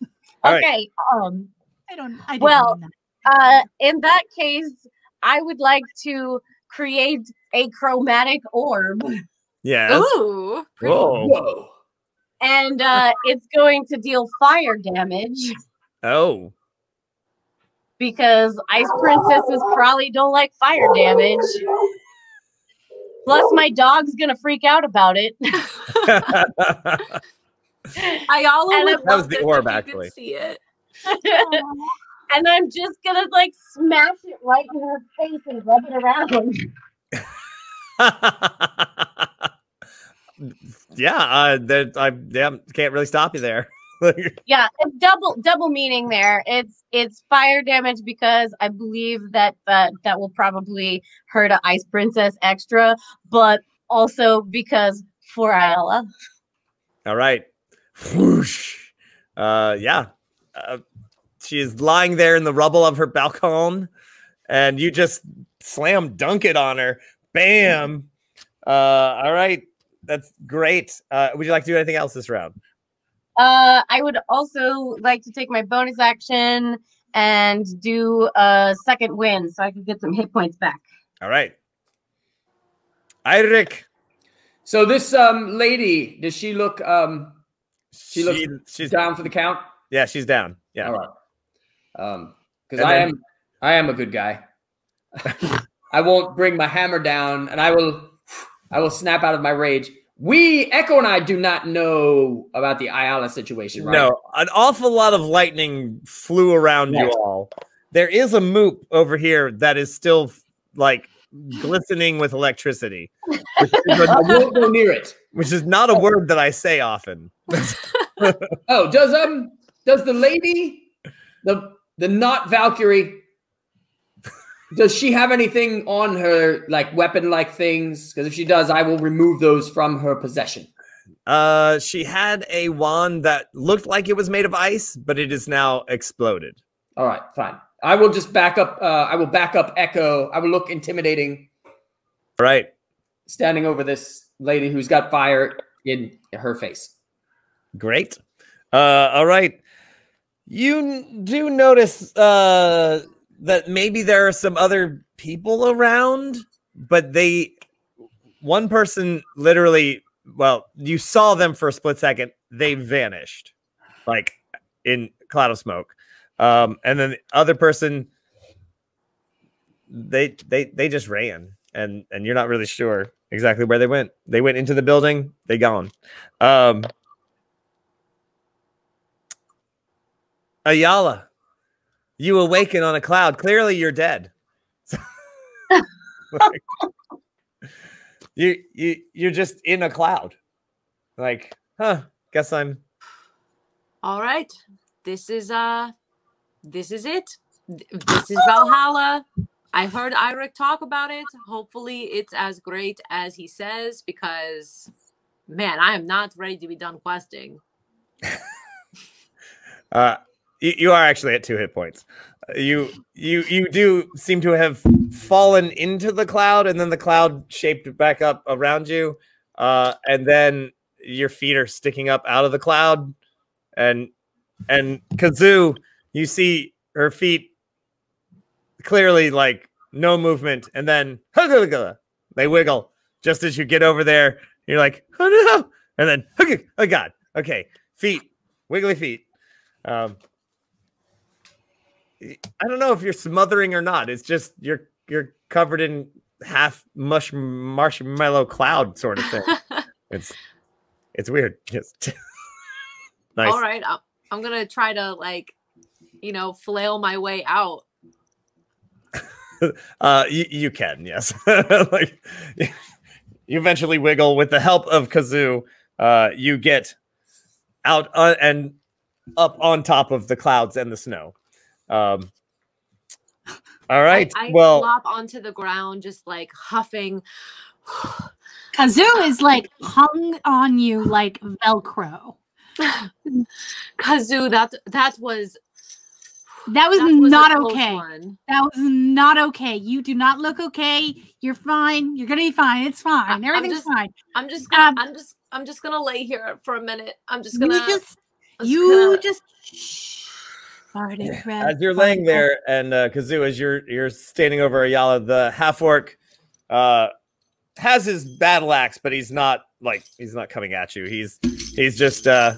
(laughs) All right. okay. Um. I don't. I didn't Well, that. Uh. In that case, I would like to create a chromatic orb, (laughs) Yes. Ooh. pretty. Whoa. Whoa. and uh, it's going to deal fire damage Oh. because ice princesses probably don't like fire damage. Plus, my dog's gonna freak out about it. (laughs) Ayala And That was the this orb, if you actually. See it. (laughs) and I'm just gonna like smash it right in her face and rub it around. (laughs) yeah, uh, that I yeah, can't really stop you there. (laughs) Yeah, double double meaning there. It's it's fire damage because I believe that that that will probably hurt a ice princess extra, but also because for Ayala. All right. Whoosh. Uh, yeah. Uh, she is lying there in the rubble of her balcony, and you just slam dunk it on her. Bam. Uh, all right. That's great. Uh, would you like to do anything else this round? Uh, I would also like to take my bonus action and do a second win so I can get some hit points back. All right. Eirik. So this um lady, does she look um She looks she's down for the count? yeah, she's down. Yeah. All right. Um, because I then- am I am a good guy. (laughs) I won't bring my hammer down, and I will I will snap out of my rage. We Echo and I do not know about the Ayala situation, right? No, an awful lot of lightning flew around you all. There is a moop over here that is still like glistening with electricity, won't (laughs) go near it. which is not a word that I say often. (laughs) Oh, does um does the lady the the not Valkyrie does she have anything on her like weapon like things? Because if she does, I will remove those from her possession. Uh, she had a wand that looked like it was made of ice, but it is now exploded. All right, fine. I will just back up. Uh, I will back up Echo. I will look intimidating, All right. standing over this lady who's got fire in her face. Great. Uh, all right. You do notice uh, that maybe there are some other people around, but they, one person literally, well, you saw them for a split second. They vanished, like in cloud of smoke. Um, and then the other person, they they they just ran. and and you're not really sure exactly where they went. They went into the building. They gone. Um, Ayala, you awaken on a cloud. Clearly, you're dead. (laughs) Like, you you you're just in a cloud. Like, huh? Guess I'm. All right. This is uh this is it. This is Valhalla. I heard Eirik talk about it. Hopefully it's as great as he says because man, I am not ready to be done questing. (laughs) Uh, you, you are actually at two hit points. Uh, You you you do seem to have fallen into the cloud, and then the cloud shaped back up around you, uh, and then your feet are sticking up out of the cloud, and and Kazoo, you see her feet clearly like no movement, and then (laughs) they wiggle just as you get over there. You're like, oh no, and then oh god, okay, feet, wiggly feet. Um, I don't know if you're smothering or not. It's just you're you're covered in half mush marshmallow cloud sort of thing. (laughs) it's it's weird. Just (laughs) nice. All right. I'm, to try to like you know, flail my way out. (laughs) Uh, you, you can, yes. like you eventually wiggle with the help of Kazoo. Uh, you get out uh, and up on top of the clouds and the snow. Um, all right. I, I well, flop onto the ground, just like huffing. (sighs) Kazoo is like hung on you like Velcro. (sighs) Kazoo, that that was That was, that was not close okay. one. That was not okay. You do not look okay. You're fine. You're gonna be fine. It's fine. I'm Everything's just- fine. I'm just gonna, Um, I'm just I'm just gonna lay here for a minute. I'm just gonna just I'm you gonna- just Bardic red as you're laying there and uh, Kazoo, as you're you're standing over Ayala, the half orc uh, has his battle axe, but he's not like he's not coming at you. He's he's just uh,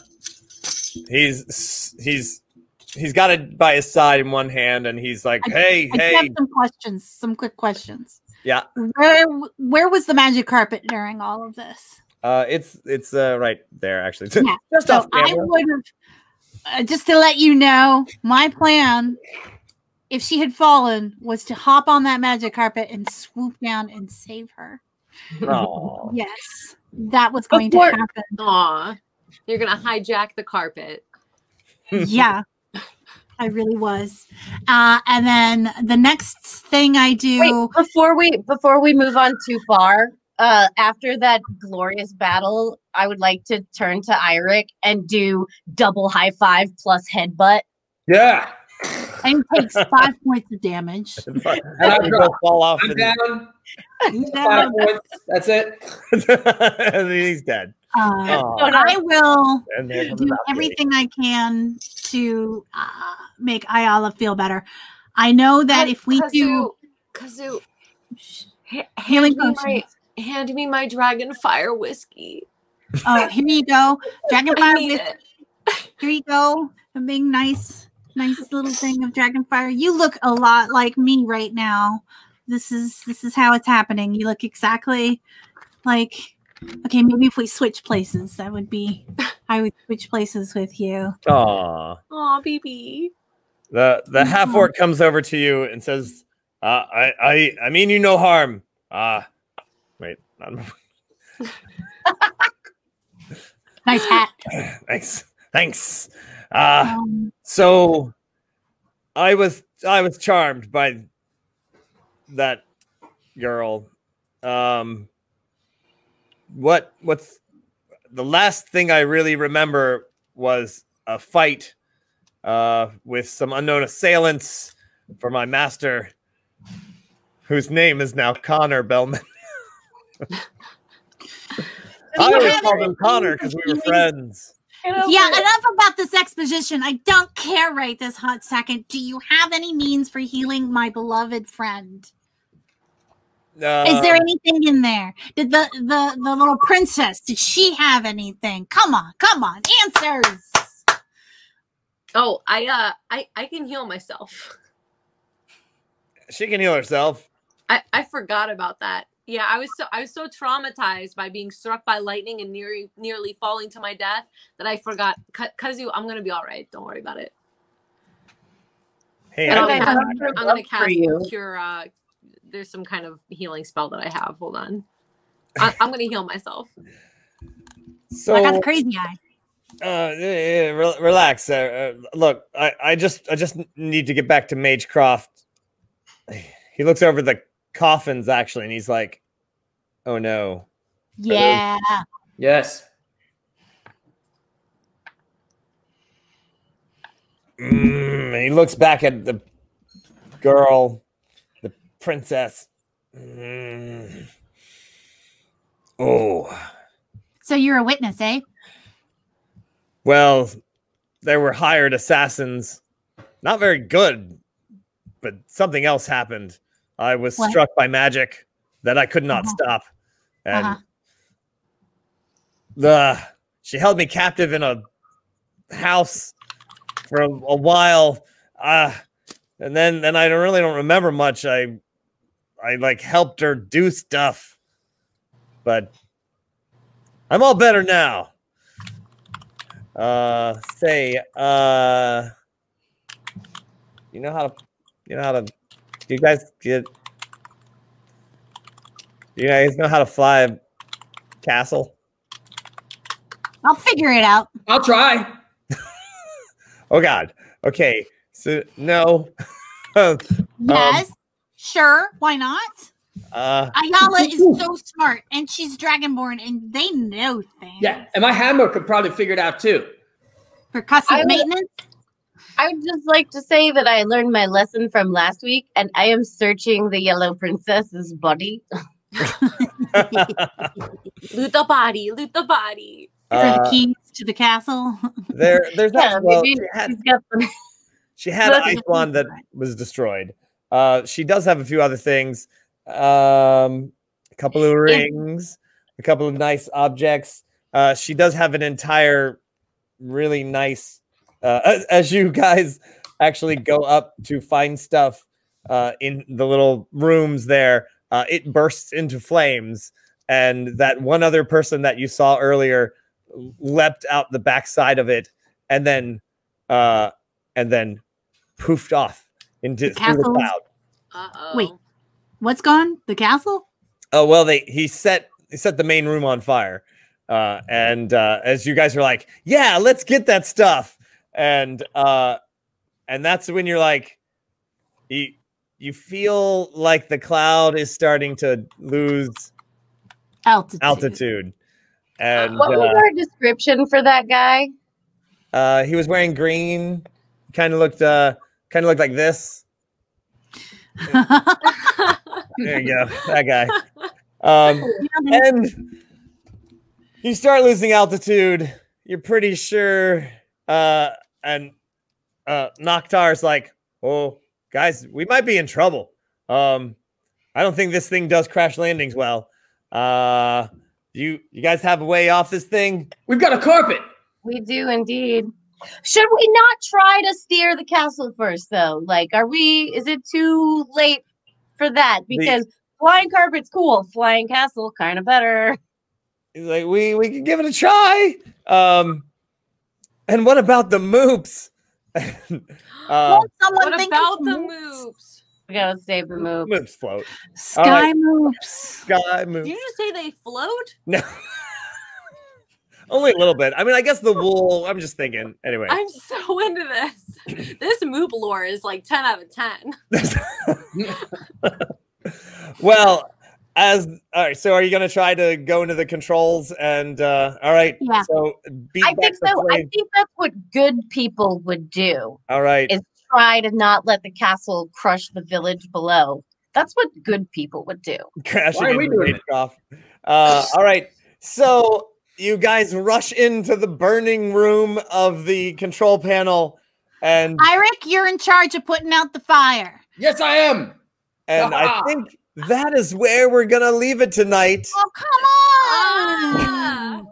he's he's he's got it by his side in one hand, and he's like, I- "Hey, I hey, have some questions. Some quick questions. Yeah. Where where was the magic carpet during all of this? uh, it's it's uh, right there actually, (laughs) Yeah, just So off I would have uh, just to let you know, my plan, if she had fallen, was to hop on that magic carpet and swoop down and save her. Aw. Yes, that was going Before- to happen. Aw, you're gonna hijack the carpet. (laughs) yeah i really was uh and then the next thing i do Wait, before we before we move on too far, uh, after that glorious battle, I would like to turn to Eirik and do double high five plus headbutt. Yeah. and takes (laughs) five points of damage (laughs) and you both fall off, I'm down. He's Five points. That's it. (laughs) and he's dead. Uh, but i will And there comes do Valkyrie. everything i can to uh, make ayala feel better i know that if we do Kazoo, ha- hand me my hand me my dragon fire whiskey. Oh here you go dragon I with it. Here you go. A big nice, nice little thing of dragonfire. You look a lot like me right now. This is this is how it's happening. You look exactly like okay, maybe if we switch places, that would be (laughs) I would switch places with you. Aw. Aw, BB. The the half orc comes over to you and says, uh, "I I I mean you no harm." Ah, wait, not- (laughs) Nice hat. (laughs) thanks, thanks. Uh, Um, so I was I was charmed by that girl. Um, what what's the last thing I really remember was a fight uh, with some unknown assailants for my master, whose name is now Conner Belmon. (laughs) I you always have called him Conner because we were friends. yeah, enough about this exposition. I don't care right this hot second. Do you have any means for healing my beloved friend? Uh, Is there anything in there? Did the the the little princess? Did she have anything? Come on, come on, answers. Oh, I uh I I can heal myself. she can heal herself. I, I forgot about that. Yeah, I was so I was so traumatized by being struck by lightning and nearly nearly falling to my death that I forgot. Ka- Kazoo, I'm gonna be all right. Don't worry about it. Hey, And I- I'll Okay, cast- I'm I'm gonna gonna for cast you. cure. Uh, there's some kind of healing spell that I have. Hold on. I, I'm gonna heal myself. so I got the crazy eye. uh, yeah, yeah, re- relax. Uh, uh, look, I, I just I just need to get back to Magecroft. (sighs) He looks over the coffins actually, and he's like, "Oh no." Yeah. Yes. Mm, and he looks back at the girl, the princess. Mm. Oh, So you're a witness, eh? well, there were hired assassins. Not very good, but something else happened. I was What? struck by magic that I could not Uh-huh. stop. And Uh-huh. the she held me captive in a house for a, a while. Uh and then then I don't really don't remember much. I I like helped her do stuff. But I'm all better now. Uh say uh you know how to you know how to you guys get you guys know how to fly a castle? I'll figure it out. I'll try. (laughs) Oh God. Okay. So no. uh, (laughs) Yes. sure. Why not? Ayala (laughs) is so smart and she's dragonborn and they know things. Yeah, and my hammer could probably figure it out too. Percussive I would- maintenance. I would just like to say that I learned my lesson from last week, and I am searching the yellow princess's body. (laughs) Loot the body. Loot the body. For uh, the keys to the castle. there, there's Yeah. Well, maybe she had, she's got some. (laughs) she had an (laughs) ice wand that was destroyed. Uh, she does have a few other things. Um, a couple of rings, a couple of nice objects. Uh, she does have an entire, really nice. Uh, as, as you guys actually go up to find stuff uh, in the little rooms there, uh, it bursts into flames, and that one other person that you saw earlier leapt out the backside of it, and then, uh, and then poofed off into through the cloud. Uh oh. Wait. What's gone? The castle? Oh well, they he set he set the main room on fire, uh, and uh, as you guys are like, yeah, let's get that stuff, and uh, and that's when you're like, you you feel like the cloud is starting to lose Altitude. altitude, and What was uh, our description for that guy? uh, he was wearing green, kind of looked uh, kind of looked like this. There you go, that guy. Um, and you start losing altitude. You're pretty sure. Uh, and uh, Noctar's like, "Oh, guys, we might be in trouble. Um, I don't think this thing does crash landings well. Uh, you you guys have a way off this thing? We've got a carpet. We do indeed. Should we not try to steer the castle first, though? Like, are we? Is it too late for that? Because flying carpet's cool, flying castle kind of better. He's like, we we can give it a try. Um, and what about the moops? (laughs) uh, Won't someone What think about the moops? moves? We gotta save the moops. moops float. Sky right. moves. Sky moops. Did you just say they float? No. (laughs) Only a little bit. I mean, I guess the (laughs) wool. I'm just thinking. Anyway. I'm so into this. This moop lore is like 10 out of 10. well, as all right. So, are you going to try to go into the controls? And uh all right. Yeah. So, beat I think the so. I think that's what good people would do. All right. Is try to not let the castle crush the village below. That's what good people would do. crashing Why are we doing Off. Uh, all right. So you guys rush into the burning room of the control panel, and Eirik, you're in charge of putting out the fire. Yes, I am. and I think that is where we're gonna leave it tonight. Oh, come on. Ah.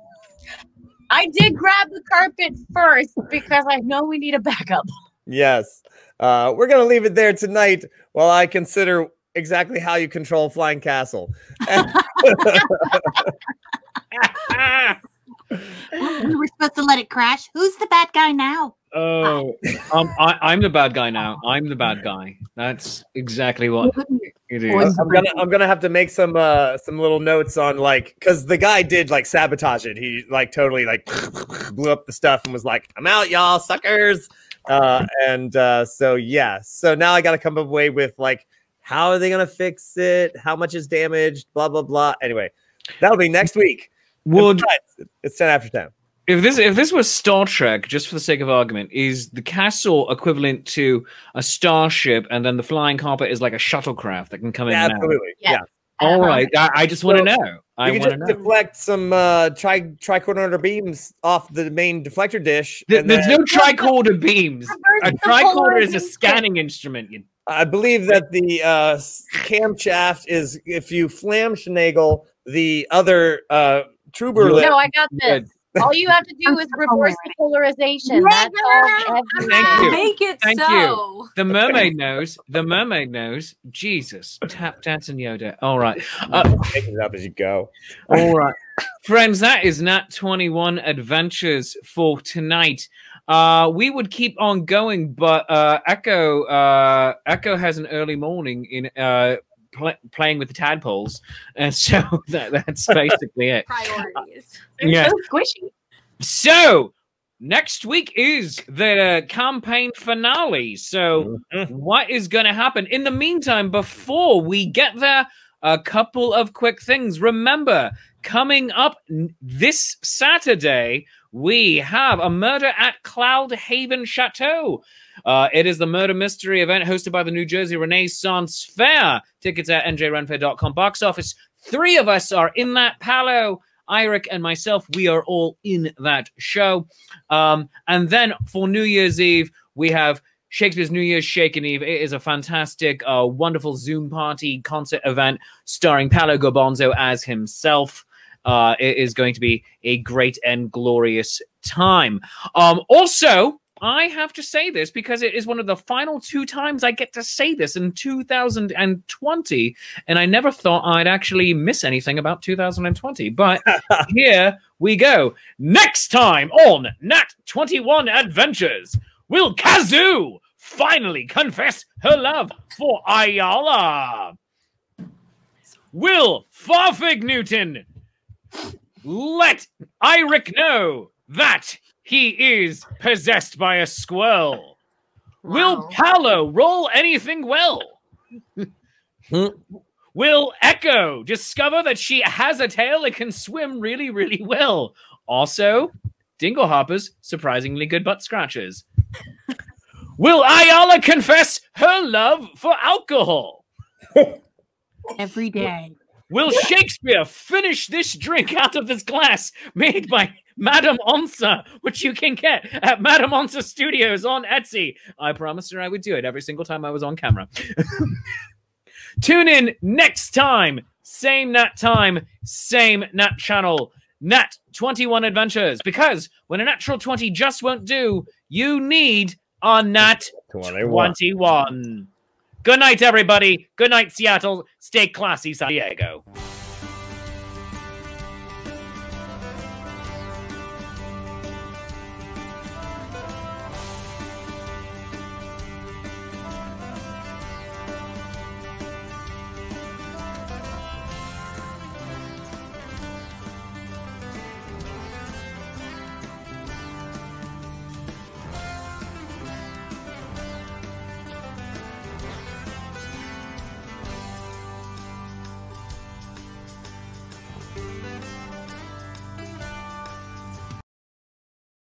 I did grab the carpet first because I know we need a backup. Yes. Uh, we're gonna leave it there tonight while I consider exactly how you control flying castle. We (laughs) (laughs) (laughs) were supposed to let it crash. Who's the bad guy now? Oh, (laughs) um, I, I'm the bad guy now. I'm the bad guy. That's exactly what it is. I'm gonna I'm gonna have to make some uh some little notes on like because the guy did like sabotage it. He like totally like (laughs) blew up the stuff and was like, "I'm out, y'all, suckers." Uh, and uh, so yeah, so now I got to come away with like, how are they gonna fix it? How much is damaged? Blah blah blah. Anyway, that'll be next week. Would it's ten after ten. If this if this was Star Trek, just for the sake of argument, is the castle equivalent to a starship, and then the flying carpet is like a shuttlecraft that can come in Yeah, and out? absolutely. Yeah. Yeah. All Uh-huh. I, I just want to So, know. I you can want to just know. deflect some uh tri tricorder beams off the main deflector dish. Th- and There's then- no tricorder beams. (laughs) A tricorder is a scanning instrument. You I believe that the uh, camshaft is if you flamschnagel the other uh, Truber lip. No, I got this. Good. All you have to do is reverse the polarization. That solves Thank you. Make it Thank so. you. The mermaid knows. The mermaid knows. Jesus, tap dancing Yoda. All right, uh, Making it up as you go. all right, friends. That is Nat Twenty One Adventures for tonight. Uh, we would keep on going, but uh, Echo uh, Echo has an early morning in uh, pl- playing with the tadpoles, uh, and (laughs) so that, that's basically it. Priorities. (laughs) They're Yeah. so squishy. So next week is the campaign finale. So mm-hmm. what is going to happen in the meantime? Before we get there, a couple of quick things. Remember, coming up n- this Saturday, we have a murder at Cloud Haven Chateau. Uh, it is the murder mystery event hosted by the New Jersey Renaissance Fair. Tickets at njrenfair.com box office. Three of us are in that. Paolo, Eirik, and myself, we are all in that show. Um, and then for New Year's Eve, we have Shakespeare's New Year's Shaken Eve. It is a fantastic, uh, wonderful Zoom party concert event starring Paolo Gobonzo as himself. Uh, it is going to be a great and glorious time. Um, also, I have to say this because it is one of the final two times I get to say this in 2020, and I never thought I'd actually miss anything about 2020. But (laughs) here we go. Next time on Nat 21 Adventures, will Kazoo finally confess her love for Ayala? Will Farfig Newton let Eirik know that he is possessed by a squirrel? Will Wow. Paolo roll anything well? (laughs) Will Echo discover that she has a tail and can swim really, really well? Also, Dinglehoppers surprisingly good butt scratches. (laughs) Will Ayala confess her love for alcohol? (laughs) Every day. Will Shakespeare finish this drink out of this glass made by Madame Onsa, which you can get at Madam Onsa Studios on Etsy? I promised her I would do it every single time I was on camera. (laughs) Tune in next time. Same Nat time, same Nat channel. Nat 21 Adventures. Because when a natural 20 just won't do, you need a Nat 21. 21. Good night, everybody. Good night, Seattle. Stay classy, San Diego.